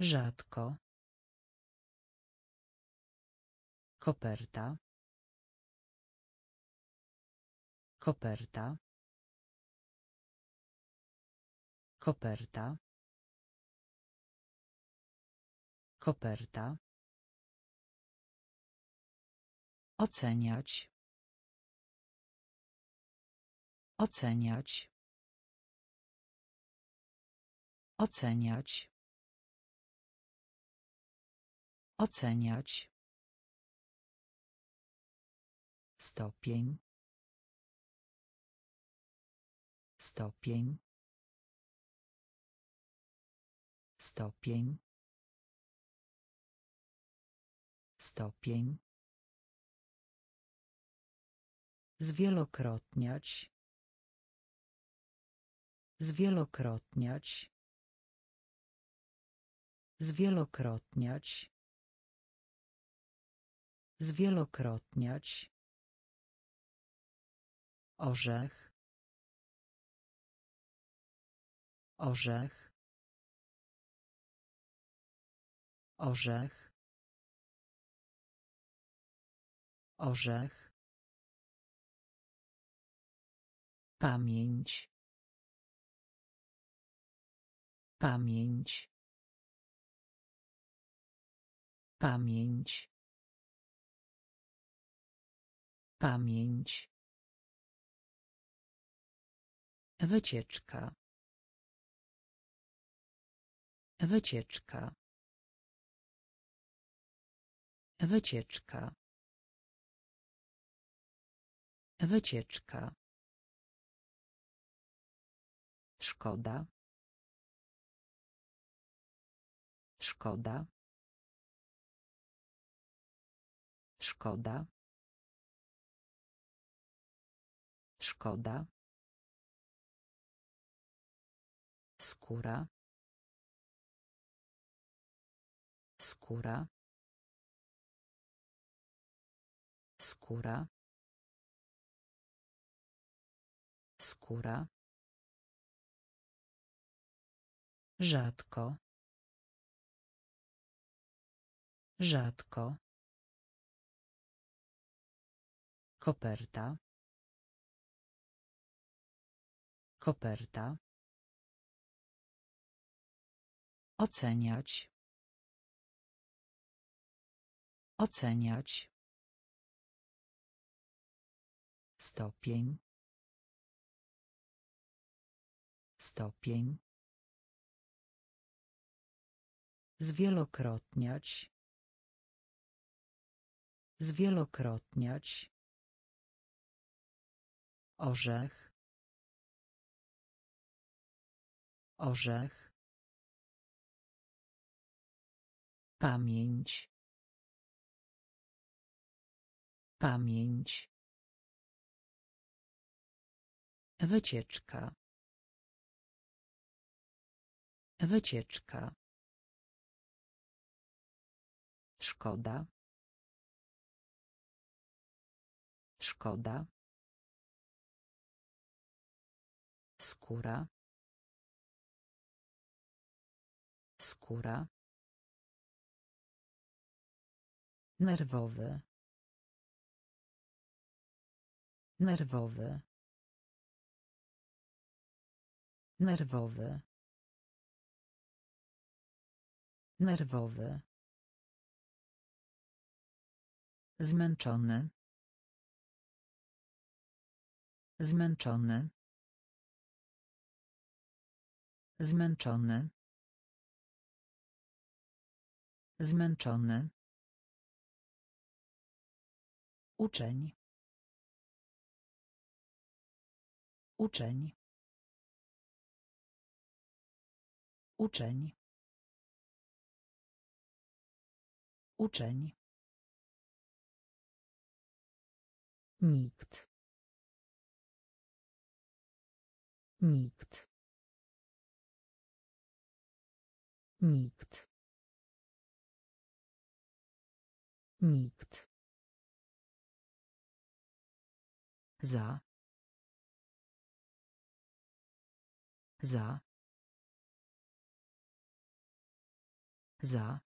Rzadko. Koperta. Koperta. Koperta. Koperta. Oceniać. Oceniać. Oceniać. Oceniać. Stopień. Stopień. Stopień. Stopień. Zwielokrotniać. Zwielokrotniać. Zwielokrotniać. Zwielokrotniać. Orzech. Orzech. Orzech. Orzech. Pamięć. Pamięć. Pamięć. Pamięć. Wycieczka. Wycieczka. Wycieczka. Wycieczka. Szkoda. Szkoda. Szkoda. Szkoda. Skóra. Skóra. Skóra. Skóra. Rzadko. Rzadko. Koperta. Koperta. Oceniać. Oceniać. Stopień. Stopień. Zwielokrotniać. Zwielokrotniać. Orzech. Orzech. Pamięć. Pamięć. Wycieczka. Wycieczka. Szkoda. Szkoda. Skóra. Skóra. Nerwowy. Nerwowy. Nerwowy. Nerwowy. Zmęczony. Zmęczony. Zmęczony. Zmęczony. Uczeń. Uczeń. Uczeń. Uczeń. Nikt. Nikt. Nikt. Nikt. Za. Za. Za.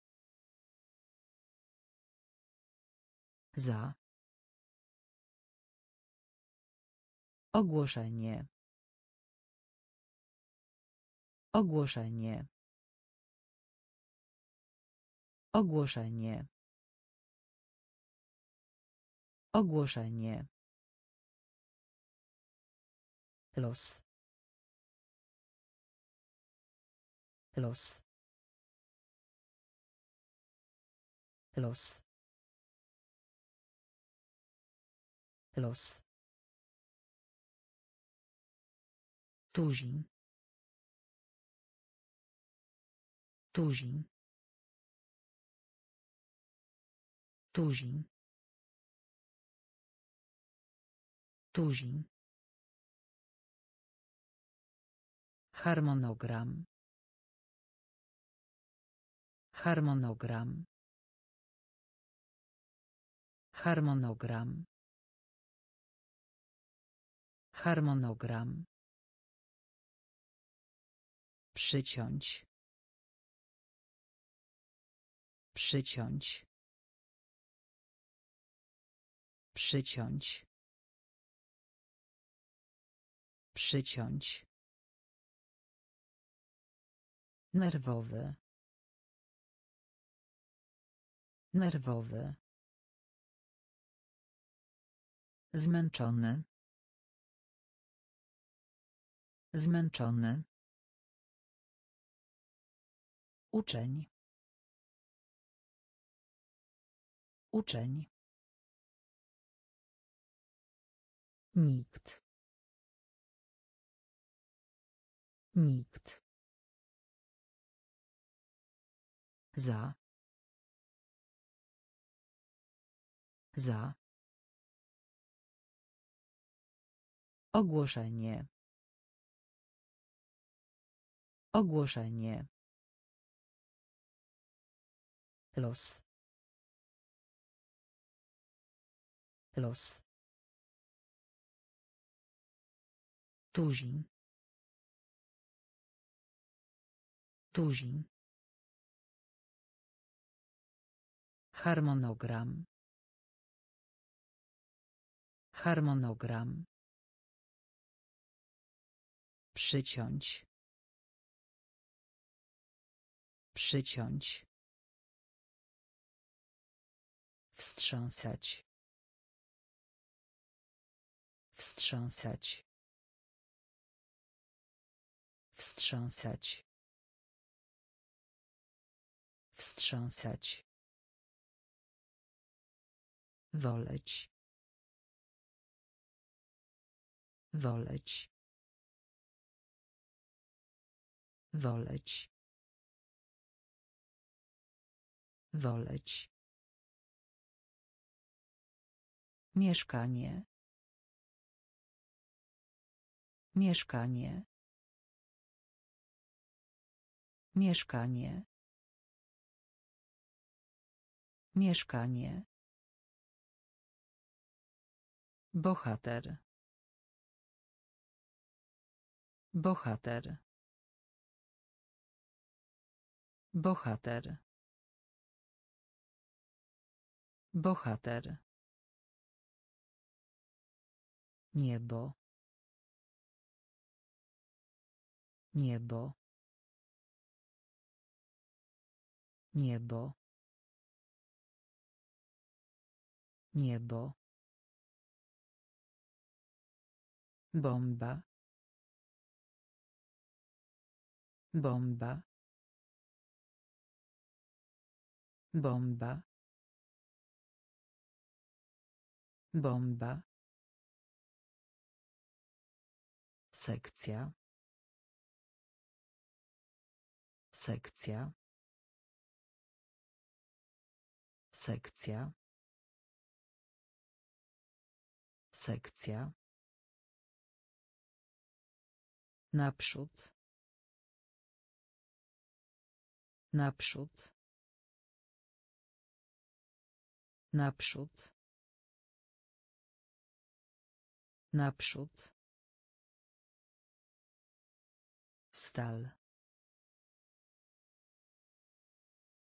Za. Ogłoszenie. Ogłoszenie. Ogłoszenie. Ogłoszenie. Los. Los. Los. Los. Tuzin. Tuzin. Tuzin. Tuzin. Harmonogram. Harmonogram. Harmonogram. Harmonogram. Przyciąć. Przyciąć. Przyciąć. Przyciąć. Nerwowy. Nerwowy. Zmęczony. Zmęczony. Uczeń. Uczeń. Nikt. Nikt. Za. Za. Ogłoszenie. Ogłoszenie. Los. Los. Tuzin. Tuzin. Harmonogram. Harmonogram. Przyciąć. Przyciąć. Wstrząsać. Wstrząsać. Wstrząsać. Wstrząsać. Woleć. Woleć. Woleć. Woleć. Mieszkanie. Mieszkanie. Mieszkanie. Mieszkanie. Bohater. Bohater. Bohater. Bohater. Niebo. Niebo. Niebo. Niebo. Bomba. Bomba. Bomba. Bomba. Sekcja. Sekcja. Sekcja. Sekcja. Naprzód. Naprzód. Naprzód. Naprzód. Stal.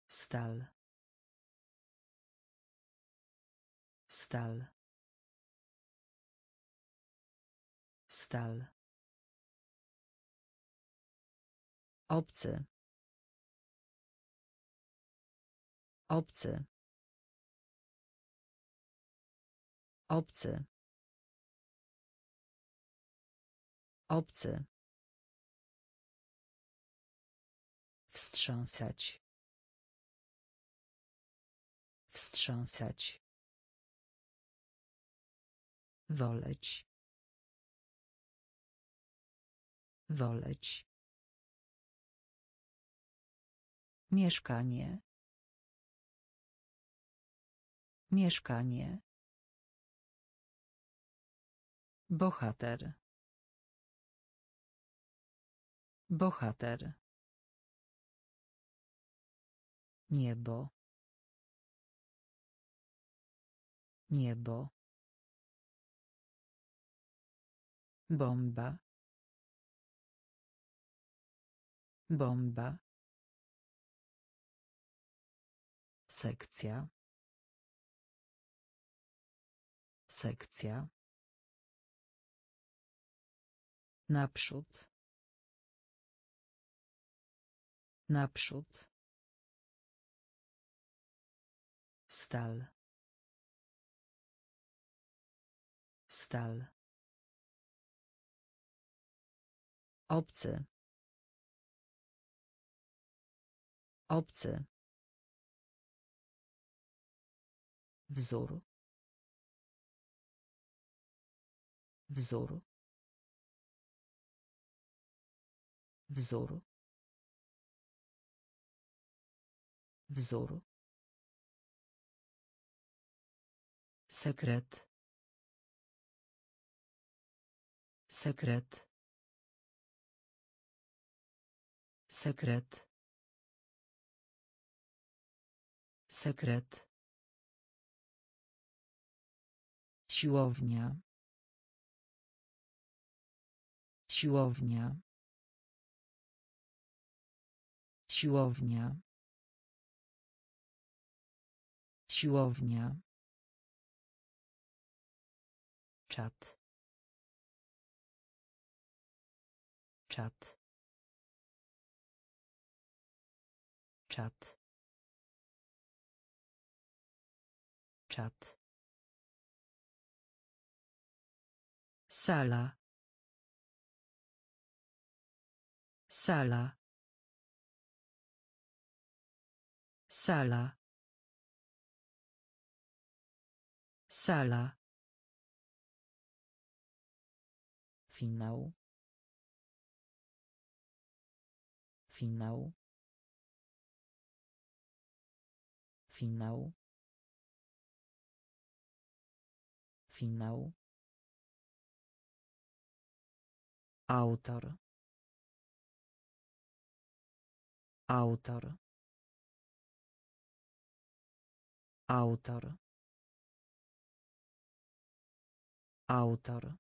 Stal. Stal. Stal. Obcy. Obcy. Obcy. Obcy. Wstrząsać. Wstrząsać. Woleć. Woleć. Mieszkanie. Mieszkanie. Bohater. Bohater. Niebo. Niebo. Bomba. Bomba. Sekcja. Sekcja. Naprzód. Naprzód. Stal. Stal. Obcy. Obcy. Wzór. Wzór. Wzór. Wzór. Sekret. Sekret. Sekret. Sekret. Siłownia. Siłownia. Siłownia. Siłownia. Czat. Czat. Czat. Czat. Sala. Sala. Sala. Sala. Finał. Finał. Finał. Finał. Autor. Autor. Autor. Autor.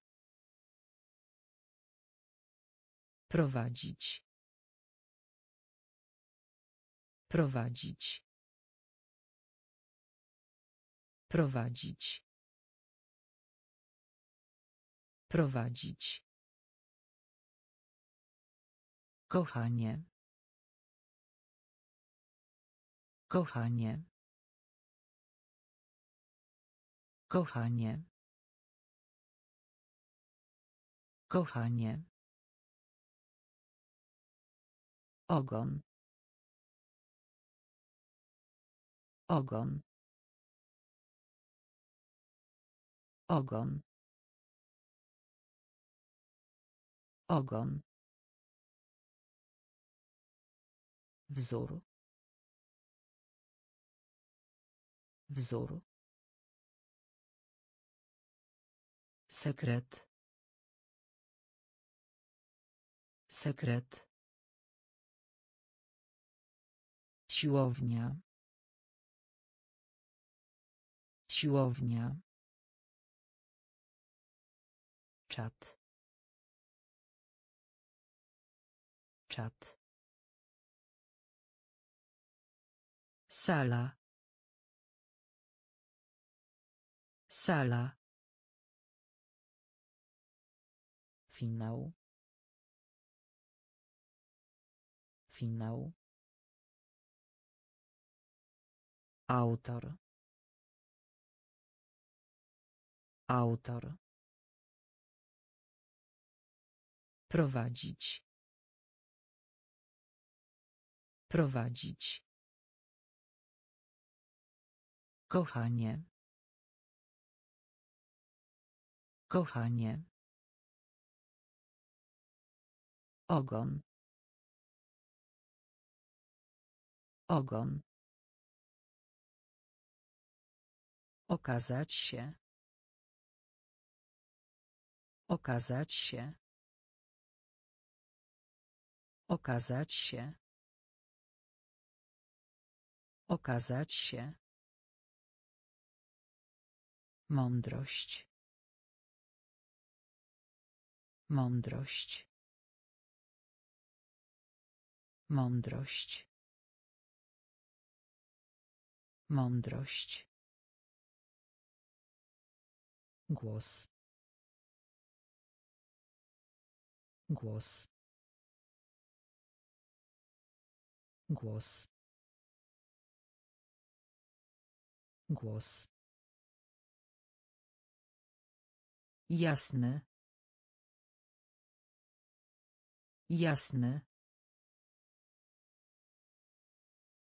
Prowadzić. Prowadzić. Prowadzić. Prowadzić. Kochanie. Kochanie. Kochanie. Kochanie. Ogon. Ogon. Ogon. Ogon. Wzór. Wzór. Sekret. Sekret. Siłownia. Siłownia. Czat. Czat. Sala. Sala. Finał. Finał. Autor. Autor. Prowadzić. Prowadzić. Kochanie. Kochanie. Ogon. Ogon. Okazać się. Okazać się. Okazać się. Okazać się. Mądrość. Mądrość. Mądrość. Mądrość. Głos. Głos. Głos. Głos. Jasny. Jasny.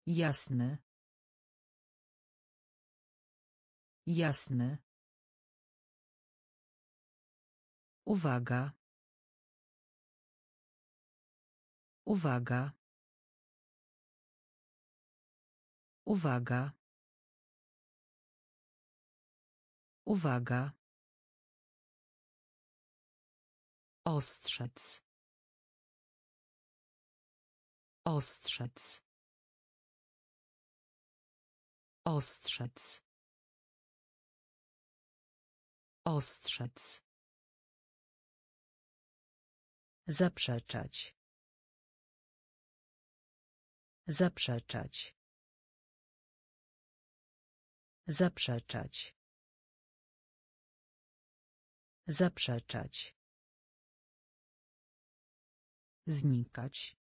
Jasny. Jasny. Uwaga. Uwaga. Uwaga. Uwaga. Ostrzec. Ostrzec. Ostrzec. Ostrzec. Zaprzeczać. Zaprzeczać. Zaprzeczać. Zaprzeczać. Znikać.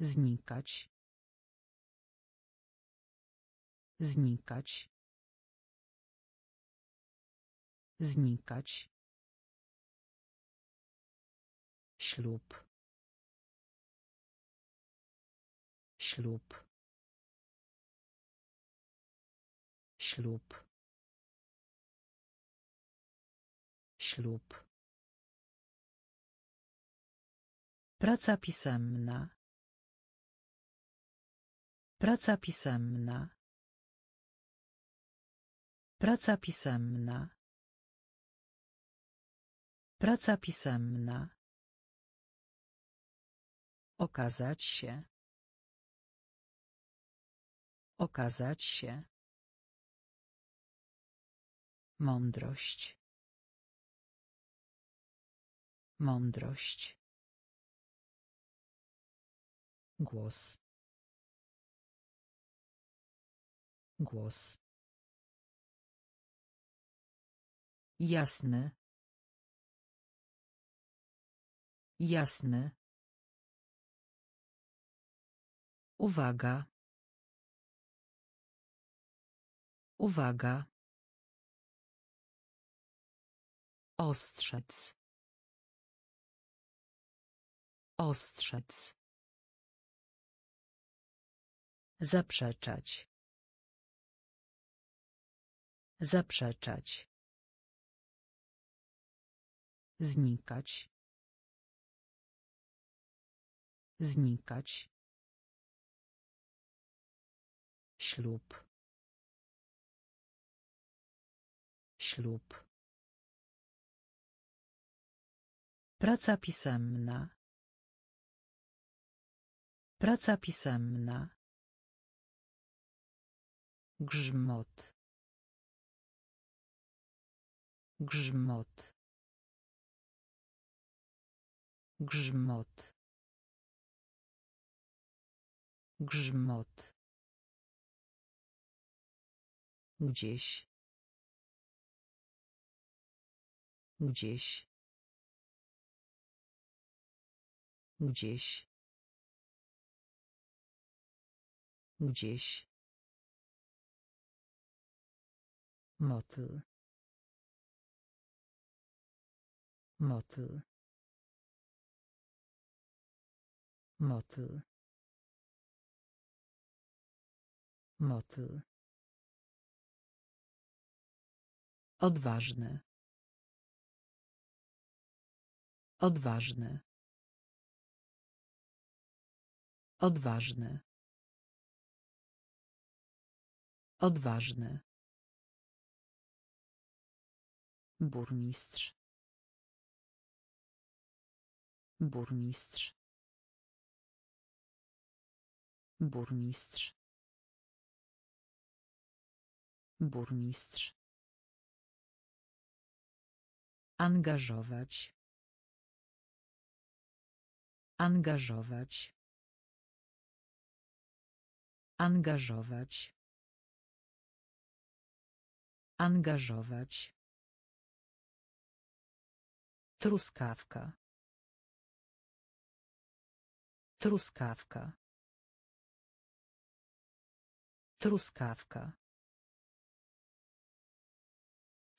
Znikać. Znikać. Znikać. Ślub. Ślub. Ślub. Ślub. Praca pisemna. Praca pisemna. Praca pisemna. Praca pisemna. Okazać się. Okazać się. Mądrość. Mądrość. Głos. Głos. Jasny. Jasny. Uwaga. Uwaga. Ostrzec. Ostrzec. Zaprzeczać. Zaprzeczać. Znikać. Znikać. Ślub. Ślub. Praca pisemna. Praca pisemna. Grzmot. Grzmot. Grzmot. Grzmot. Gdzieś. Gdzieś. Gdzieś. Gdzieś. Motyl. Motyl. Motyl. Motyl. Odważny. Odważny. Odważny. Odważny. Burmistrz. Burmistrz. Burmistrz. Burmistrz. Angażować. Angażować. Angażować. Angażować. Truskawka. Truskawka. Truskawka.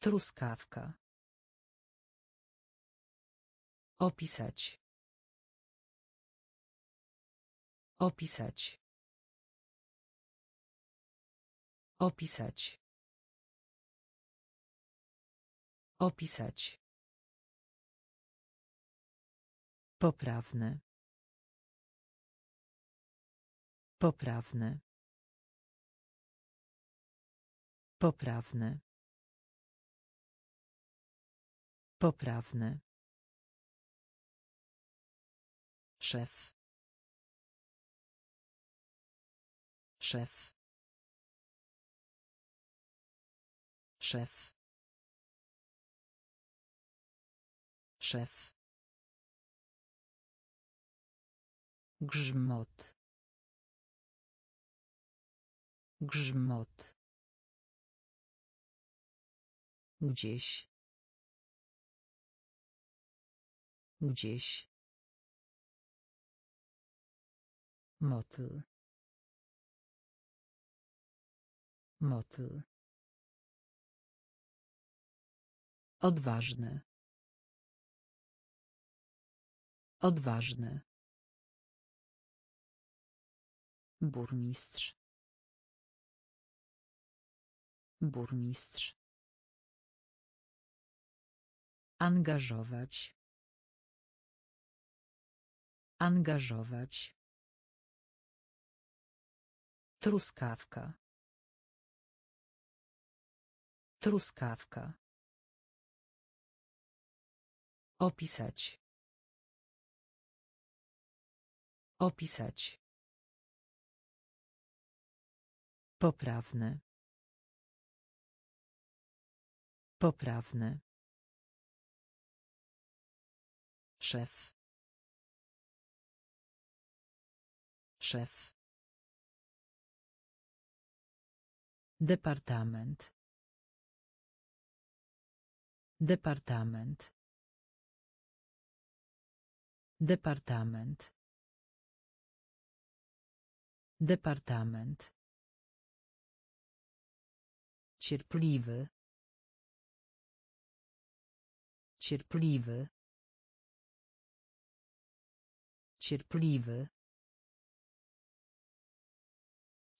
Truskawka. Opisać. Opisać. Opisać. Opisać. Poprawny. Poprawny. Poprawny. Poprawny. Szef. Szef. Szef. Szef. Grzmot. Grzmot. Gdzieś. Gdzieś. Motyl. Motyl. Odważny. Odważny. Burmistrz. Burmistrz. Angażować. Angażować. Truskawka. Truskawka. Opisać. Opisać. Poprawny. Poprawny. Szef. Szef. Departament. Departament. Departament. Departament. Cierpliwy. Cierpliwy. Cierpliwy.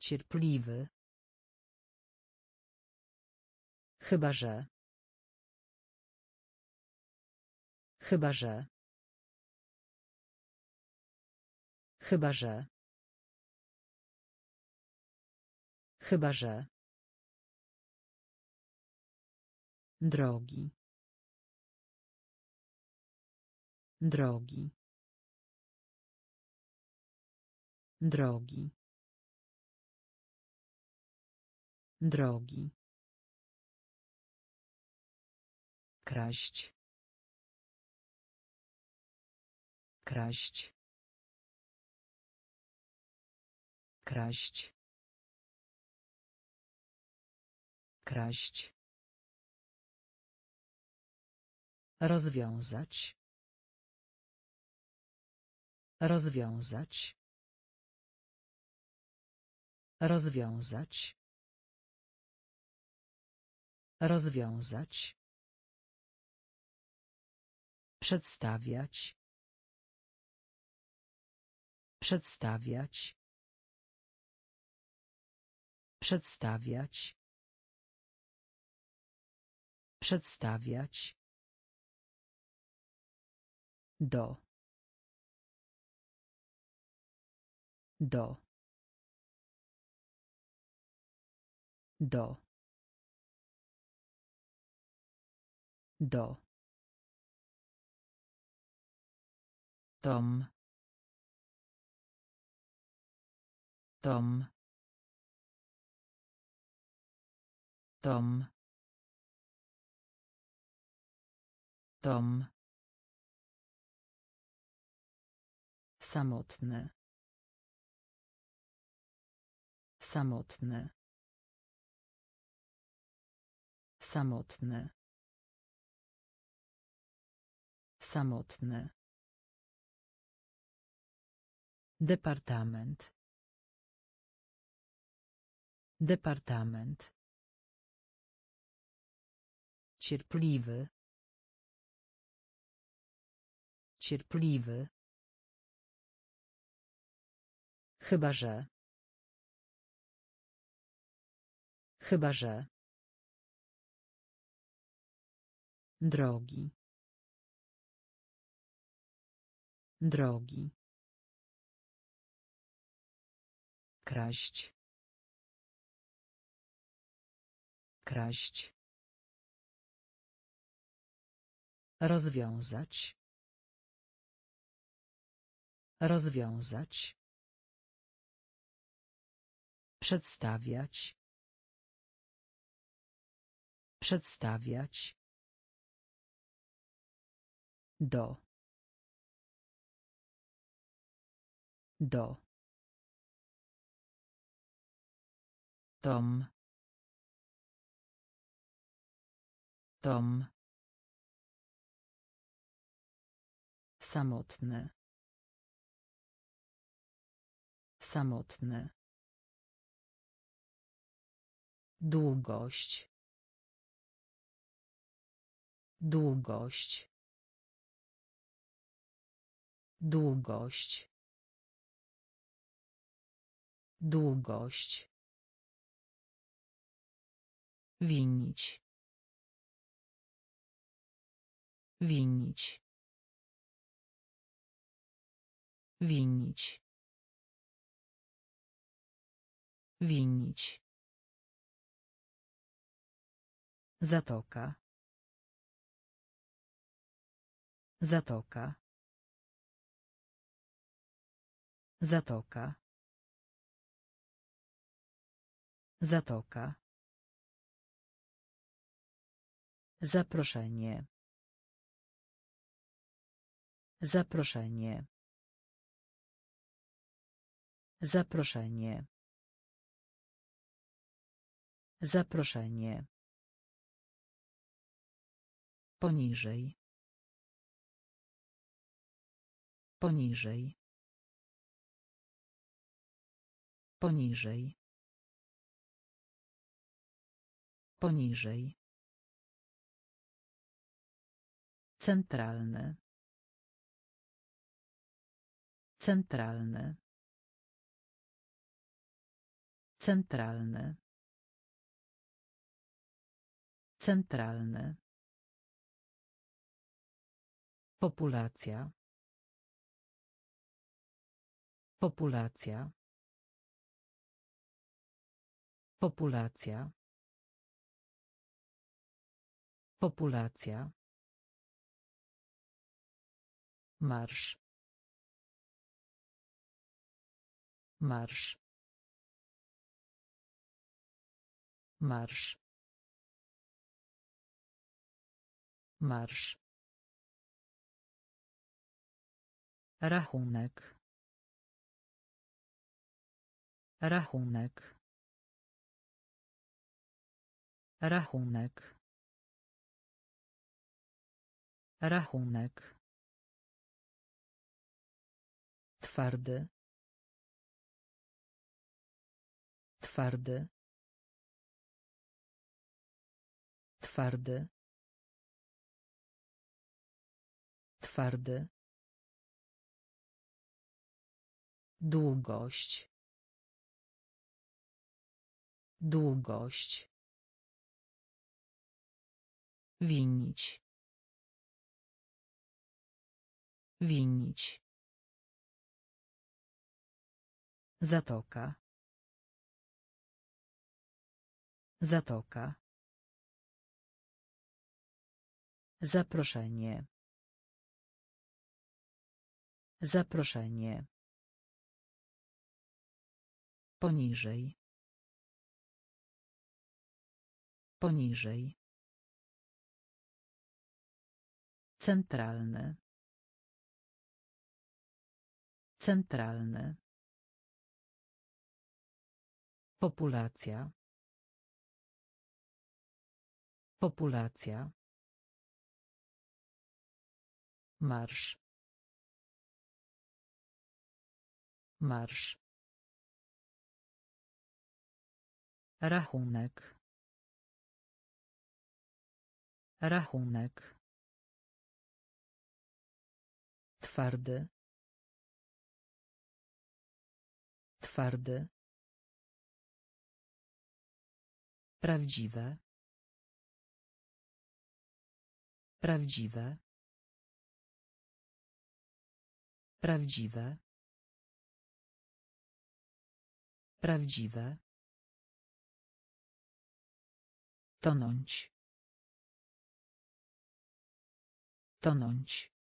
Cierpliwy. Chyba że. Chyba że. Chyba że. Chyba że. Drogi. Drogi. Drogi. Drogi. Kraść. Kraść. Kraść. Kraść. Rozwiązać. Rozwiązać. Rozwiązać. Rozwiązać. Przedstawiać. Przedstawiać. Przedstawiać. Przedstawiać. Do. Do. Do. Do. Tom. Tom. Tom. Tom. Samotne. Samotne. Samotne. Samotne. Departament. Departament. Cierpliwy. Cierpliwy. Chyba że. Chyba że. Drogi. Drogi. Kraść. Kraść. Rozwiązać. Rozwiązać. Przedstawiać. Przedstawiać. Do. Do. Tom. Tom. Samotne. Samotne. Długość. Długość. Długość. Długość. Winić. Winić. Winić. Winić. Zatoka. Zatoka. Zatoka. Zatoka. Zaproszenie. Zaproszenie. Zaproszenie. Zaproszenie. Poniżej. Poniżej. Poniżej. Poniżej. Centralny. Centralny. Centralny. Centralny. Populacja. Populacja. Populacja. Populacja. Marsz. Marsz. Marsz. Marsz. Rachunek. Rachunek. Rachunek. Rachunek. Twardy. Twardy. Twardy. Twardy. Długość. Długość. Winić. Winić. Zatoka. Zatoka. Zaproszenie. Zaproszenie. Poniżej. Poniżej. Centralny. Centralny. Populacja. Populacja. Marsz. Marsz. Rachunek. Rachunek. Twardy. Twardy. Prawdziwe. Prawdziwe. Prawdziwe. Prawdziwe. Tonąć. Tonąć.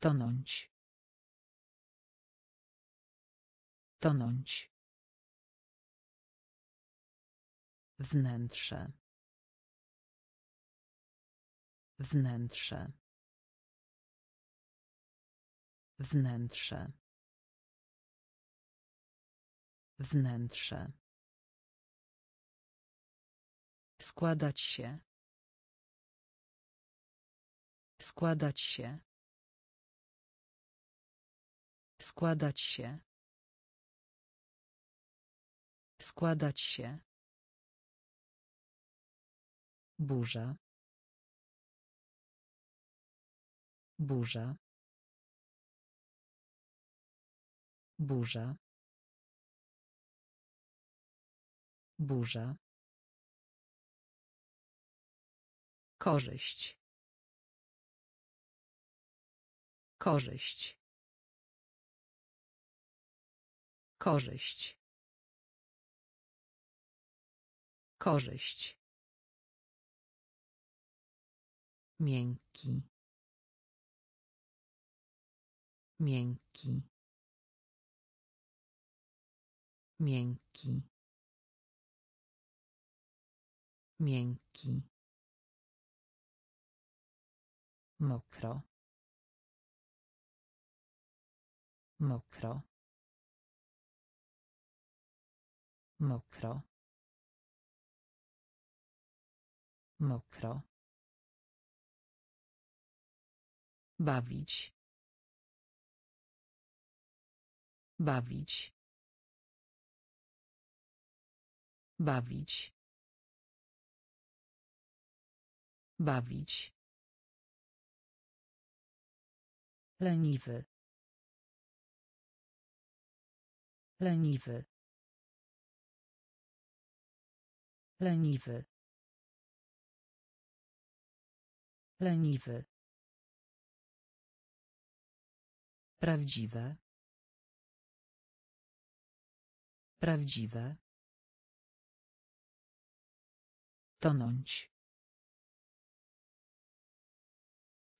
Tonąć. Tonąć. Wnętrze. Wnętrze. Wnętrze. Wnętrze. Składać się. Składać się. Składać się. Składać się. Burza. Burza. Burza. Burza. Korzyść. Korzyść. Korzyść. Korzyść. Miękki. Miękki. Miękki. Miękki. Mokro. Mokro. Mokro. Mokro. Bawić. Bawić. Bawić. Bawić. Leniwy. Leniwy. Leniwy. Leniwy. Prawdziwe. Prawdziwe. Tonąć.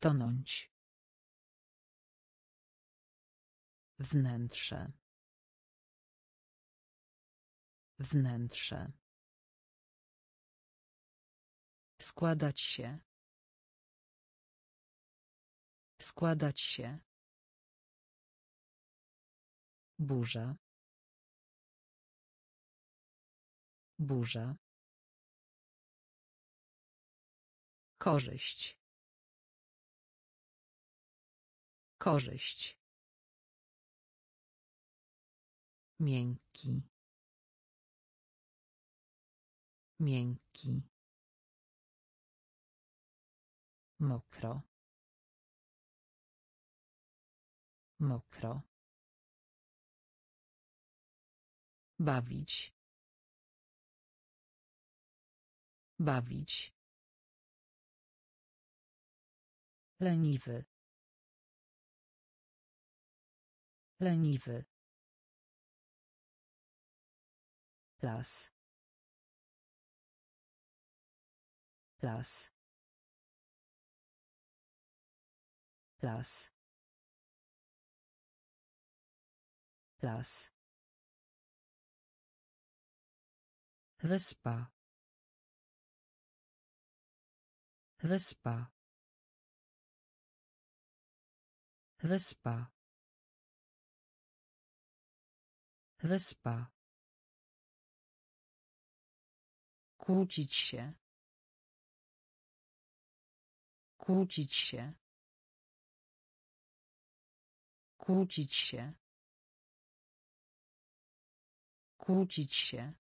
Tonąć. Wnętrze. Wnętrze. Składać się. Składać się. Burza. Burza. Korzyść. Korzyść. Miękki. Miękki. Mokro. Mokro. Bawić. Bawić. Leniwy. Leniwy. Las. Las. Las. Las. Wyspa. Wyspa. Wyspa. Wyspa. Kłócić się. Kłócić się. Kłócić się. Kłócić się.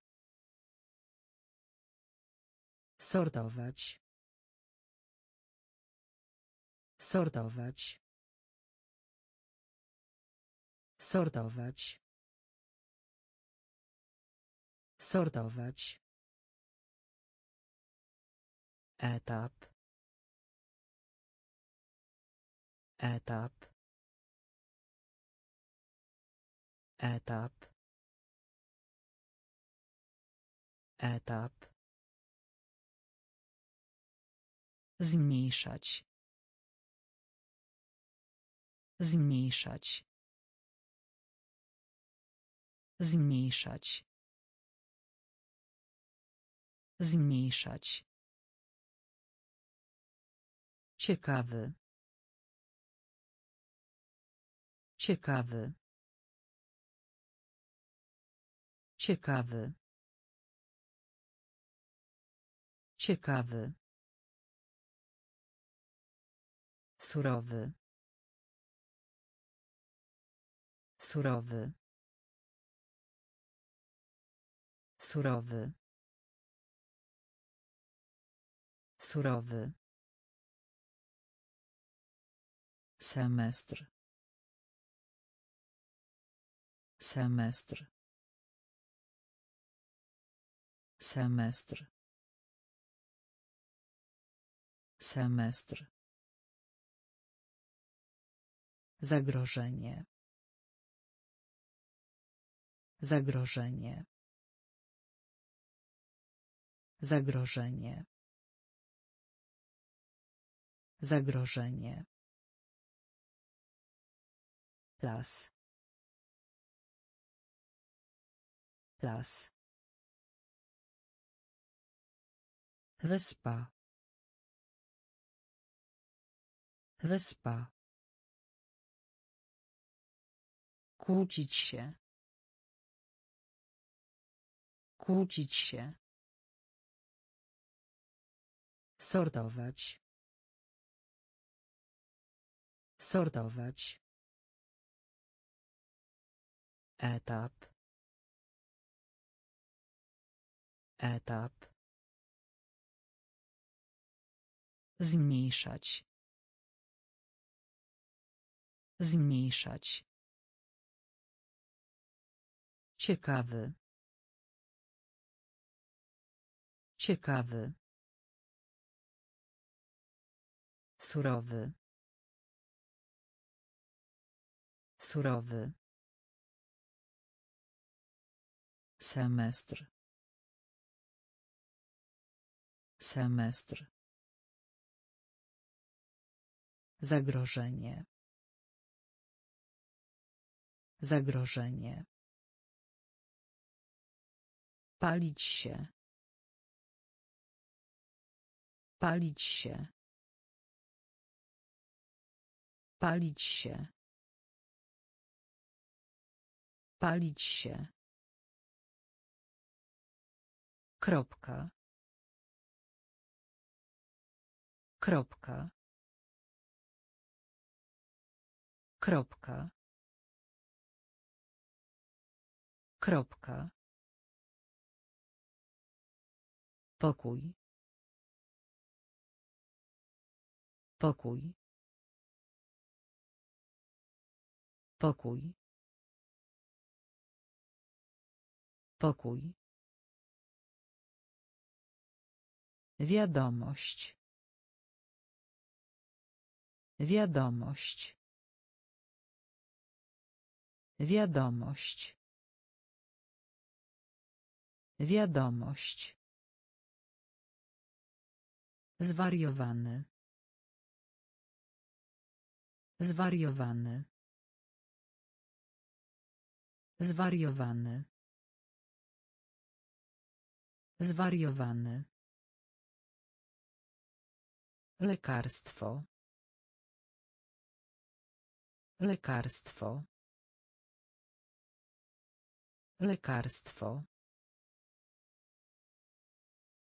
Sortować. Sortować. Sortować. Sortować. Etap. Etap. Etap. Etap. Zmniejszać. Zmniejszać. Zmniejszać. Zmniejszać. Ciekawy. Ciekawy. Ciekawy. Ciekawy. Surowy. Surowy. Surowy. Surowy. Semestr. Semestr. Semestr. Semestr. Zagrożenie. Zagrożenie. Zagrożenie. Zagrożenie. Las. Las. Wyspa. Wyspa. Kłócić się. Kłócić się. Sortować. Sortować. Etap. Etap. Zmniejszać. Zmniejszać. Ciekawy. Ciekawy. Surowy. Surowy. Semestr. Semestr. Zagrożenie. Zagrożenie. Palić się. Palić się. Palić się. Palić się. Kropka. Kropka. Kropka. Kropka. Pokój. Pokój. Pokój. Pokój. Wiadomość. Wiadomość. Wiadomość. Wiadomość. Zwariowany. Zwariowany. Zwariowany. Zwariowany. Lekarstwo. Lekarstwo. Lekarstwo.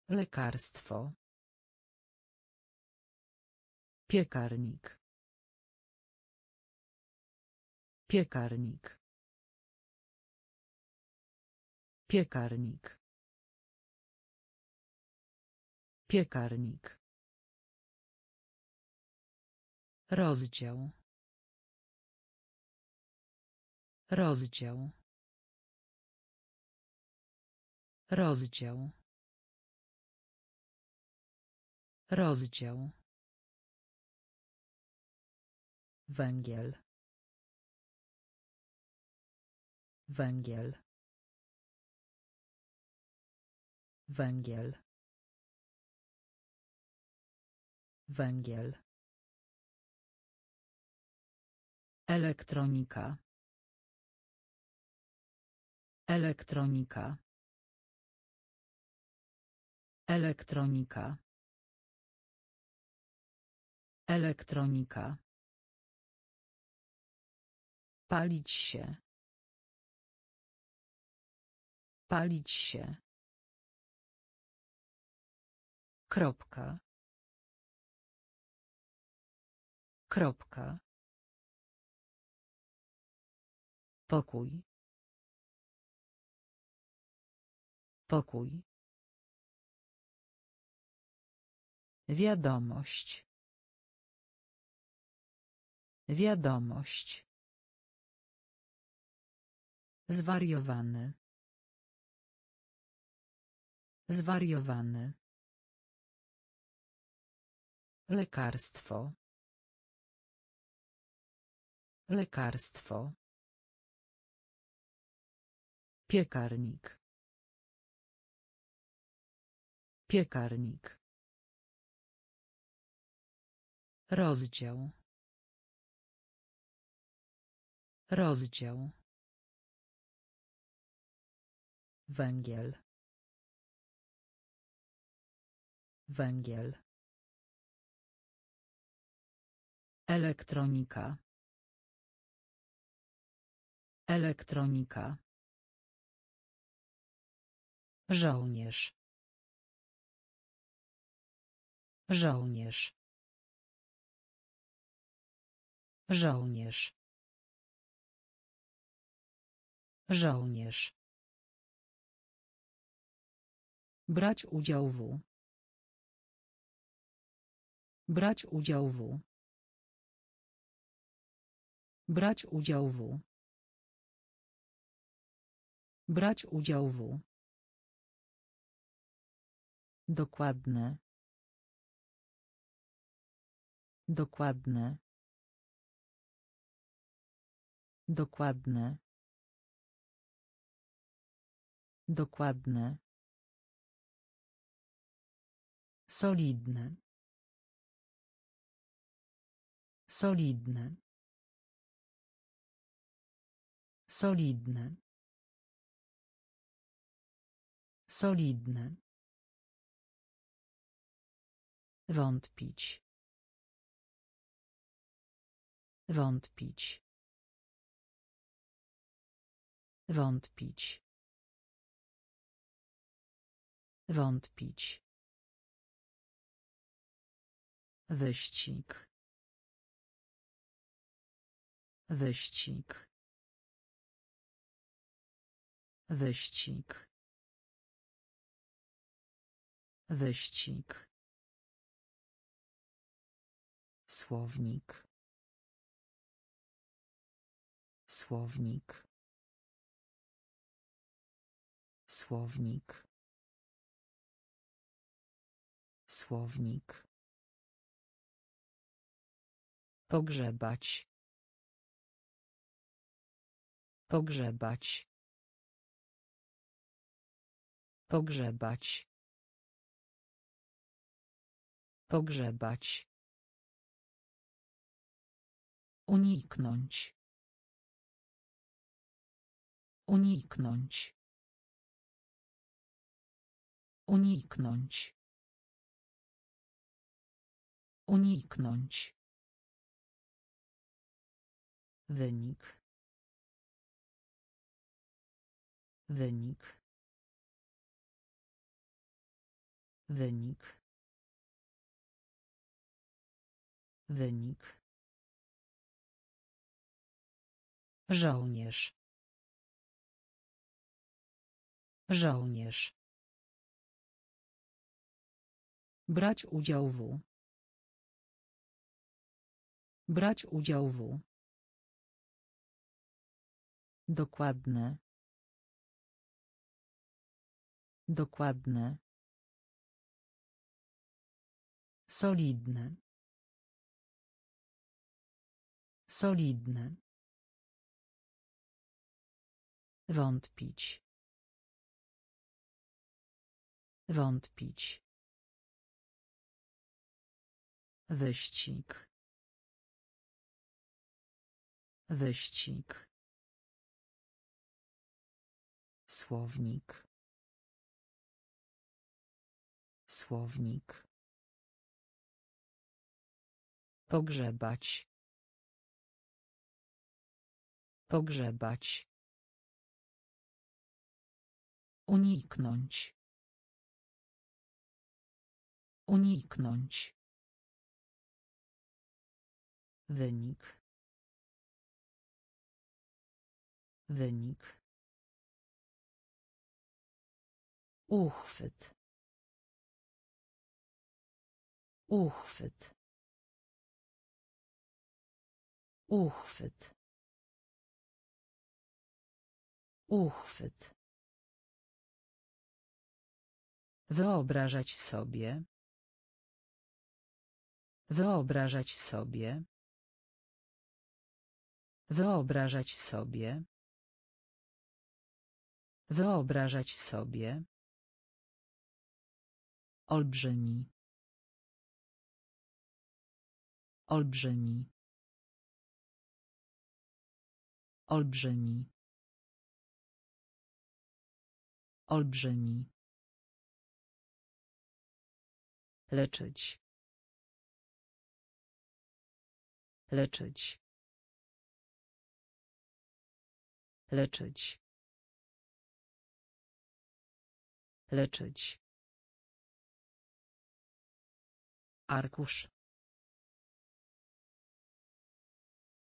Lekarstwo. Piekarnik. Piekarnik. Piekarnik. Piekarnik. Rozdział. Rozdział. Rozdział. Rozdział. Węgiel. Węgiel. Węgiel. Węgiel. Elektronika. Elektronika. Elektronika. Elektronika. Palić się. Palić się. Kropka. Kropka. Pokój. Pokój. Wiadomość. Wiadomość. Zwariowany. Zwariowany. Lekarstwo. Lekarstwo. Piekarnik. Piekarnik. Rozdział. Rozdział. Węgiel. Węgiel. Elektronika. Elektronika. Żołnierz. Żołnierz. Żołnierz. Żołnierz. Brać udział w. Brać udział w. Brać udział w. Brać udział w. Dokładne. Dokładne. Dokładne. Dokładne. Solidne. Solidne. Solidne. Solidne. Wątpić. Wątpić. Wątpić. Wątpić. Wyścig. Wyścig. Wyścig. Wyścig. Słownik. Słownik. Słownik. Słownik. Pogrzebać. Pogrzebać. Pogrzebać. Pogrzebać. Uniknąć. Uniknąć. Uniknąć. Uniknąć. Wynik. Wynik. Wynik. Wynik. Żołnierz. Żołnierz. Brać udział w. Brać udział w. Dokładne. Dokładne. Solidne. Solidne. Wątpić. Wątpić. Wyścig. Wyścig. Słownik. Słownik. Pogrzebać. Pogrzebać. Uniknąć. Uniknąć. Wynik. Wynik. Uchwyt. Uchwyt. Uchwyt. Uchwyt. Wyobrażać sobie. Wyobrażać sobie. Wyobrażać sobie. Wyobrażać sobie. Olbrzymi. Olbrzymi. Olbrzymi. Olbrzymi. Leczyć. Leczyć. Leczyć. Leczyć. Arkusz.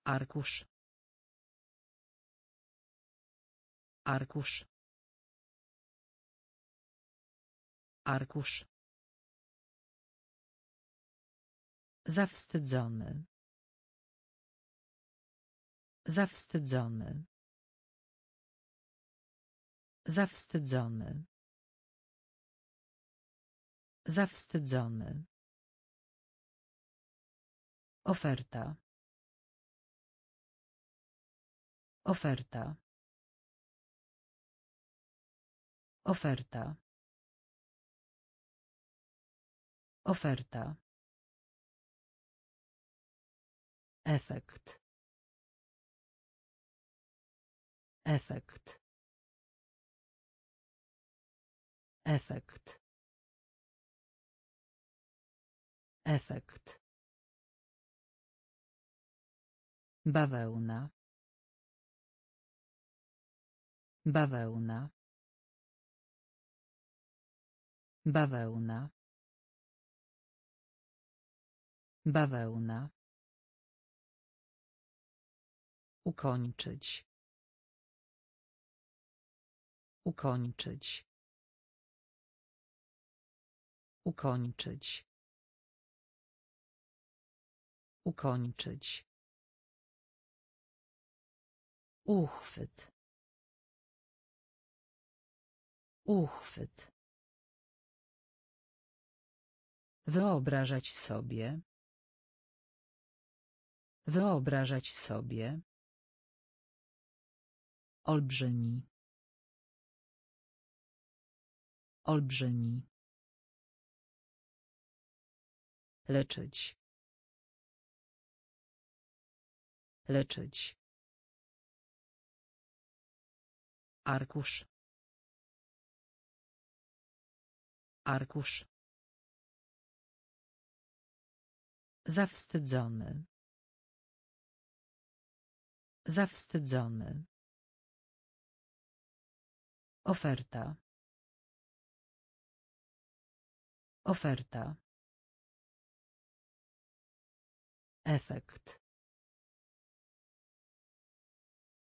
Arkusz. Arkusz. Arkusz. Zawstydzony. Zawstydzony. Zawstydzony. Zawstydzony. Oferta. Oferta. Oferta. Oferta. Efekt. Efekt. Efekt. Efekt. Bawełna. Bawełna. Bawełna. Bawełna. Ukończyć. Ukończyć. Ukończyć. Ukończyć. Uchwyt. Uchwyt. Wyobrażać sobie. Wyobrażać sobie. Olbrzymi. Olbrzymi. Leczyć. Leczyć. Arkusz. Arkusz. Zawstydzony. Zawstydzony. Oferta. Oferta. Efekt.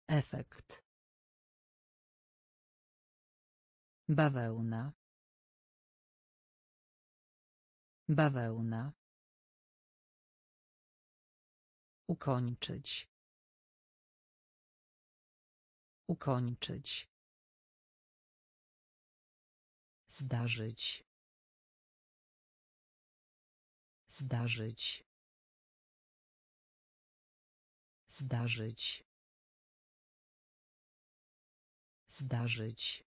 Efekt. Bawełna. Bawełna. Ukończyć. Ukończyć. Zdarzyć. Zdarzyć. Zdarzyć. Zdarzyć.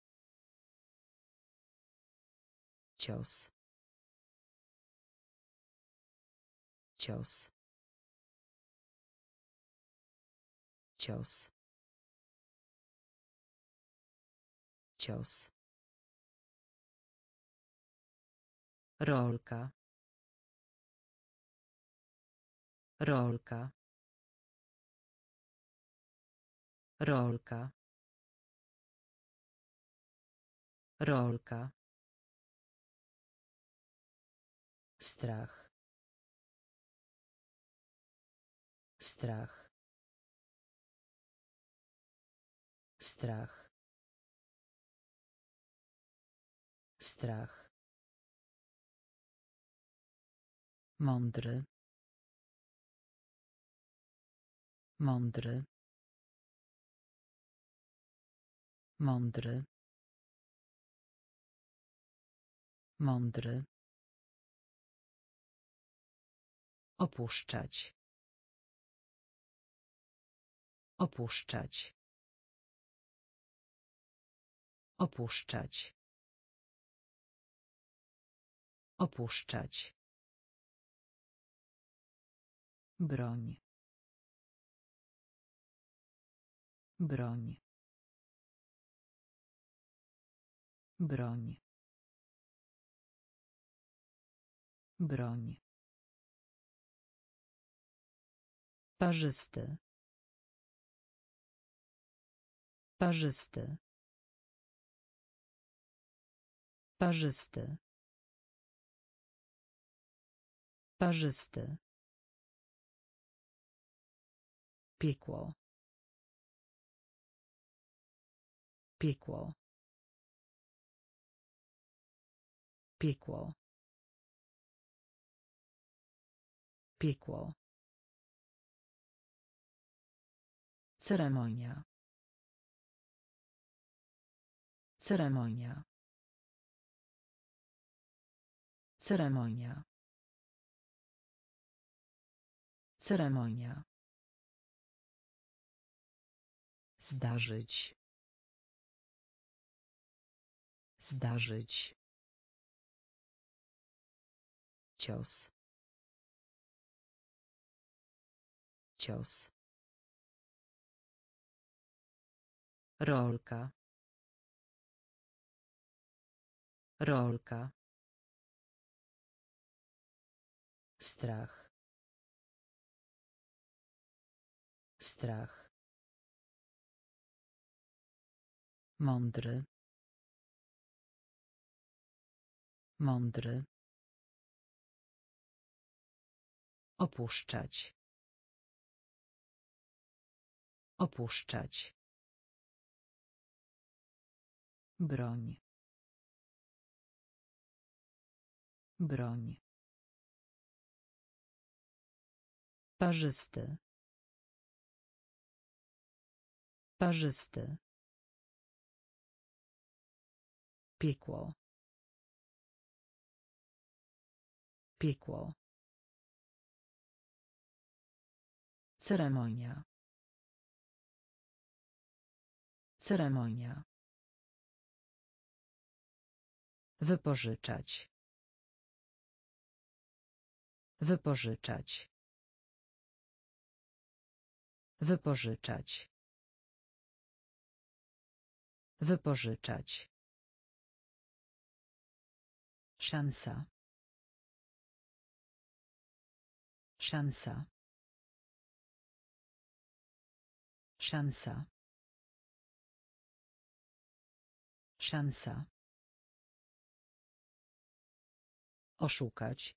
Cios. Cios. Cios. Cios. Rolka. Rolka. Rolka. Rolka. Strach. Strach. Strach. Strach. Mądry. Mądry. Mądry. Mądry. Opuszczać. Opuszczać. Opuszczać. Opuszczać. Broń. Broń. Broń. Broń. Parzysty. Parzysty. Parzysty. Parzysty. Piekło. Piekło. Piekło. Piekło. Ceremonia. Ceremonia. Ceremonia. Ceremonia. Zdarzyć. Zdarzyć. Cios. Cios. Rolka. Rolka. Strach. Strach. Mądry. Mądry. Opuszczać. Opuszczać. Broń. Broń. Parzysty. Parzysty. Piekło. Piekło. Ceremonia. Ceremonia. Wypożyczać. Wypożyczać. Wypożyczać. Wypożyczać. Szansa. Szansa. Szansa. Szansa. Oszukać.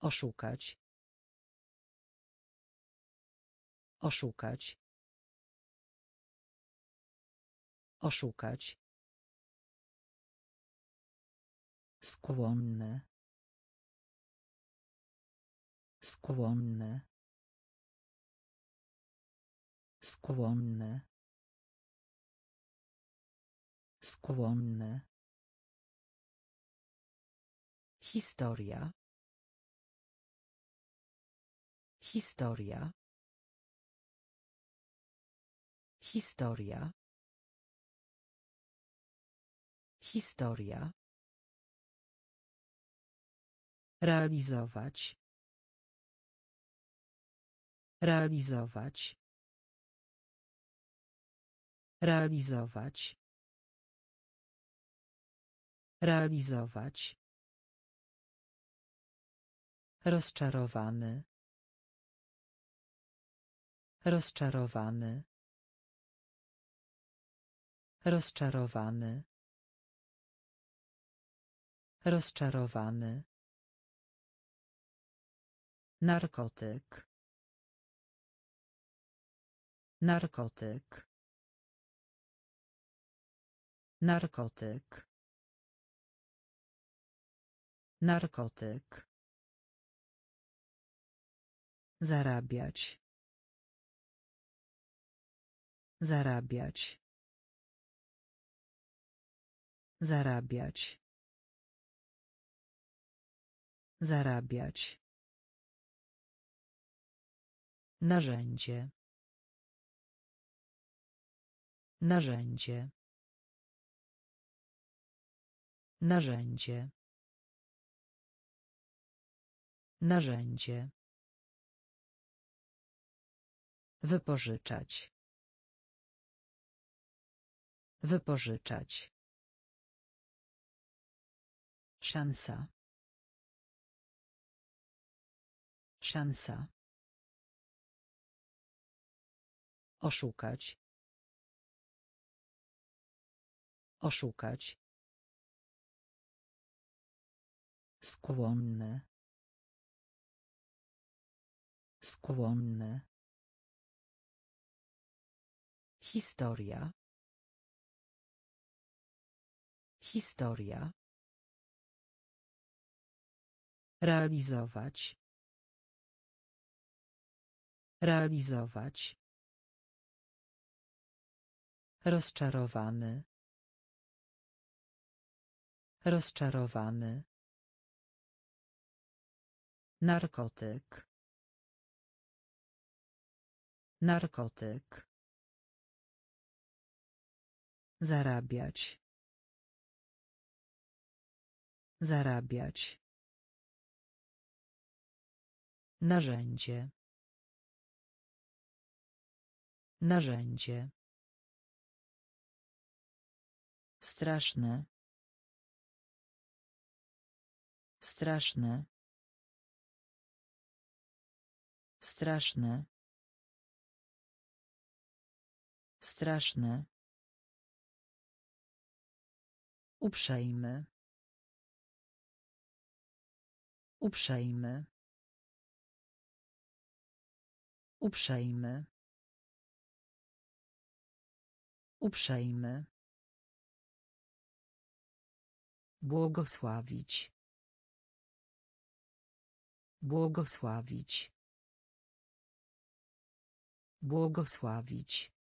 Oszukać. Oszukać. Oszukać. Skłonny. Skłonny. Skłonny. Skłonny. Historia. Historia. Historia. Historia. Realizować. Realizować. Realizować. Realizować. Rozczarowany. Rozczarowany. Rozczarowany. Rozczarowany. Narkotyk. Narkotyk. Narkotyk. Narkotyk. Zarabiać. Zarabiać. Zarabiać. Zarabiać. Narzędzie. Narzędzie. Narzędzie. Narzędzie. Wypożyczać. Wypożyczać. Szansa. Szansa. Oszukać. Oszukać. Skłonny. Skłonny. Historia. Historia. Realizować. Realizować. Rozczarowany. Rozczarowany. Narkotyk. Narkotyk. Zarabiać. Zarabiać. Narzędzie. Narzędzie. Straszne. Straszne. Straszne. Straszne. Uprzejmy. Uprzejmy. Uprzejmy. Uprzejmy. Błogosławić. Błogosławić. Błogosławić.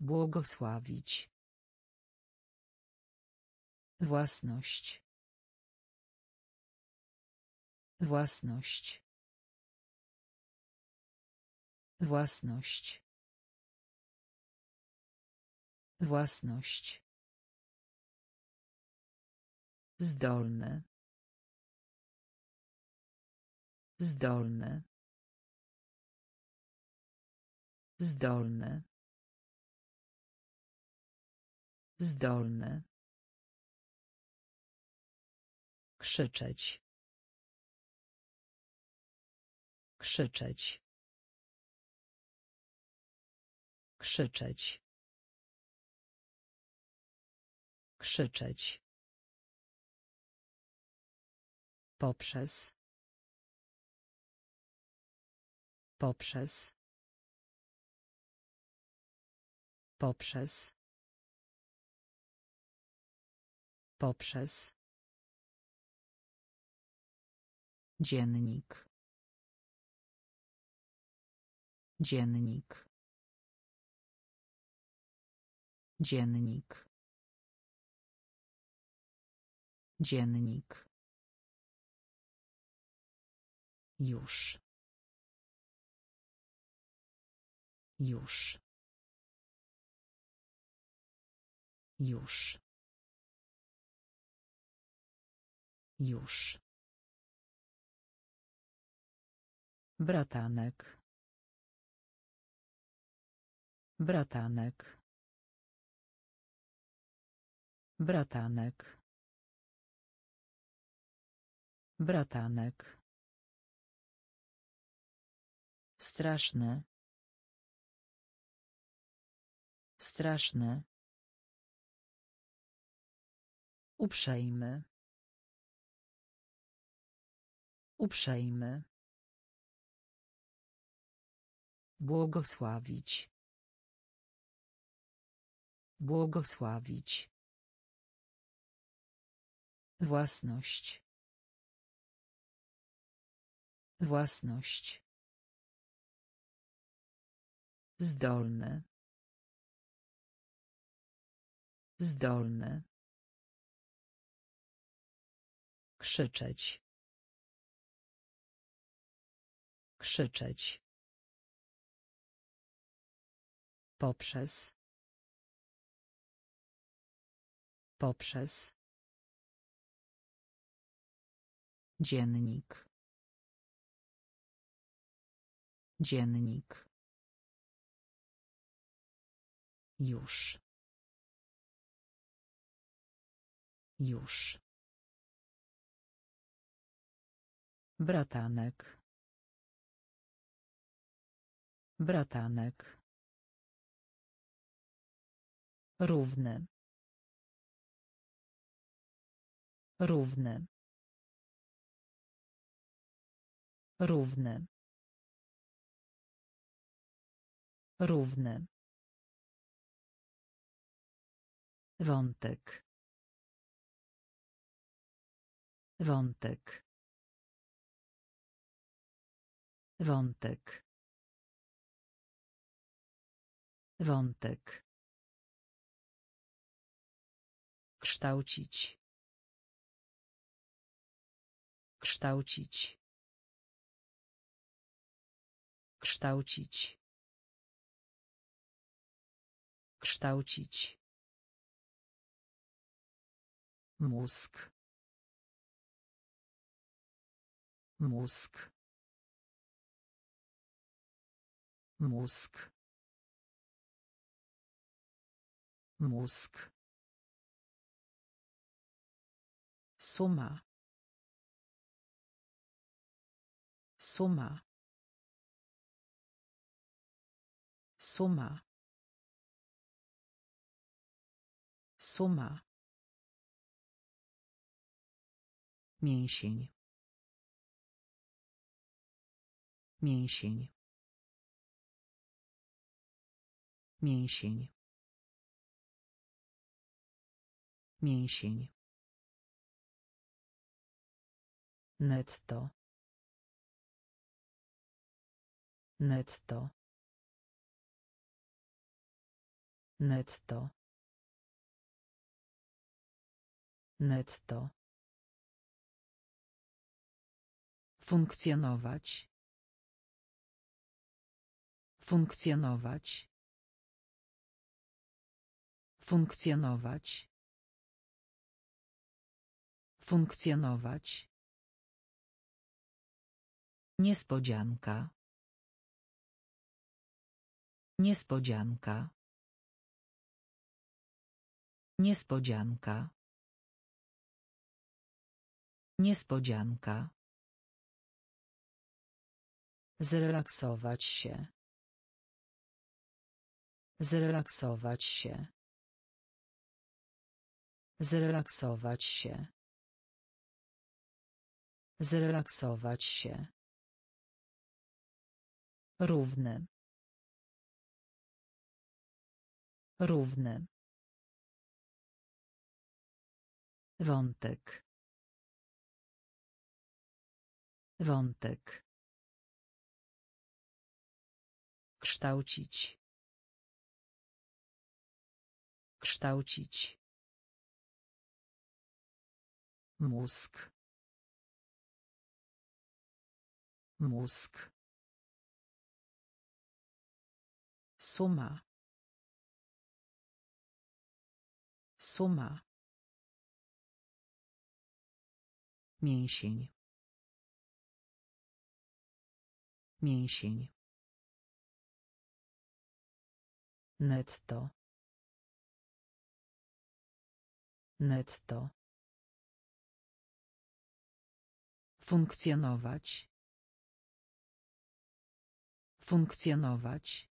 Błogosławić. Własność. Własność. Własność. Własność. Zdolny. Zdolny. Zdolny. Zdolny. Krzyczeć. Krzyczeć. Krzyczeć. Krzyczeć. Poprzez. Poprzez. Poprzez. Poprzez. Dziennik. Dziennik. Dziennik. Dziennik. Już. Już. Już. Już. Bratanek. Bratanek. Bratanek. Bratanek. Straszne. Straszne. Uprzejmy. Uprzejmy. Błogosławić. Błogosławić. Własność. Własność. Zdolny. Zdolny. Krzyczeć. Krzyczeć. Poprzez. Poprzez. Dziennik. Dziennik. Już. Już. Bratanek. Bratanek. Równy. Równy. Równy. Równy. Wątek. Wątek. Wątek. Wątek. Kształcić. Kształcić. Kształcić. Kształcić. Mózg. Mózg. Mózg. Mózg. Suma. Suma. Suma. Suma. Mięsień. Mięsień. Mięsień. Mięsień. Netto. Netto. Netto. Netto. Funkcjonować. Funkcjonować. Funkcjonować. Funkcjonować. Niespodzianka. Niespodzianka. Niespodzianka. Niespodzianka. Zrelaksować się. Zrelaksować się. Zrelaksować się. Zrelaksować się. Równy. Równy. Wątek. Wątek. Kształcić. Kształcić. Mózg. Mózg. Suma. Suma. Mięsień. Mięsień. Netto. Netto. Funkcjonować. Funkcjonować.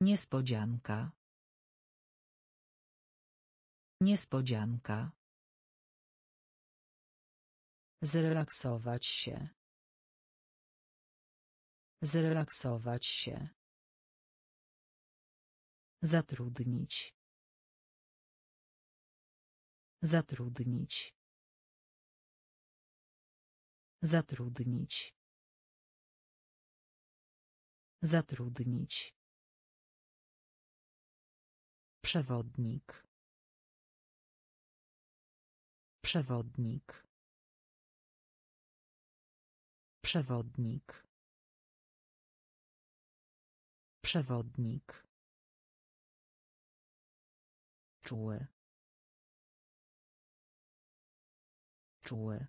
Niespodzianka. Niespodzianka. Zrelaksować się. Zrelaksować się. Zatrudnić. Zatrudnić. Zatrudnić. Zatrudnić. Przewodnik. Przewodnik. Przewodnik. Przewodnik. Czuły. Czuły.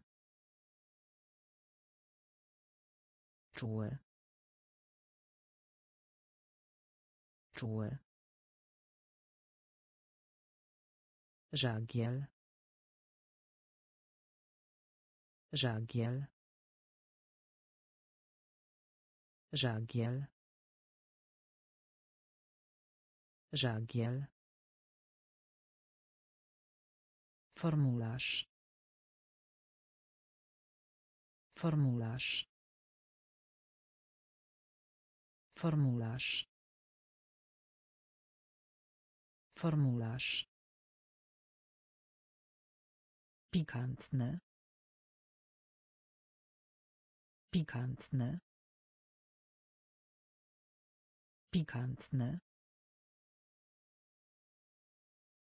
Czuły. Czuły. Żagiel. Żagiel. Żagiel. Żagiel. Formularz. Formularz. Formularz. Formularz. Pikantne. Pikantne. Pikantne.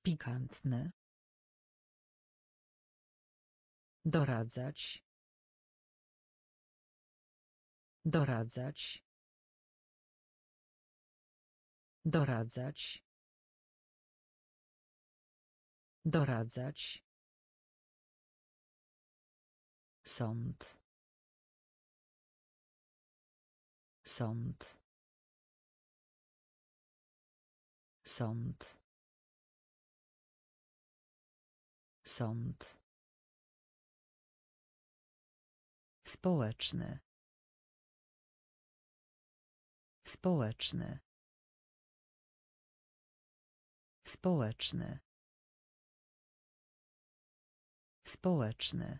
Pikantne. Doradzać. Doradzać. Doradzać. Doradzać. Sąd. Sąd. Sąd. Sąd. Społeczny. Społeczny. Społeczny. Społeczny.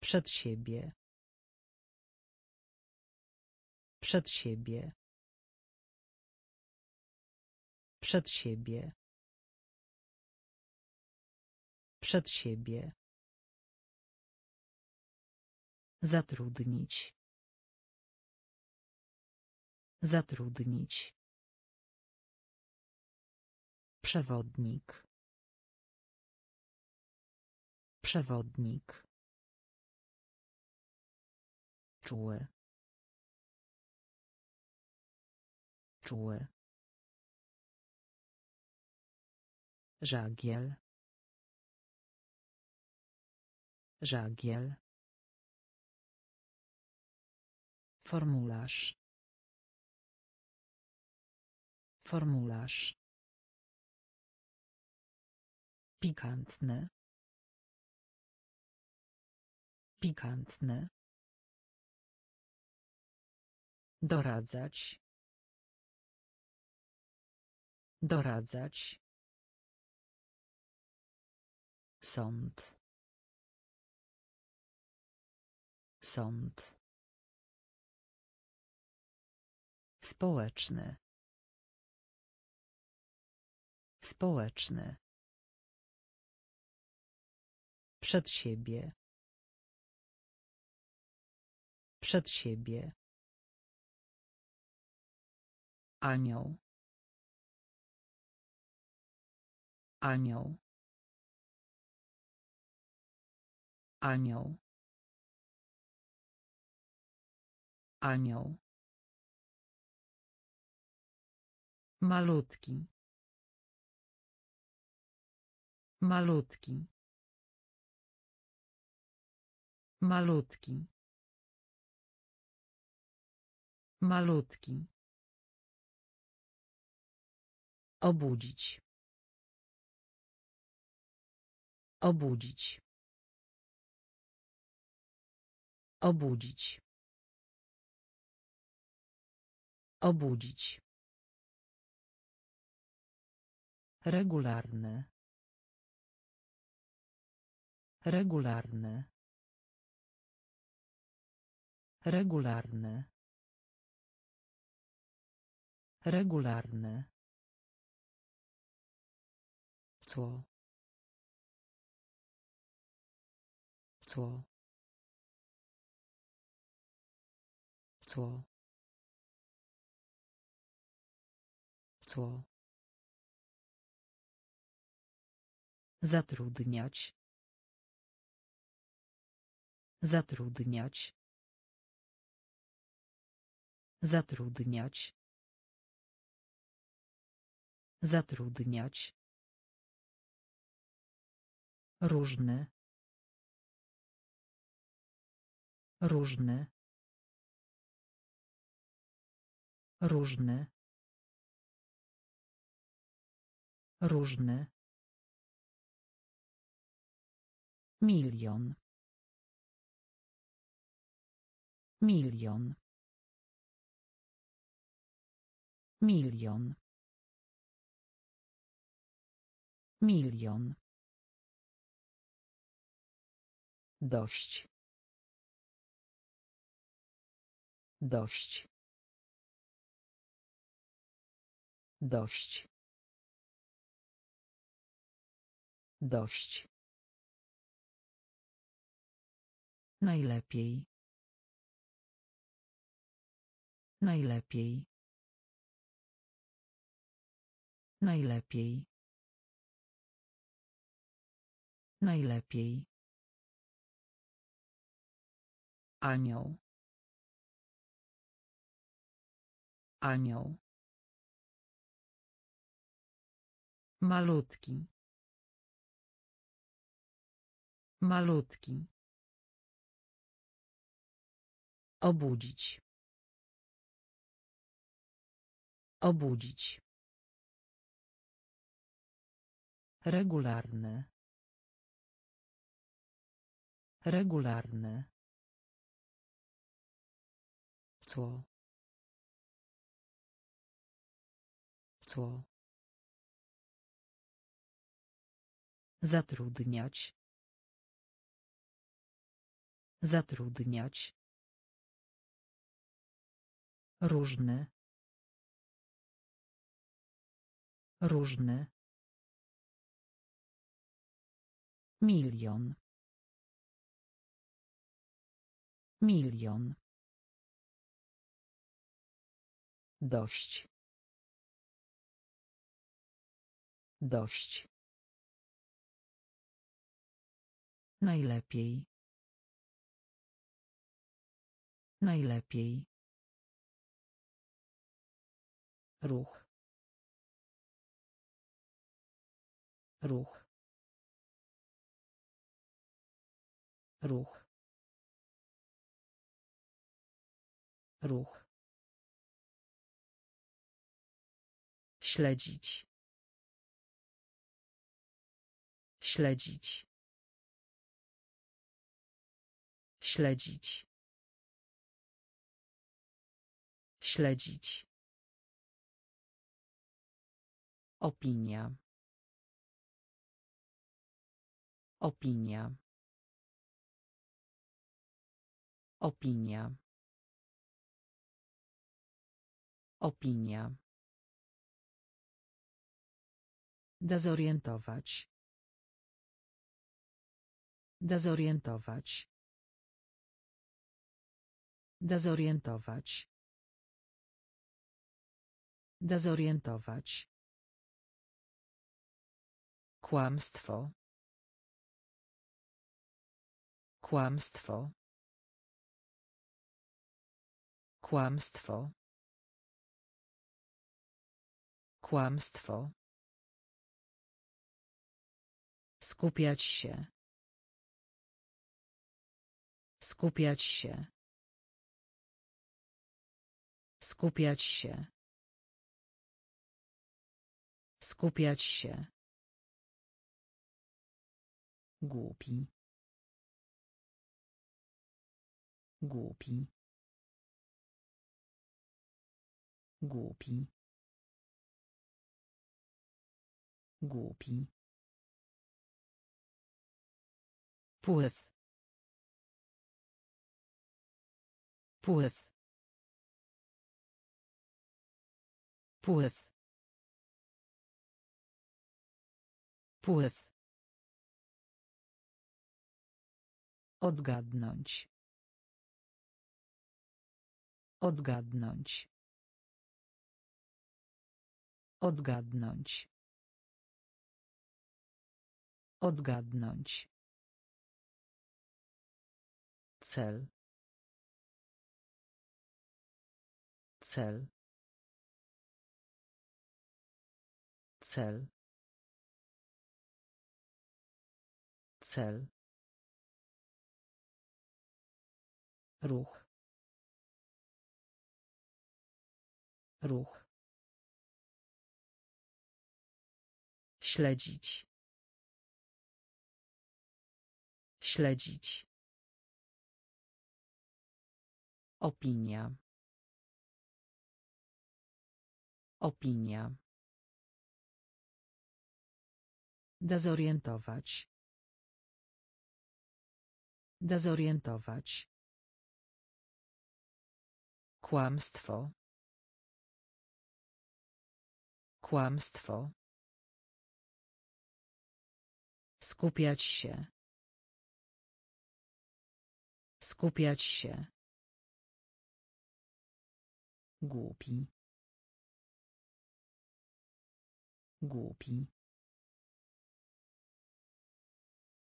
Przed siebie. Przed siebie. Przed siebie. Przed siebie. Zatrudnić. Zatrudnić. Przewodnik. Przewodnik. Czuły. Czuły. Żagiel. Żagiel. Formularz. Formularz. Pikantne. Pikantne. Doradzać. Doradzać. Sąd. Sąd. Społeczny. Społeczny. Przed siebie. Przed siebie. Anioł. Anioł. Anioł. Anioł. Malutki. Malutki. Malutki. Malutki. Obudzić. Obudzić. Obudzić. Obudzić. Regularny. Regularny. Regularny. Regularny. Cło. Cło. Cło. Cło. Zatrudniać. Zatrudniać. Zatrudniać. Zatrudniać. Różne. Różne. Różne. Różne. Milion. Milion. Milion. Milion. Dość. Dość. Dość. Dość. Najlepiej. Najlepiej. Najlepiej. Najlepiej. Anioł. Anioł. Malutki. Malutki. Obudzić. Obudzić. Regularny. Regularny. Cło. Cło. Zatrudniać. Zatrudniać. Różny. Różny. Milion. Milion. Dość. Dość. Najlepiej. Najlepiej. Ruch. Ruch. Ruch. Ruch. Śledzić. Śledzić. Śledzić. Śledzić. Opinia. Opinia. Opinia. Opinia. Dezorientować. Dezorientować. Dezorientować. Dezorientować. Kłamstwo. Kłamstwo. Kłamstwo. Kłamstwo. Skupiać się. Skupiać się. Skupiać się. Skupiać się. Głupi. Głupi. Głupi. Głupi. Pływ. Pływ. Pływ. Pływ. Odgadnąć. Odgadnąć. Odgadnąć. Odgadnąć. Cel. Cel. Cel. Cel. Ruch. Ruch. Śledzić. Śledzić. Opinia. Opinia. Dezorientować. Dezorientować. Kłamstwo. Kłamstwo. Skupiać się. Skupiać się. Głupi. Głupi.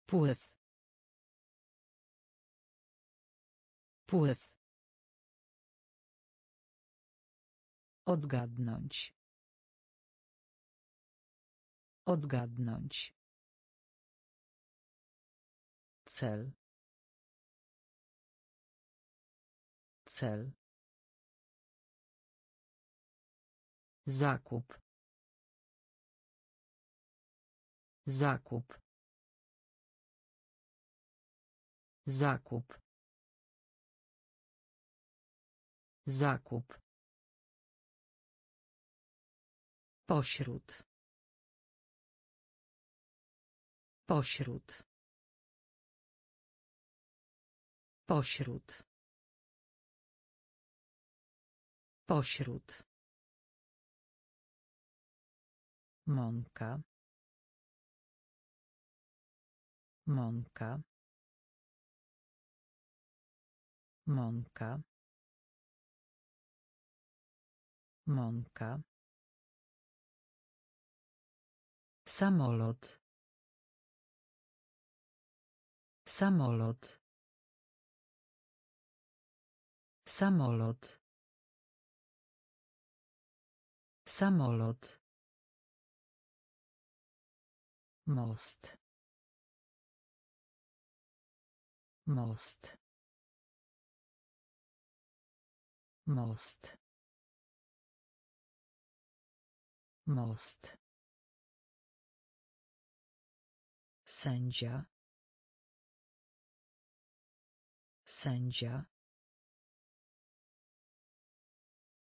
Pływ. Pływ. Odgadnąć. Odgadnąć. Cel. Cel. Zakup. Zakup. Zakup. Zakup. Pośród. Pośród. Pośród. Pośród. Mąka. Mąka. Mąka. Mąka. Samolot. Samolot. Samolot. Samolot. Most. Most. Most. Most. Sędzia. Sędzia.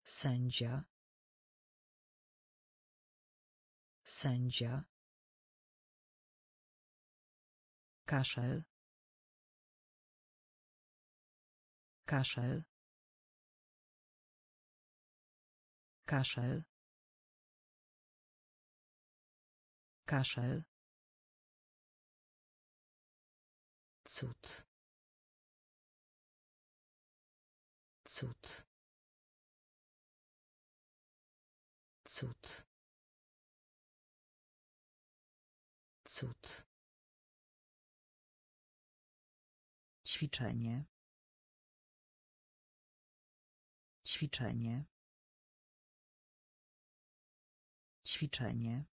Sędzia. Sędzia. Kaszel. Kaszel. Kaszel. Kaszel. Cud. Cud. Cud. Cud. Ćwiczenie. Ćwiczenie. Ćwiczenie.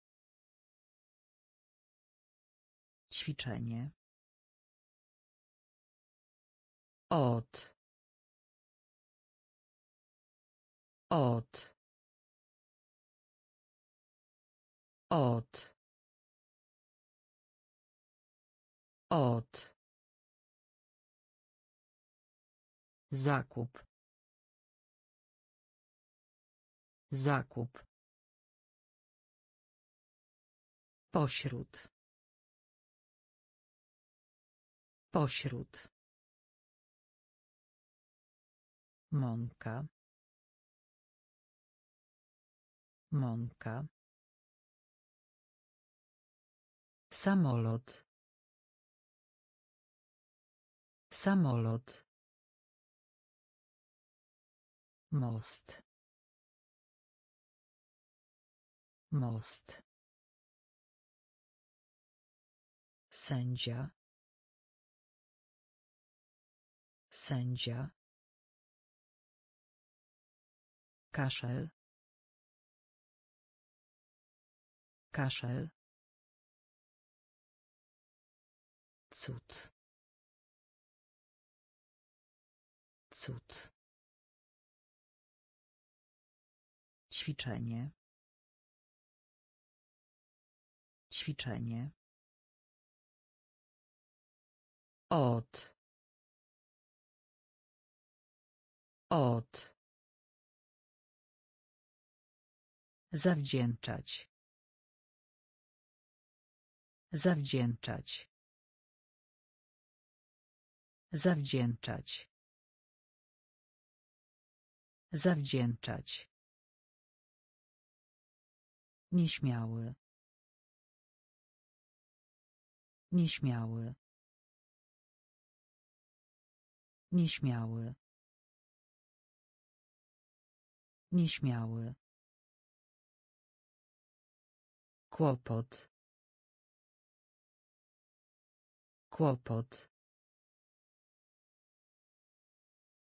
Ćwiczenie. Od. Od. Od. Od. Zakup. Zakup. Pośród. Pośród. Mąka. Mąka. Samolot. Samolot. Most. Most. Sędzia. Sędzia. Kaszel. Kaszel. Cud. Cud. Ćwiczenie. Ćwiczenie. Od. Od. Zawdzięczać. Zawdzięczać. Zawdzięczać. Zawdzięczać. Nieśmiały. Nieśmiały. Nieśmiały. Nieśmiały. Kłopot. Kłopot.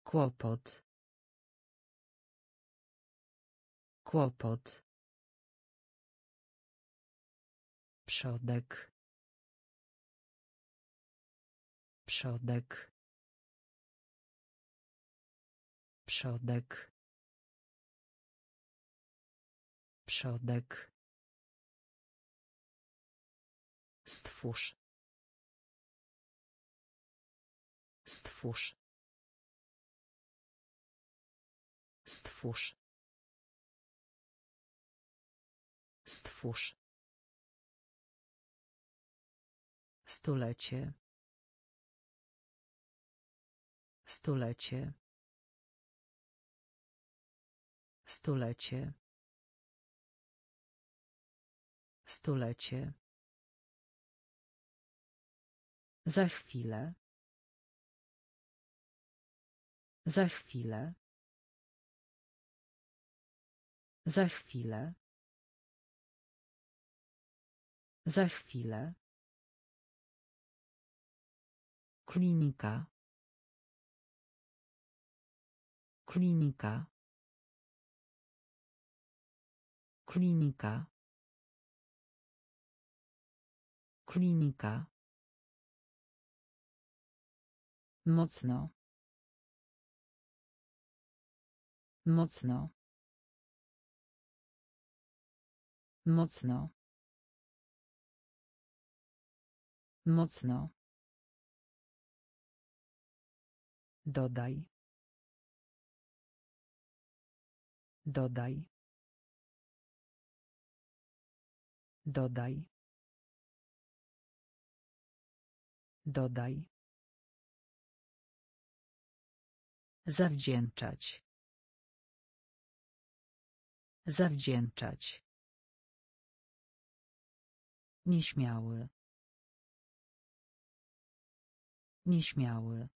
Kłopot. Kłopot. Przodek. Przodek. Przodek. Przodek. Stwórz. Stwórz. Stwórz. Stwórz. Stulecie. Stulecie. Stulecie. Stulecie. Za chwilę. Za chwilę. Za chwilę. Za chwilę. Klinika. Klinika. Klinika. Klinika. Mocno. Mocno. Mocno. Mocno. Dodaj. Dodaj. Dodaj. Dodaj. Zawdzięczać. Zawdzięczać. Nieśmiały. Nieśmiały.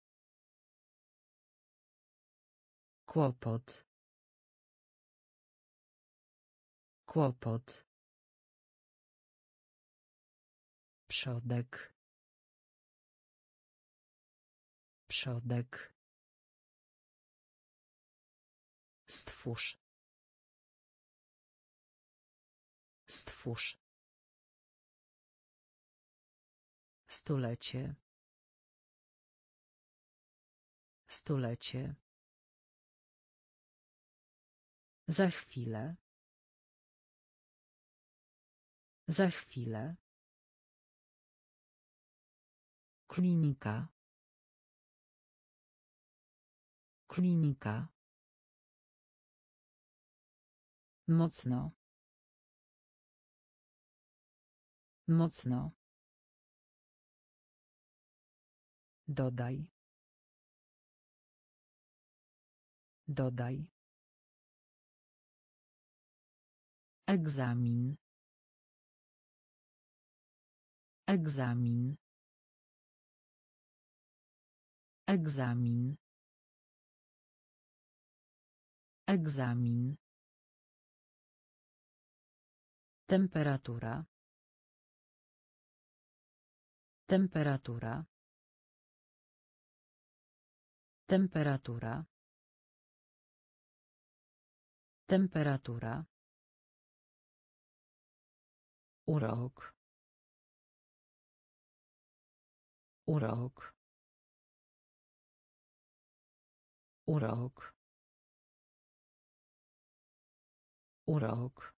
Kłopot. Kłopot. Przodek. Przodek. Stwórz. Stwórz. Stulecie. Stulecie. Za chwilę. Za chwilę. Klinika. Klinika. Mocno. Mocno. Dodaj. Dodaj. Egzamin. Egzamin. Egzamin. Egzamin. Temperatura. Temperatura. Temperatura. Temperatura. Urok. Urok. Urok. Urok.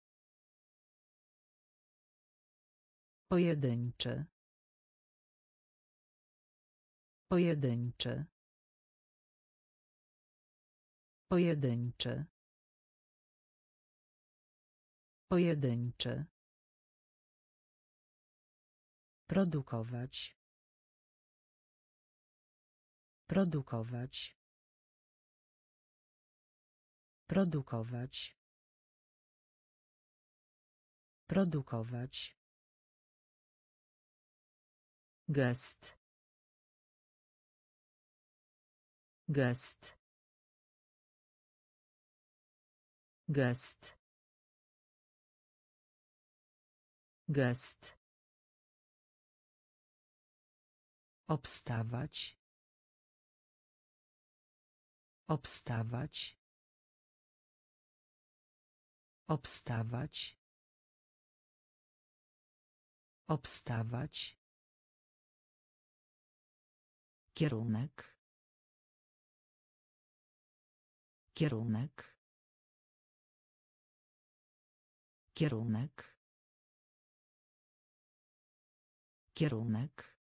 Pojedynczy. Pojedynczy. Pojedynczy. Pojedynczy. Produkować. Produkować. Produkować. Produkować. Gest. Gest. Gest. Gest. Obstawać. Obstawać. Obstawać. Obstawać. Kierunek. Kierunek. Kierunek. Kierunek.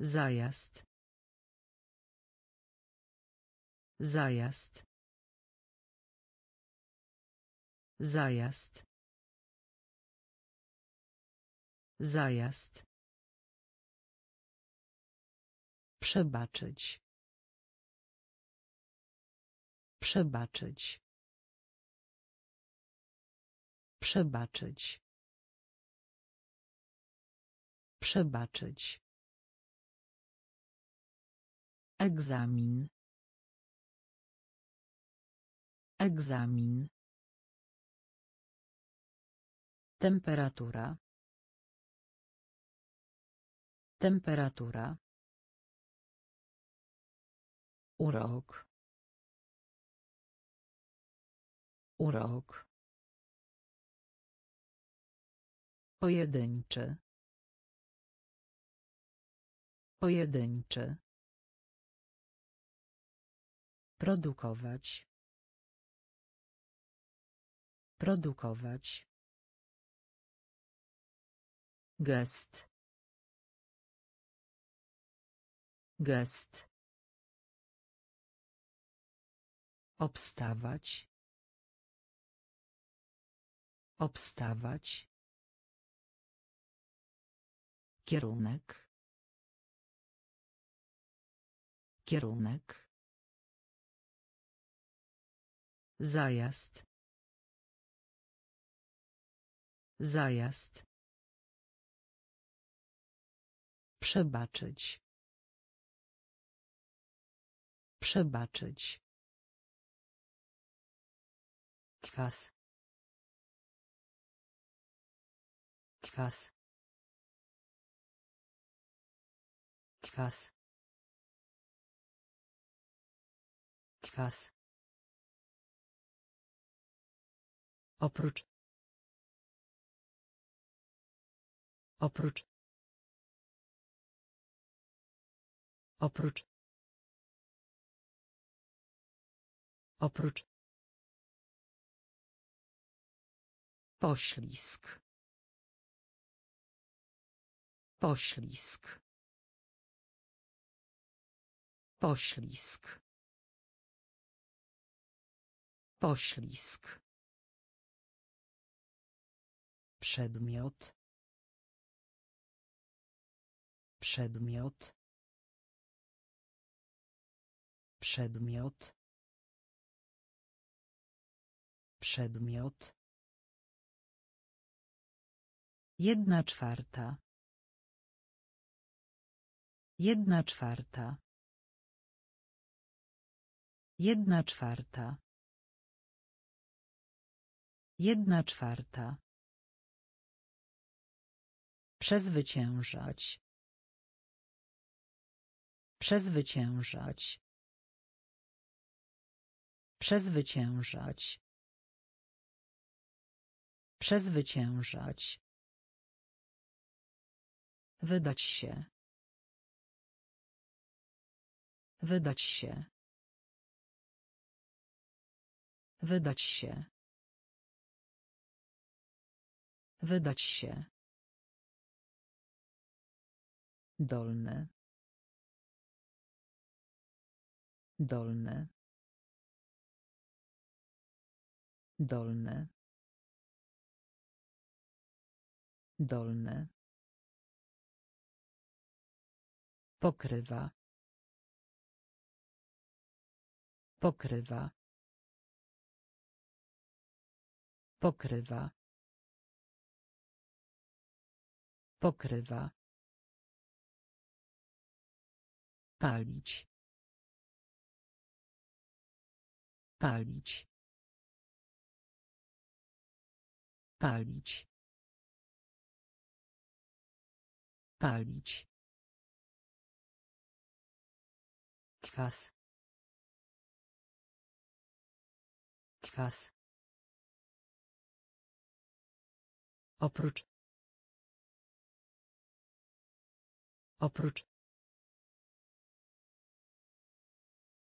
Zajazd. Zajazd. Zajazd. Zajazd. Przebaczyć. Przebaczyć. Przebaczyć. Przebaczyć. Egzamin. Egzamin. Temperatura. Temperatura. Urok. Urok. Pojedynczy. Pojedynczy. Produkować. Produkować. Gest. Gest. Obstawać. Obstawać. Kierunek. Kierunek. Zajazd. Zajazd. Przebaczyć. Przebaczyć. Kwas. Kwas. Kwas. Kwas. Oprócz. Oprócz. Oprócz. Oprócz. Poślizg. Poślizg. Poślizg. Poślizg. Przedmiot. Przedmiot. Przedmiot. Przedmiot. Jedna czwarta. Jedna czwarta. Jedna czwarta. Jedna czwarta. Przezwyciężać. Przezwyciężać. Przezwyciężać. Przezwyciężać. Wydać się. Wydać się. Wydać się. Wydać się. Dolny. Dolny. Dolny. Dolny. Pokrywa. Pokrywa. Pokrywa. Pokrywa. Palić. Palić. Palić. Palić. Kwas. Kwas. Oprócz. Oprócz.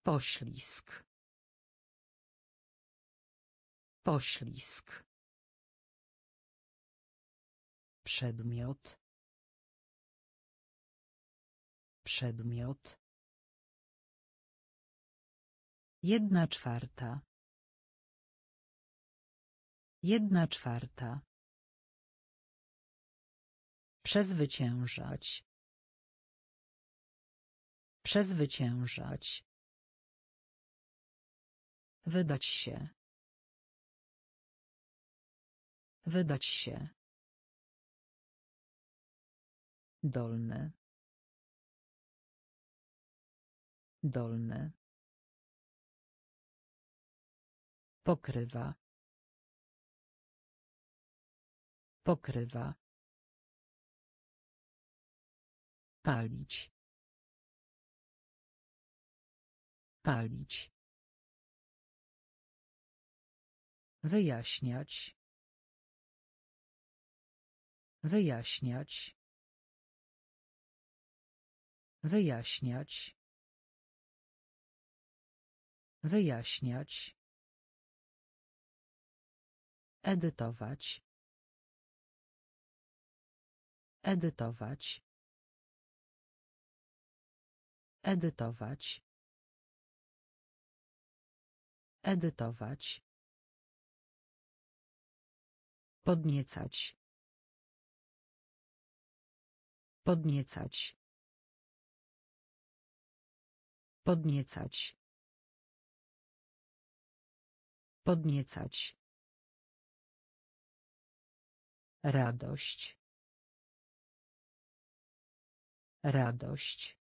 Poślizg. Poślizg. Przedmiot. Przedmiot. Jedna czwarta. Jedna czwarta. Przezwyciężać. Przezwyciężać. Wydać się. Wydać się. Dolny. Dolny. Pokrywa. Pokrywa. Palić. Palić. Wyjaśniać. Wyjaśniać. Wyjaśniać. Wyjaśniać. Edytować. Edytować. Edytować. Edytować. Podniecać. Podniecać. Podniecać. Podniecać. Radość. Radość.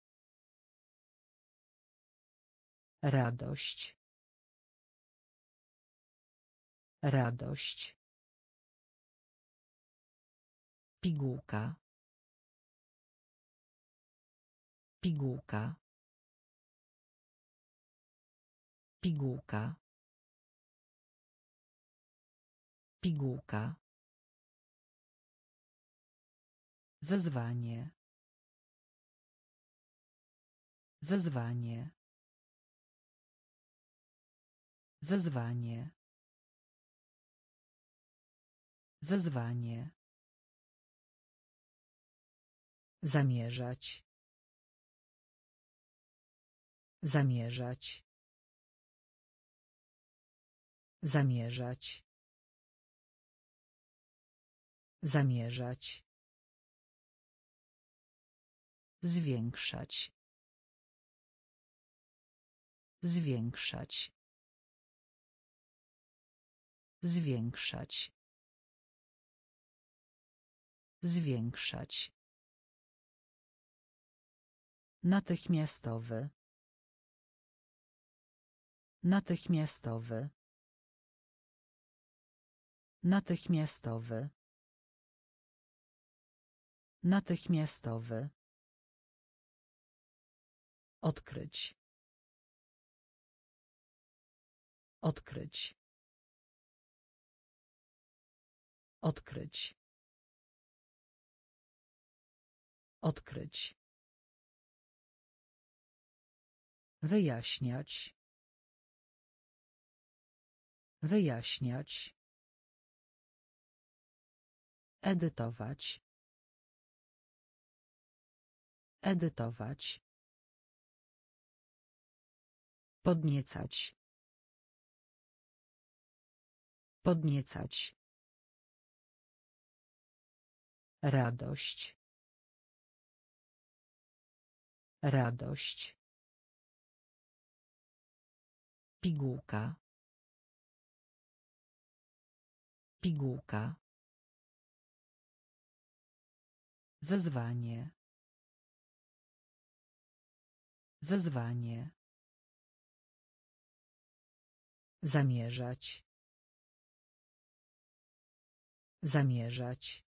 Radość. Radość. Pigułka. Pigułka. Pigułka. Pigułka. Wyzwanie. Wyzwanie. Wyzwanie. Wyzwanie. Zamierzać. Zamierzać. Zamierzać. Zamierzać. Zwiększać. Zwiększać. Zwiększać. Zwiększać. Natychmiastowy. Natychmiastowy. Natychmiastowy. Natychmiastowy. Odkryć. Odkryć. Odkryć. Odkryć. Wyjaśniać. Wyjaśniać. Edytować. Edytować. Podniecać. Podniecać. Radość. Radość. Pigułka. Pigułka. Wyzwanie. Wyzwanie. Zamierzać. Zamierzać.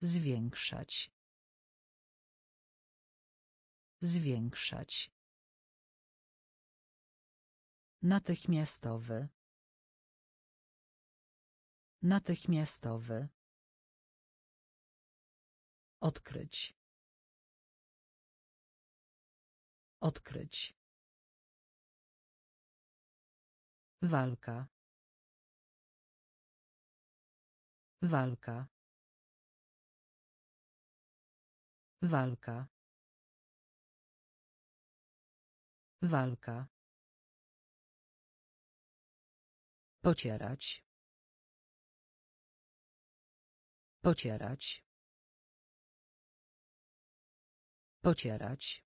Zwiększać. Zwiększać. Natychmiastowy. Natychmiastowy. Odkryć. Odkryć. Walka. Walka. Walka. Walka. Pocierać. Pocierać. Pocierać.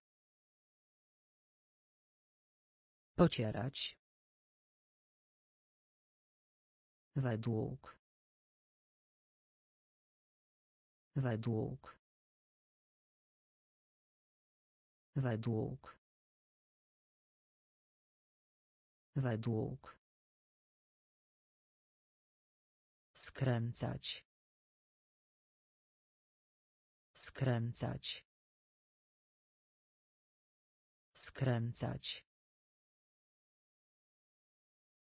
Pocierać. Według. Według. Według. Według. Skręcać. Skręcać. Skręcać.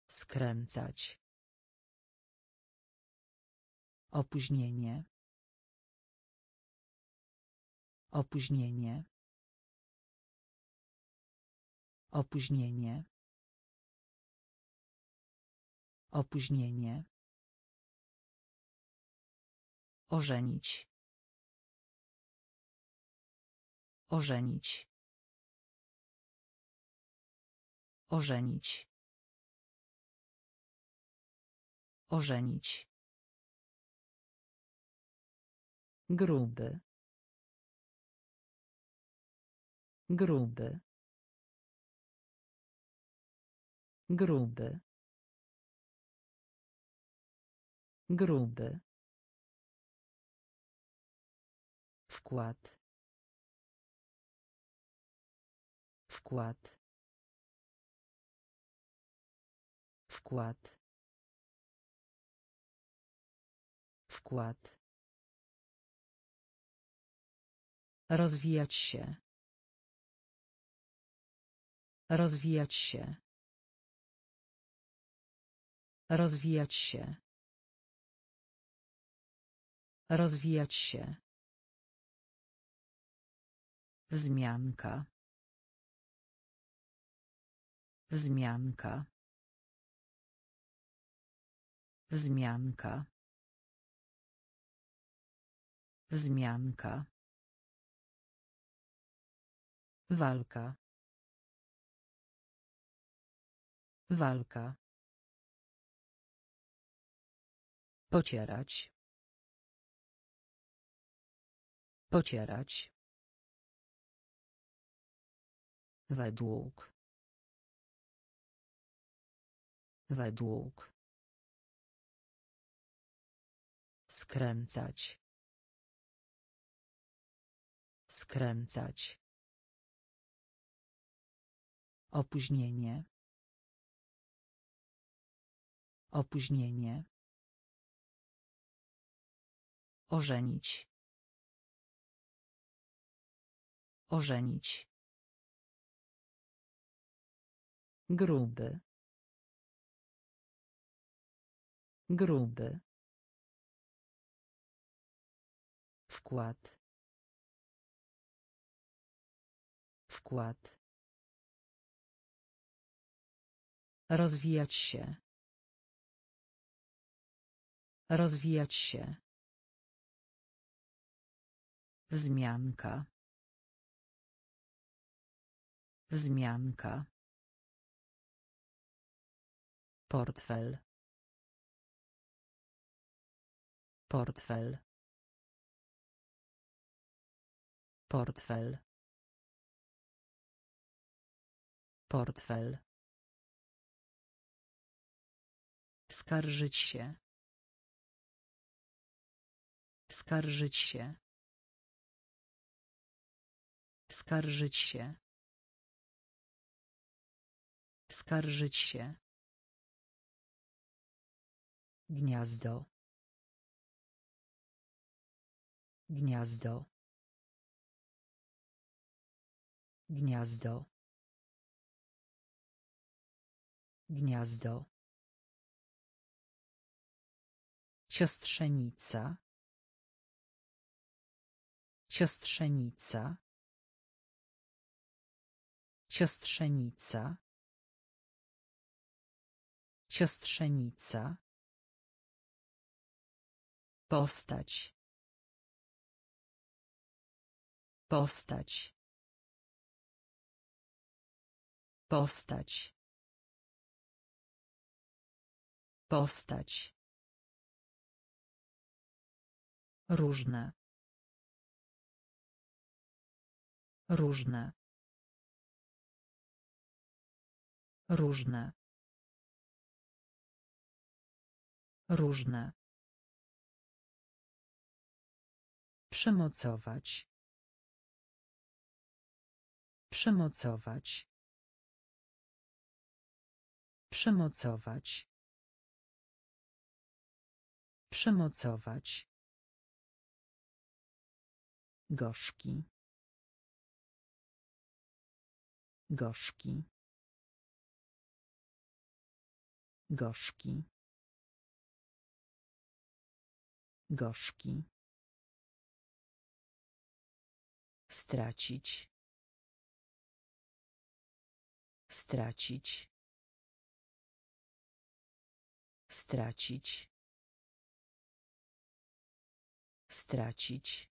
Skręcać. Opóźnienie. Opóźnienie. Opóźnienie. Opóźnienie. Ożenić. Ożenić. Ożenić. Ożenić. Gruby. Gruby. Gruby. Gruby. Wkład. Wkład. Wkład. Wkład. Rozwijać się. Rozwijać się. Rozwijać się. Rozwijać się. Wzmianka. Wzmianka. Wzmianka. Wzmianka. Walka. Walka. Pocierać. Pocierać. Według. Według. Skręcać. Skręcać. Opóźnienie. Opóźnienie. Ożenić. Ożenić. Gruby. Gruby. Wkład. Wkład. Rozwijać się. Rozwijać się. Wzmianka. Wzmianka. Portfel. Portfel. Portfel. Portfel. Skarżyć się. Skarżyć się. Skarżyć się. Skarżyć się. Gniazdo. Gniazdo. Gniazdo. Gniazdo. Siostrzenica. Siostrzenica. Siostrzenica. Siostrzenica. Postać. Postać. Postać. Postać. Różne. Różne. Różne. Różne. Przemocować. Przemocować. Przemocować. Przemocować. Gorzki. Gorzki. Gorzki. Gorzki. Stracić. Stracić. Stracić. Stracić.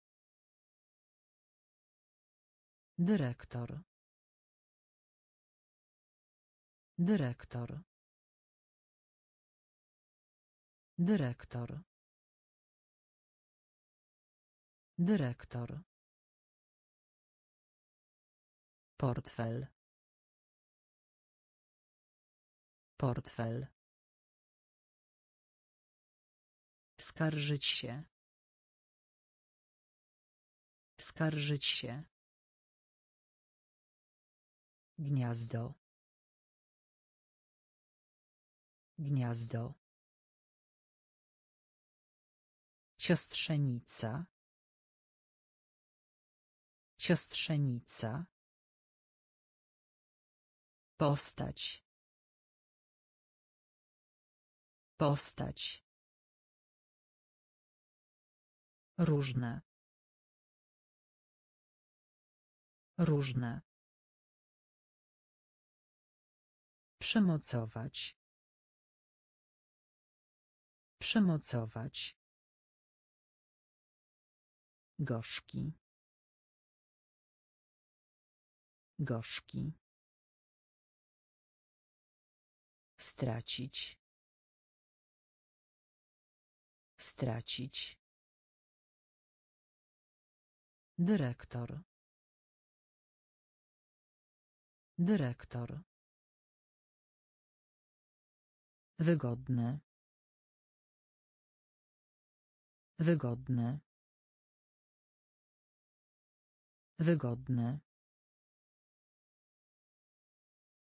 Dyrektor. Dyrektor. Dyrektor. Dyrektor. Portfel. Portfel. Skarżyć się. Skarżyć się. Gniazdo. Gniazdo. Siostrzenica. Siostrzenica. Postać. Postać. Różne. Różne. Przemocować. Przemocować. Gorzki. Gorzki. Stracić. Stracić. Dyrektor. Dyrektor. Wygodne. Wygodne. Wygodne.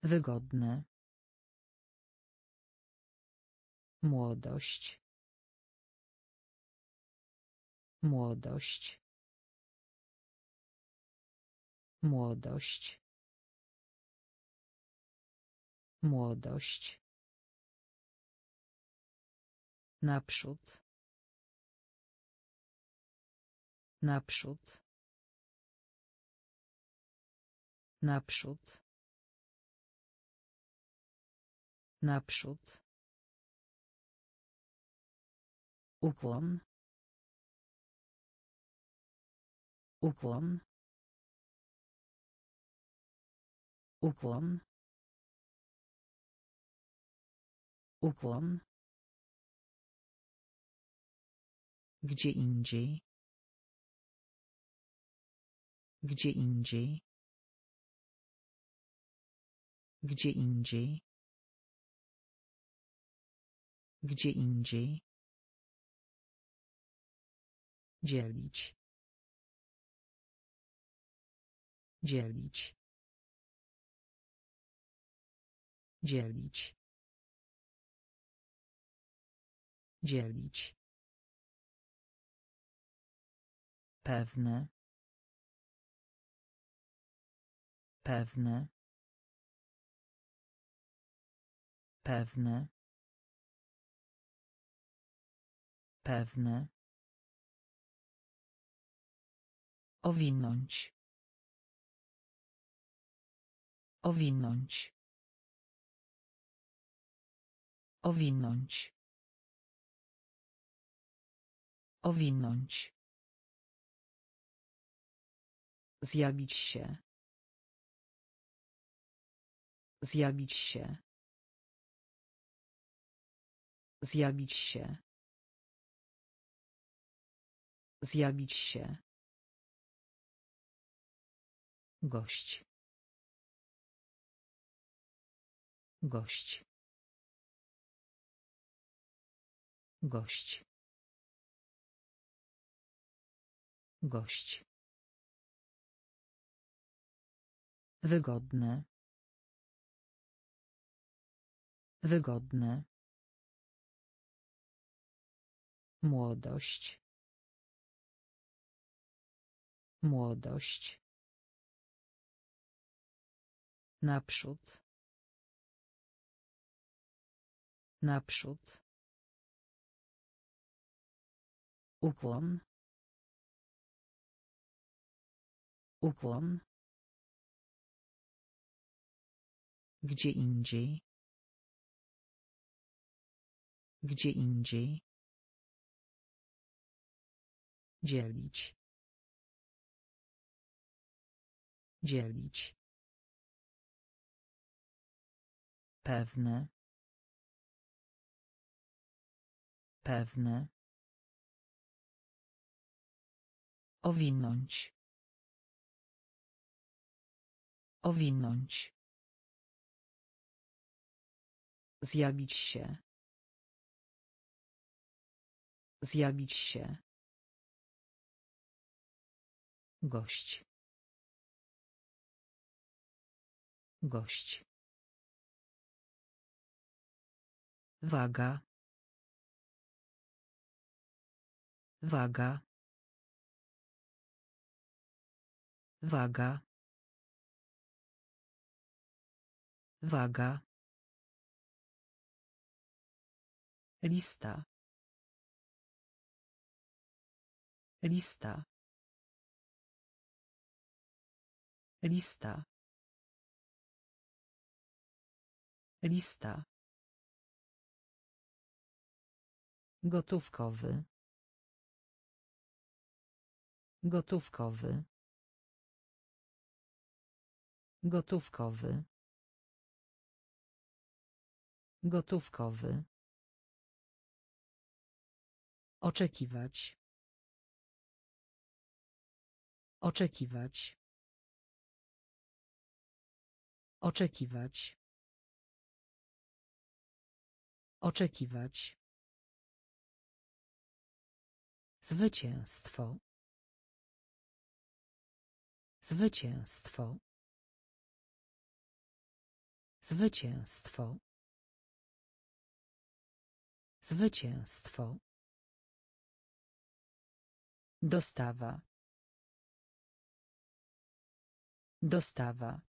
Wygodne. Młodość. Młodość. Młodość. Młodość. Naprzód. Naprzód. Naprzód. Naprzód. Ukłon. Ukłon. Ukłon. Ukłon. Gdzie indziej. Gdzie indziej. Gdzie indziej. Gdzie indziej. Dzielić. Dzielić. Dzielić. Dzielić. Pewne. Pewne. Pewne. Pewne. Owinąć. Owinąć. Owinąć. Owinąć. Zjawić się. Zjawić się. Zjawić się. Zjawić się. Gość. Gość. Gość. Gość. Wygodne. Wygodne. Młodość. Młodość. Naprzód. Naprzód. Ukłon. Ukłon. Gdzie indziej. Gdzie indziej. Dzielić. Dzielić. Pewne. Pewne. Owinąć. Owinąć. Zjawić się. Zjawić się. Gość. Gość. Waga. Waga. Waga. Waga. Lista. Lista. Lista. Lista. Gotówkowy. Gotówkowy. Gotówkowy. Gotówkowy. Oczekiwać. Oczekiwać. Oczekiwać. Oczekiwać. Zwycięstwo. Zwycięstwo. Zwycięstwo. Zwycięstwo. Dostawa. Dostawa.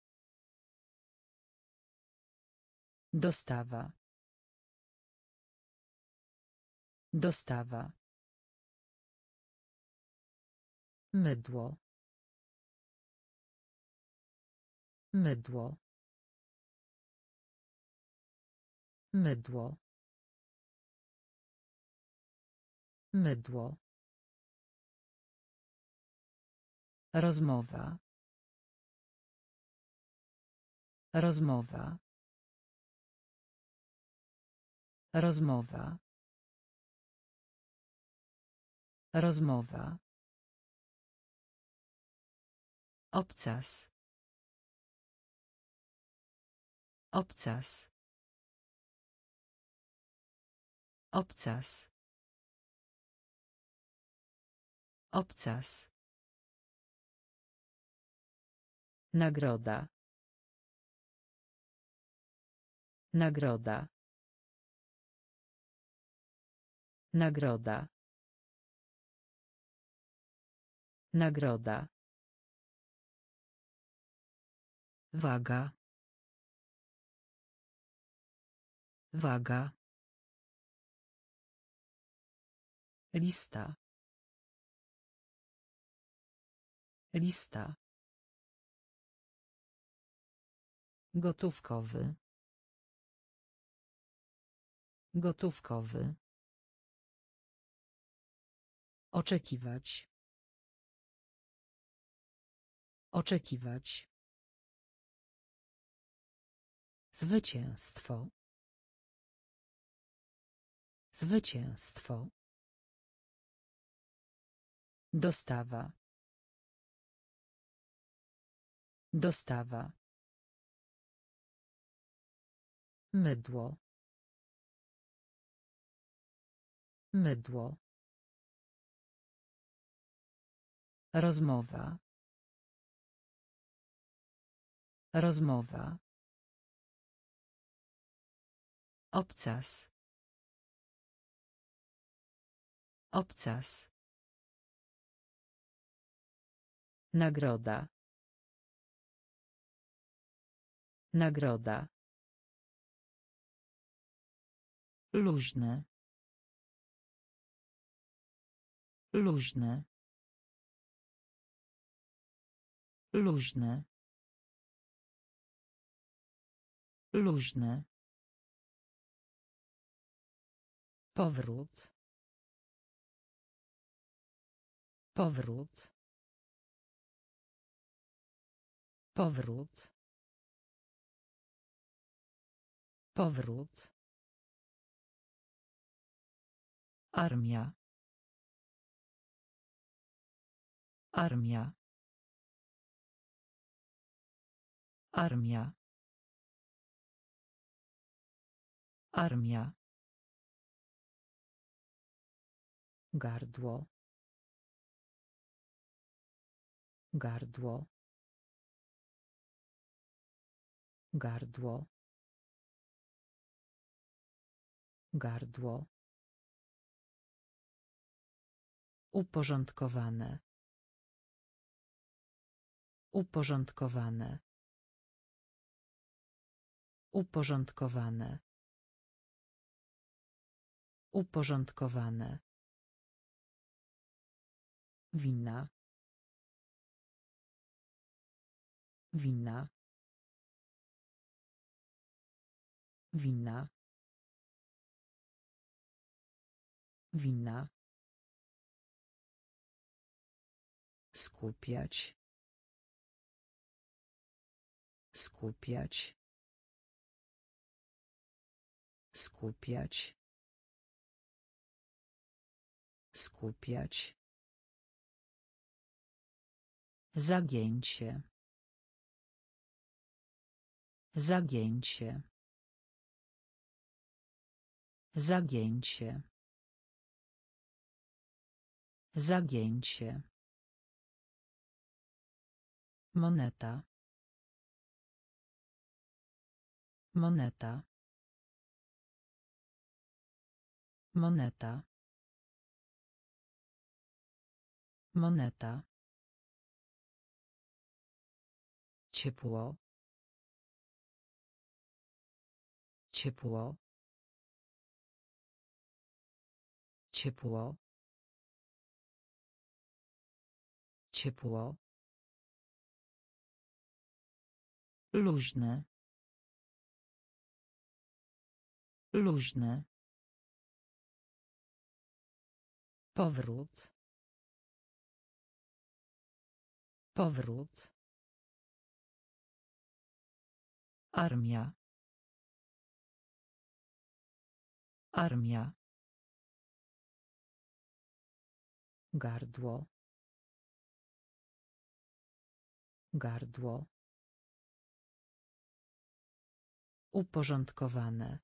Dostawa. Dostawa. Mydło. Mydło. Mydło. Mydło. Rozmowa. Rozmowa. Rozmowa. Rozmowa. Obcas. Obcas. Obcas. Obcas. Nagroda. Nagroda. Nagroda. Nagroda. Waga. Waga. Lista. Lista. Gotówkowy. Gotówkowy. Oczekiwać. Oczekiwać. Zwycięstwo. Zwycięstwo. Dostawa. Dostawa. Mydło. Mydło. Rozmowa. Rozmowa. Obcas. Obcas. Nagroda. Nagroda. Luźne. Luźne. Luźne. Luźne. Powrót. Powrót. Powrót. Powrót. Armia. Armia. Armia. Armia. Gardło. Gardło. Gardło. Gardło. Uporządkowane. Uporządkowane. Uporządkowane. Uporządkowane. Wina. Wina. Wina. Wina. Skupiać. Skupiać. Skupiać. Skupiać. Zagięcie. Zagięcie. Zagięcie. Zagięcie. Moneta. Moneta. Moneta. Moneta. Ciepło. Ciepło. Ciepło. Ciepło. Luźne. Luźne. Powrót. Powrót. Armia. Armia. Gardło. Gardło. Uporządkowane.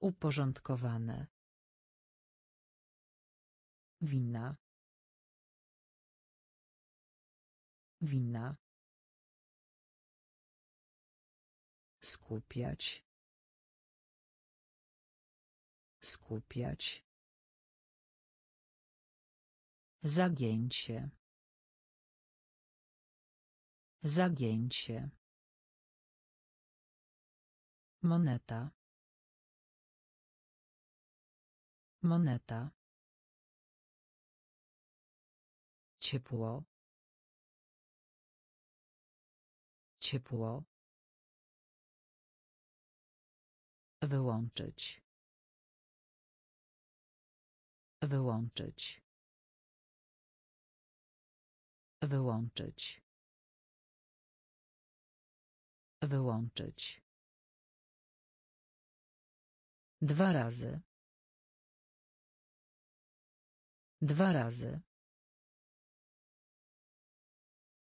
Uporządkowane. Wina. Wina. Skupiać. Skupiać. Zagięcie. Zagięcie. Moneta. Moneta. Ciepło. Ciepło. Wyłączyć. Wyłączyć. Wyłączyć. Wyłączyć. Dwa razy. Dwa razy.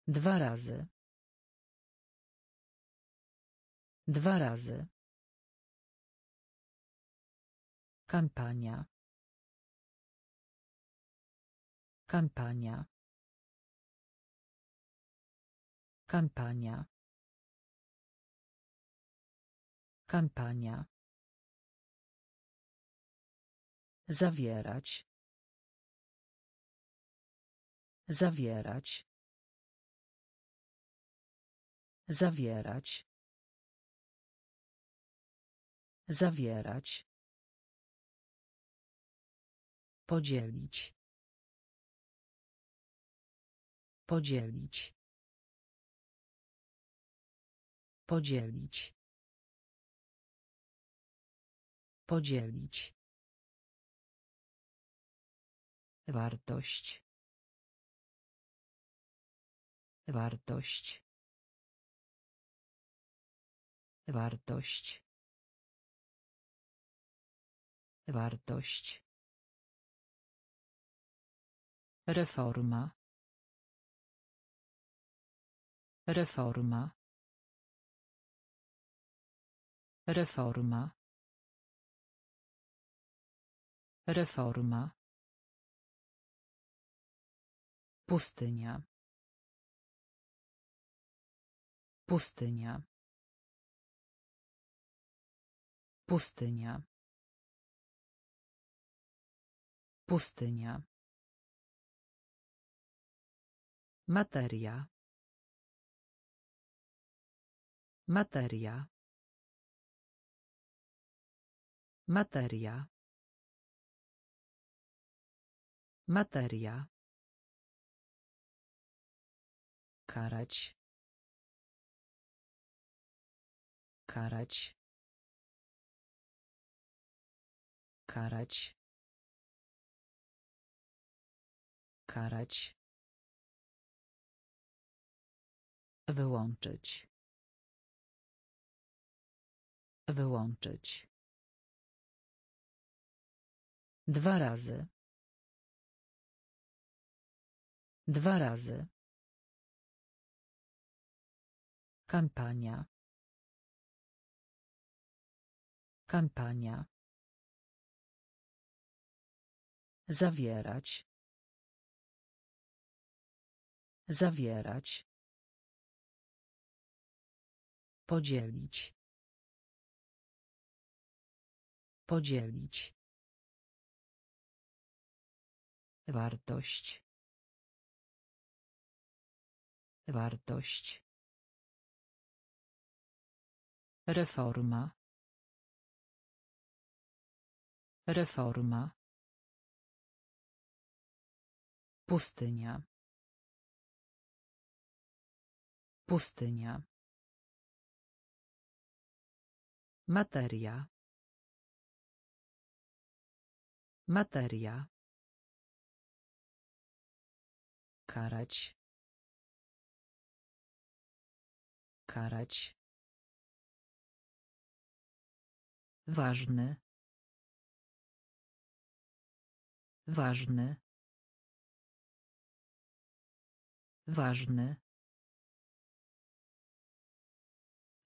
Dwa razy. Dwa razy. Kampania. Kampania. Kampania. Kampania. Zawierać. Zawierać. Zawierać. Zawierać. Podzielić. Podzielić. Podzielić. Podzielić. Wartość. Wartość. Wartość. Wartość. Reforma. Reforma. Reforma. Reforma. Pustynia. Pustynia. Pustynia. Pustynia. Materia. Materia. Materia. Materia. Karać. Karać. Karać. Karać. Wyłączyć. Wyłączyć. Dwa razy. Dwa razy. Kampania. Kampania. Zawierać. Zawierać. Podzielić. Podzielić. Wartość. Wartość. Reforma. Reforma. Pustynia. Pustynia. Materia. Materia. Karać. Karać. Ważny. Ważny. Ważny.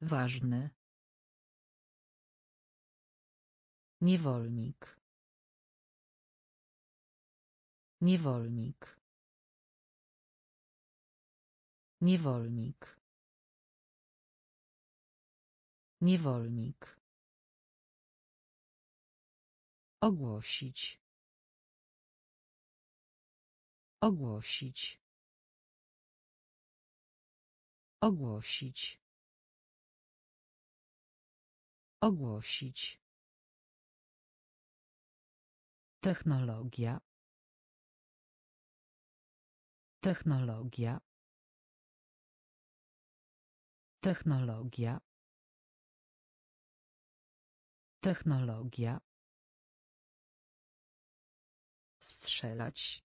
Ważny. Niewolnik. Niewolnik. Niewolnik. Niewolnik. Ogłosić. Ogłosić. Ogłosić. Ogłosić. Technologia. Technologia. Technologia. Technologia. Strzelać.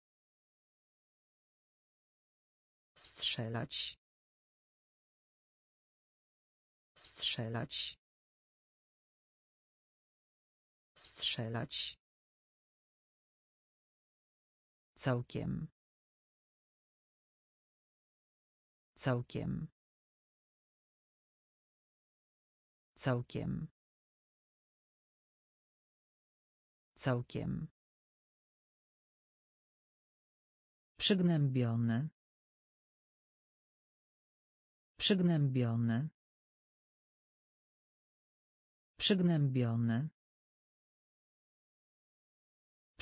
Strzelać. Strzelać. Strzelać. Całkiem. Całkiem. Całkiem. Całkiem. Przygnębiony. Przygnębiony. Przygnębiony.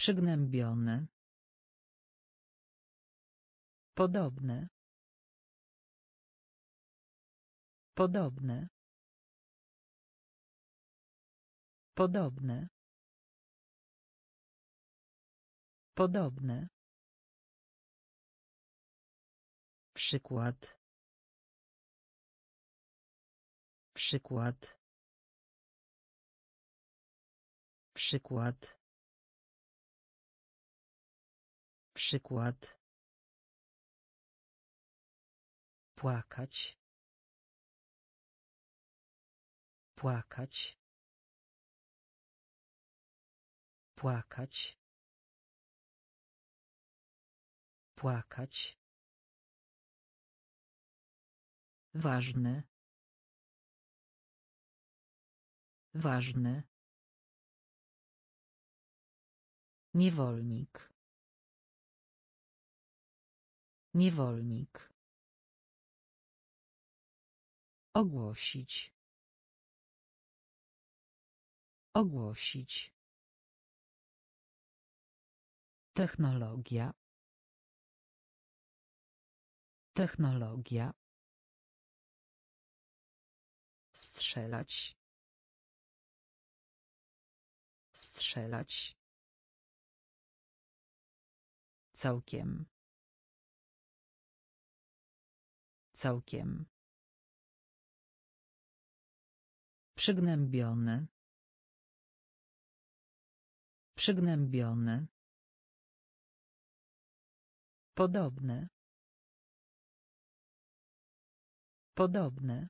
Przygnębiony. Podobne. Podobne. Podobne. Podobne. Przykład. Przykład. Przykład. Przykład. Płakać. Płakać. Płakać. Płakać. Ważny. Ważny. Niewolnik. Niewolnik. Ogłosić. Ogłosić. Technologia. Technologia. Strzelać. Strzelać. Całkiem. Całkiem. Przygnębiony. Przygnębiony. Podobne. Podobne.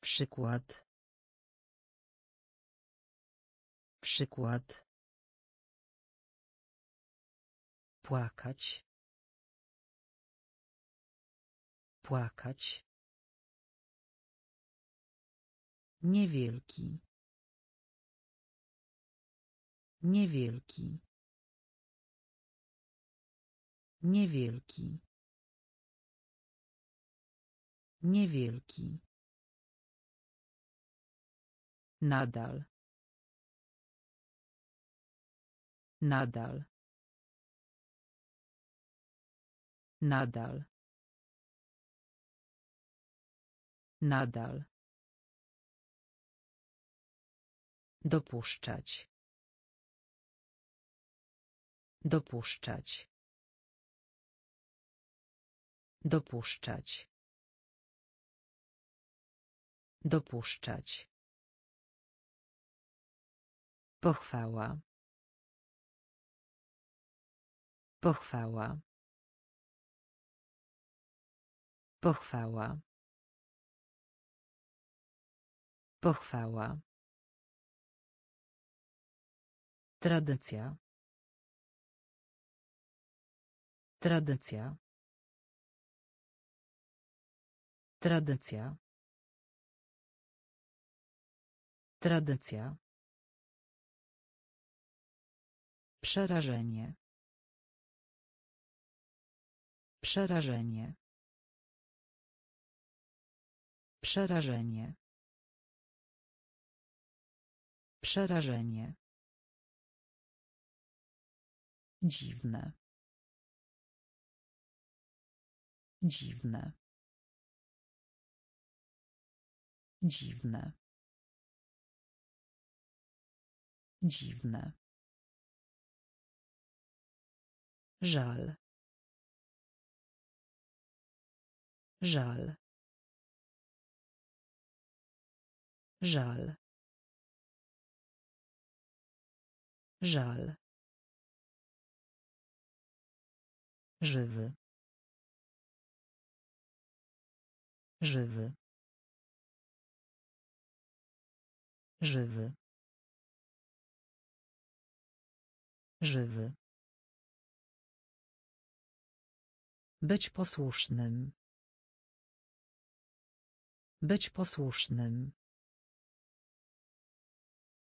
Przykład. Przykład. Płakać. Płakać. Niewielki. Niewielki. Niewielki. Niewielki. Nadal. Nadal. Nadal. Nadal. Dopuszczać. Dopuszczać. Dopuszczać. Dopuszczać. Pochwała. Pochwała. Pochwała. Pochwała. Tradycja. Tradycja. Tradycja. Tradycja. Przerażenie. Przerażenie. Przerażenie. Przerażenie. Dziwne. Dziwne. Dziwne. Dziwne. Żal. Żal. Żal. Żal. Żywy. Żywy. Żywy. Żywy. Być posłusznym. Być posłusznym.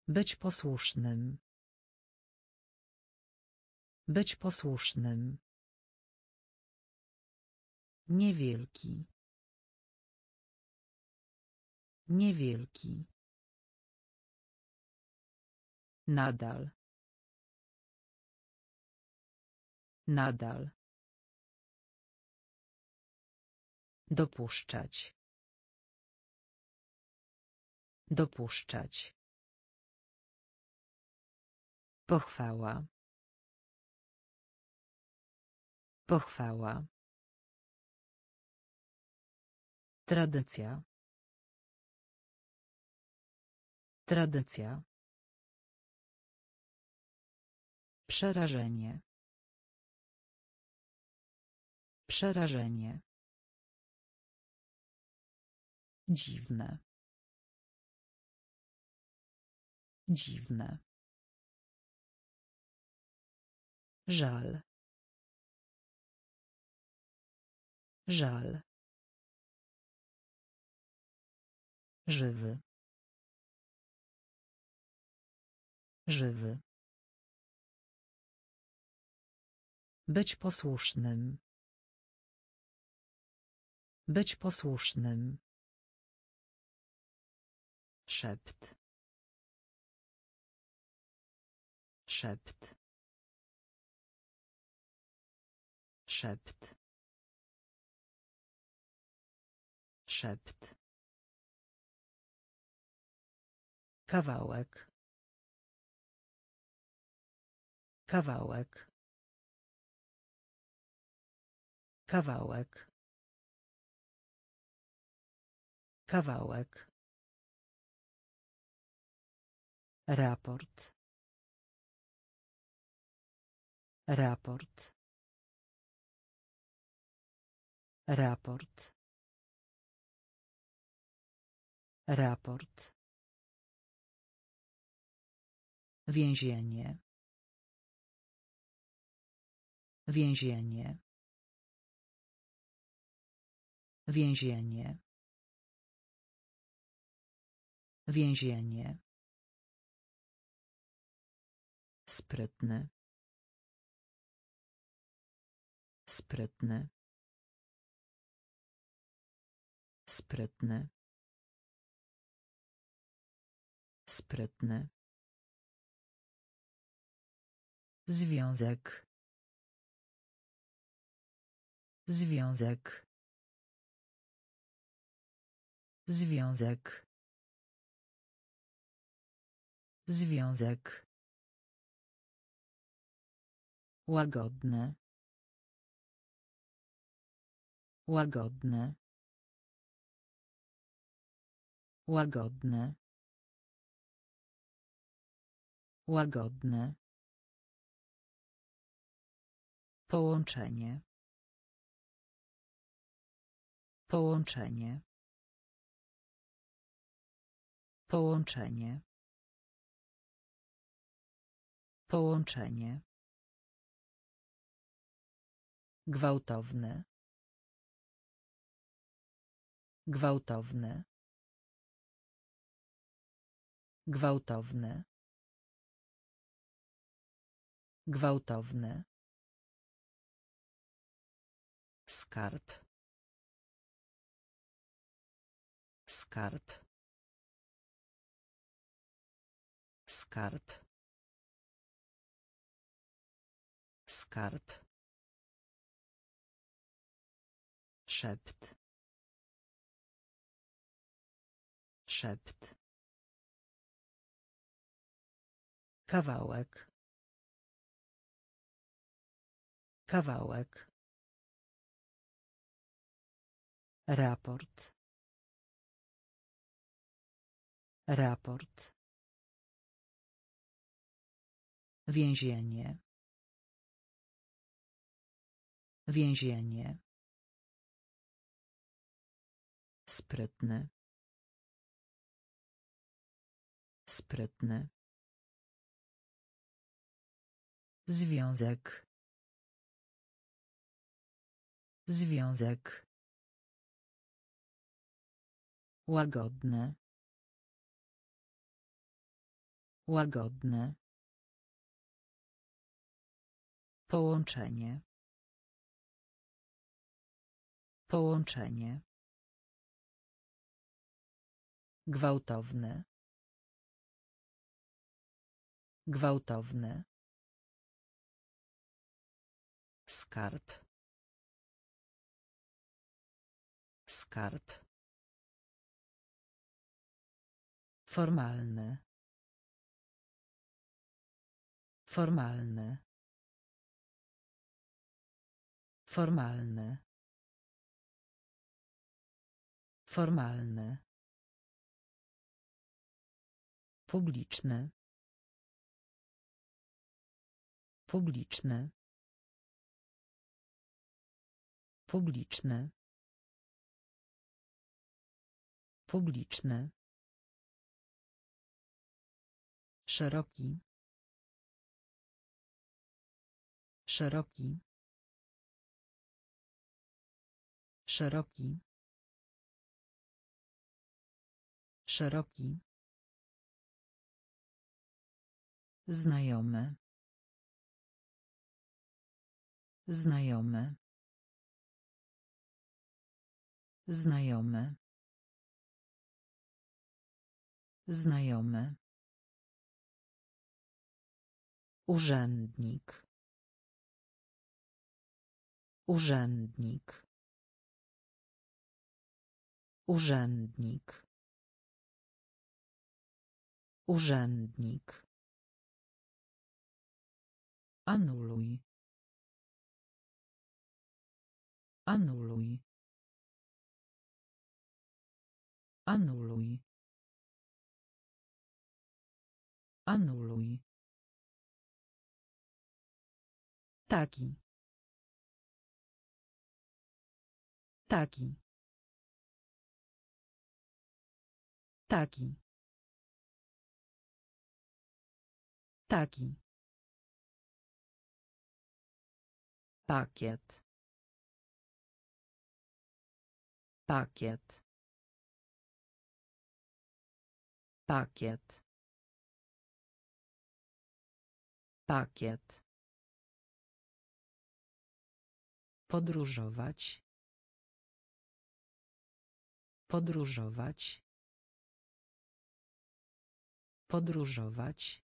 Być posłusznym. Być posłusznym. Niewielki. Niewielki. Nadal. Nadal. Dopuszczać. Dopuszczać. Pochwała. Pochwała. Tradycja. Tradycja. Przerażenie. Przerażenie. Dziwne. Dziwne. Żal. Żal. Żywy. Żywy. Być posłusznym. Być posłusznym. Szept. Szept. Szept. Szept. Kawałek. Kawałek. Kawałek. Kawałek. Raport. Raport. Raport. Raport. Więzienie. Więzienie. Więzienie. Więzienie. Sprytny. Sprytny. Sprytny. Sprytny. Związek. Związek. Związek. Związek. Łagodne. Łagodne. Łagodne. Łagodne. Połączenie. Połączenie. Połączenie. Połączenie. Gwałtowne. Gwałtowne. Gwałtowne. Gwałtowne. Skarb. Skarb. Skarb. Skarb. Szept. Szept. Kawałek. Kawałek. Raport. Raport. Więzienie. Więzienie. Sprytny. Sprytny. Związek. Związek. Łagodne. Łagodne. Połączenie. Połączenie. Gwałtowne. Gwałtowne. Skarb. Skarb. Formalny. Formalny. Formalny. Formalny. Publiczny. Publiczny. Publiczny. Publiczny. Szeroki. Szeroki. Szeroki. Szeroki. Znajomy. Znajomy. Znajomy. Znajomy. Urzędnik. Urzędnik. Urzędnik. Urzędnik. Anuluj. Anuluj. Anuluj. Anuluj. Taki. Taki. Taki. Taki. Pakiet. Pakiet. Pakiet. Pakiet. Podróżować. Podróżować. Podróżować.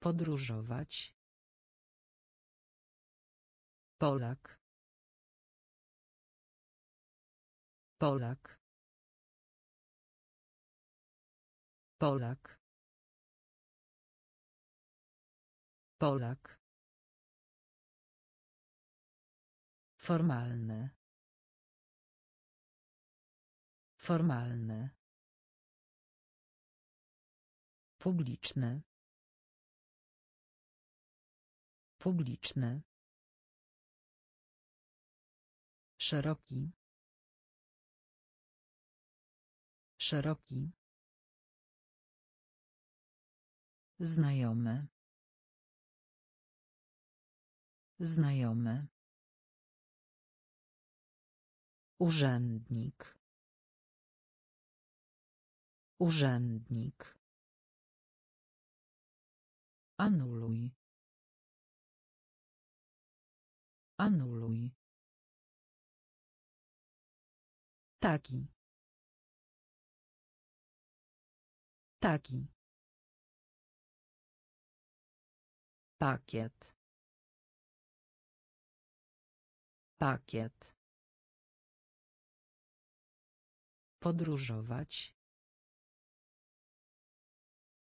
Podróżować. Polak. Polak. Polak. Polak. Formalne. Formalne. Publiczne. Publiczne. Szeroki. Szeroki. Znajomy. Znajomy. Urzędnik. Urzędnik. Anuluj. Anuluj. Taki. Taki. Pakiet. Pakiet. Podróżować.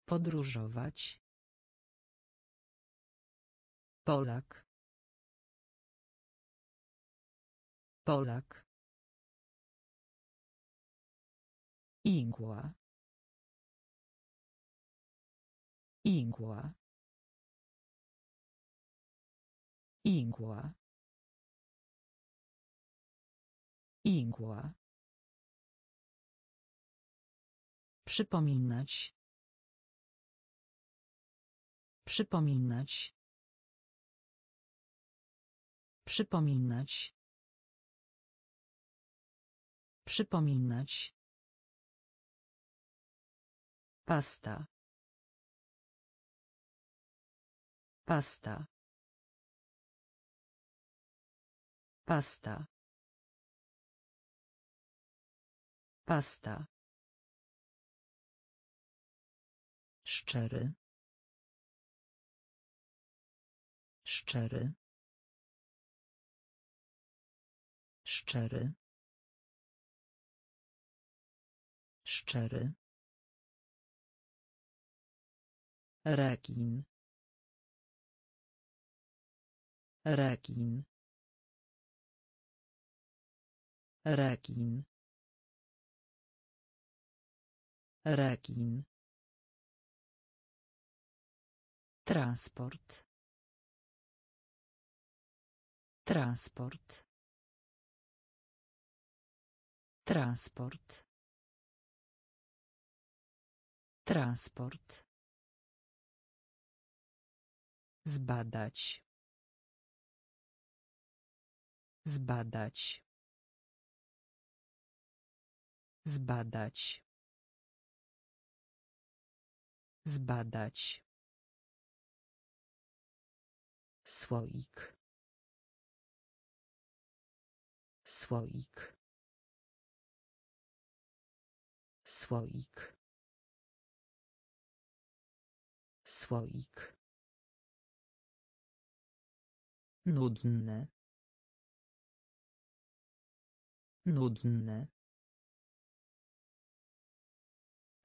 Podróżować. Polak. Polak. Igła. Igła. Igła. Igła. Przypominać. Przypominać. Przypominać. Przypominać. Pasta. Pasta. Pasta. Pasta. Szczery. Szczery. Szczery. Szczery. Rekin. Rekin. Rekin. Rekin. Transport. Transport. Transport. Transport. Zbadać. Zbadać. Zbadać. Zbadać. Słoik. Słoik. Słoik. Słoik. Nudne. Nudne.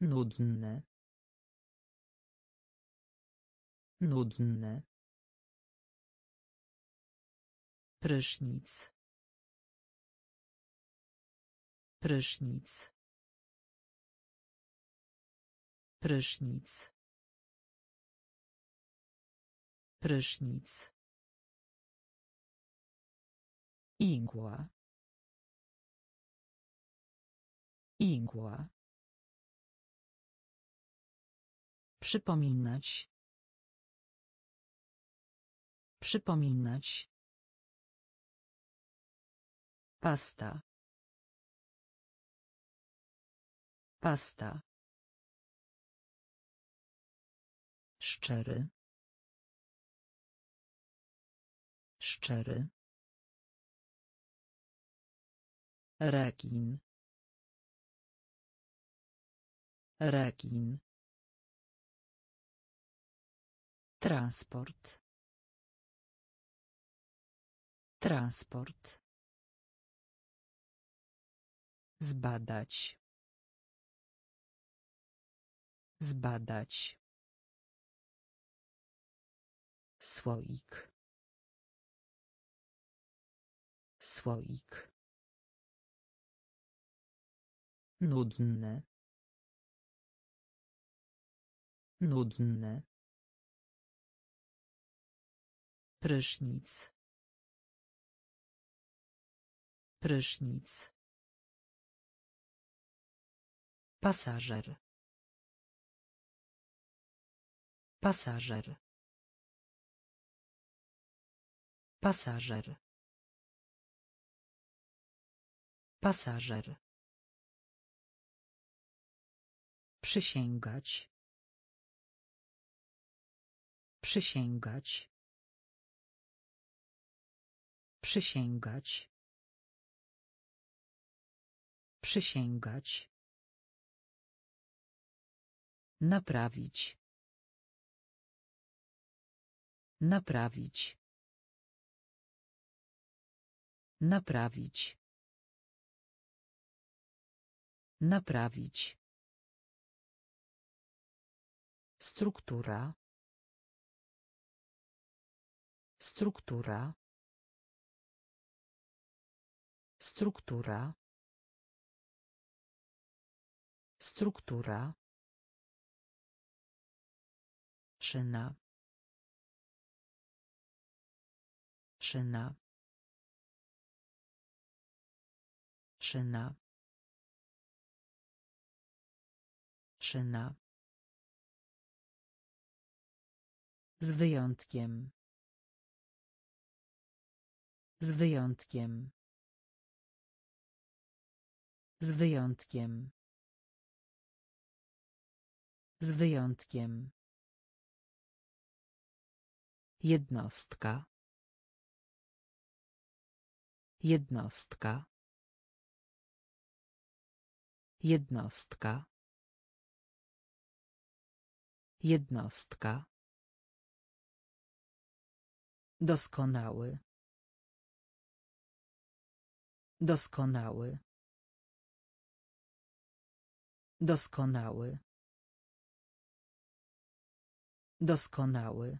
Nudne. Nudne. Prysznic. Prysznic. Prysznic. Prysznic. Igła. Igła. Przypominać. Przypominać. Pasta. Pasta. Szczery. Szczery. Rekin. Rekin. Transport. Transport. Zbadać. Zbadać. Słoik. Słoik. Nudne. Nudne. Prysznic. Prysznic. Pasażer. Pasażer. Pasażer. Pasażer. Przysięgać. Przysięgać. Przysięgać. Przysięgać. Naprawić. Naprawić. Naprawić. Naprawić. Struktura. Struktura. Struktura. Struktura. Szyna. Szyna. Szyna. Szyna. Z wyjątkiem. Z wyjątkiem. Z wyjątkiem. Z wyjątkiem. Jednostka. Jednostka. Jednostka. Jednostka. Doskonały. Doskonały. Doskonały. Doskonały.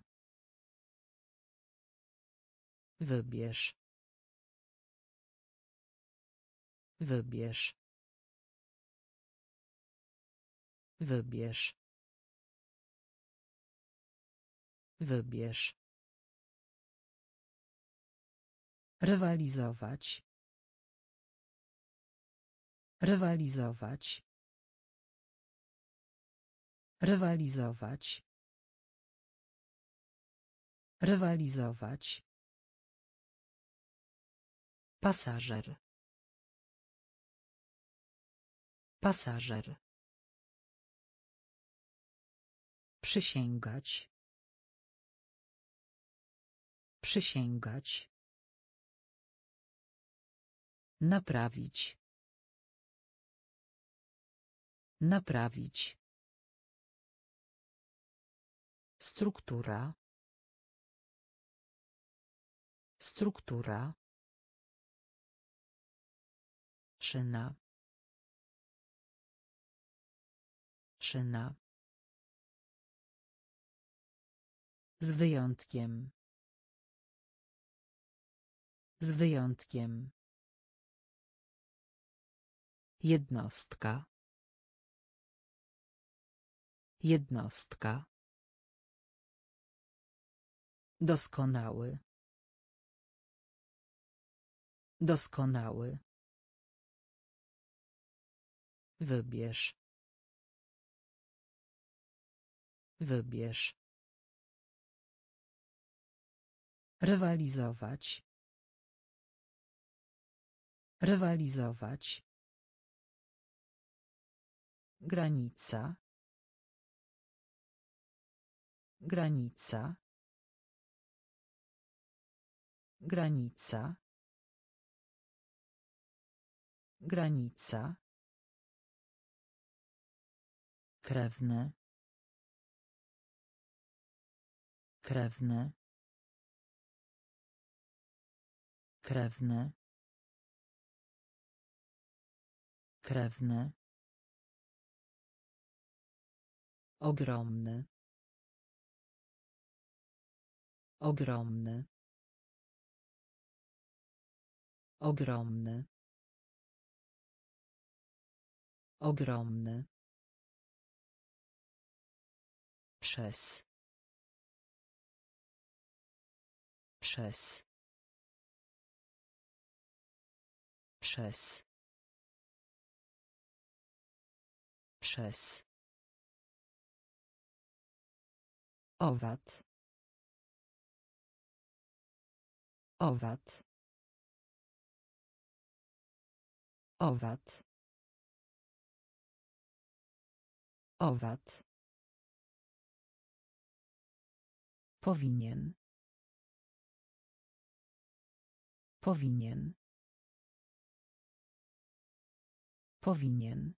Wybierz. Wybierz. Wybierz. Wybierz. Rywalizować. Rywalizować. Rywalizować. Rywalizować. Pasażer. Pasażer. Przysięgać. Przysięgać. Naprawić. Naprawić. Struktura. Struktura. Szyna. Szyna. Z wyjątkiem. Z wyjątkiem. Jednostka. Jednostka. Doskonały. Doskonały. Wybierz. Wybierz. Rywalizować. Rywalizować. Granica. Granica. Granica. Granica. Krewne. Krewne. Krewne. Krewne. Ogromny. Ogromny. Ogromny. Ogromny. Przez. Przez. Przez. Przez. Owad. Owad. Owad. Owad. Powinien. Powinien. Powinien.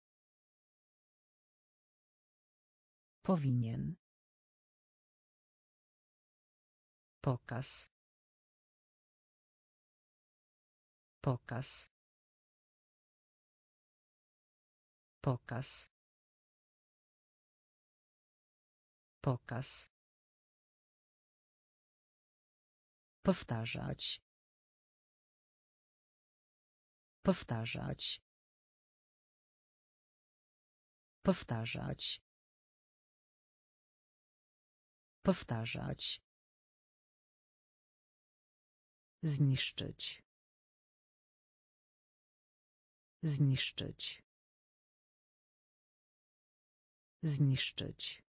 Powinien. Pokaz. Pokaz. Pokaz. Pokaz. Powtarzać. Powtarzać. Powtarzać. Powtarzać. Zniszczyć. Zniszczyć. Zniszczyć.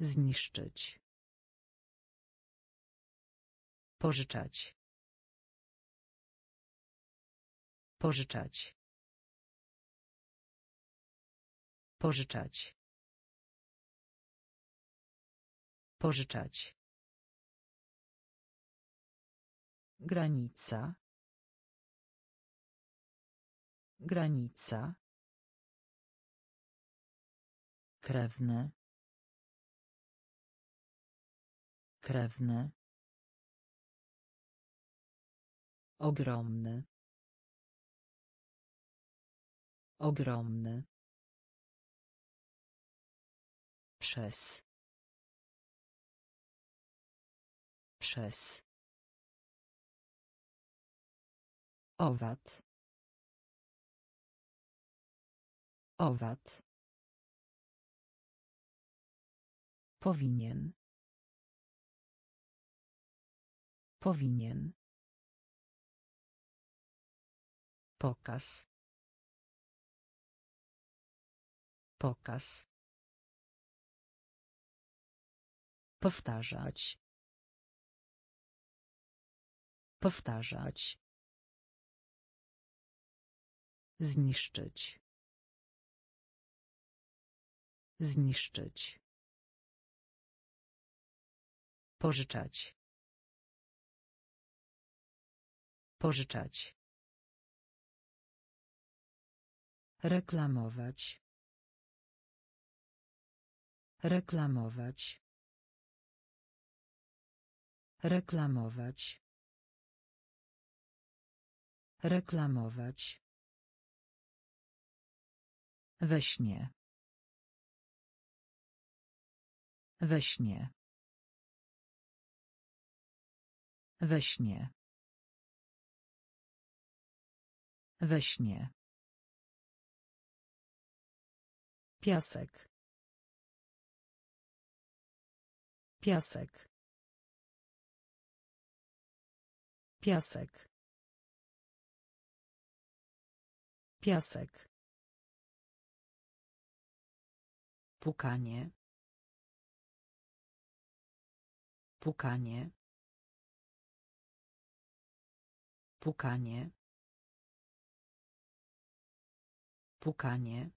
Zniszczyć. Pożyczać. Pożyczać. Pożyczać. Pożyczać. Granica. Granica. Krewne. Krewne. Ogromny. Ogromny. Przez. Przez. Owad. Owad. Powinien. Powinien. Pokaz. Pokaz. Powtarzać. Powtarzać. Zniszczyć. Zniszczyć. Pożyczać. Pożyczać. Reklamować. Reklamować. Reklamować. Reklamować. We śnie. We śnie. We śnie. We śnie. Piasek. Piasek. Piasek. Piasek. Pukanie. Pukanie. Pukanie. Pukanie.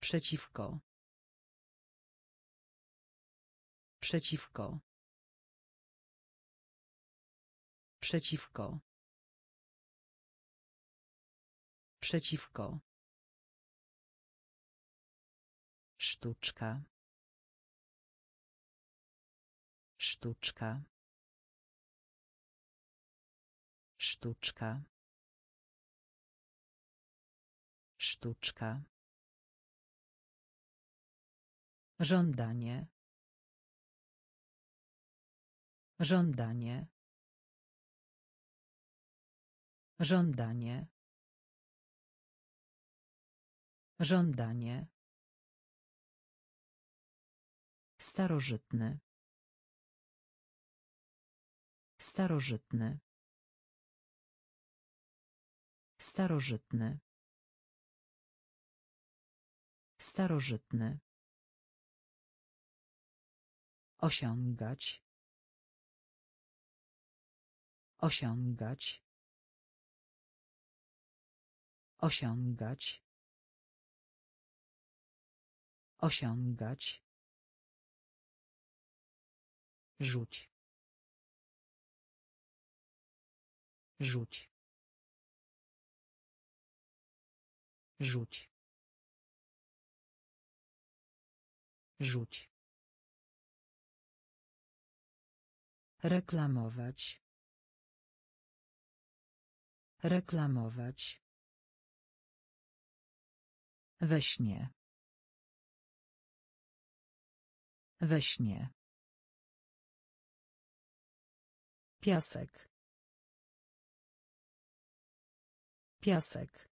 Przeciwko. Przeciwko. Przeciwko. Przeciwko. Sztuczka. Sztuczka. Sztuczka. Sztuczka. Żądanie. Żądanie. Żądanie. Żądanie. Starożytny. Starożytny. Starożytny. Starożytny. Osiągać. Osiągać. Osiągać. Osiągać. Rzuć. Rzuć. Rzuć. Rzuć. Reklamować. Reklamować. We śnie. We śnie. Piasek. Piasek.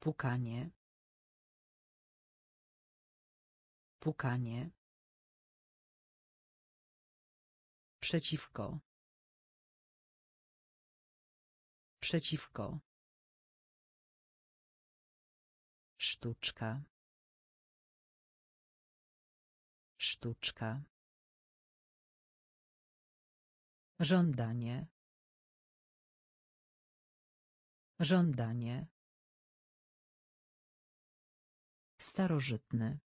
Pukanie. Pukanie. Przeciwko. Przeciwko. Sztuczka. Sztuczka. Żądanie. Żądanie. Starożytny.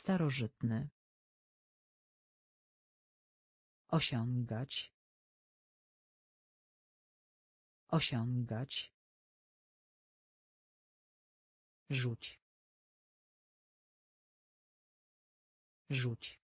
Starożytny. Osiągać. Osiągać. Rzuć. Rzuć.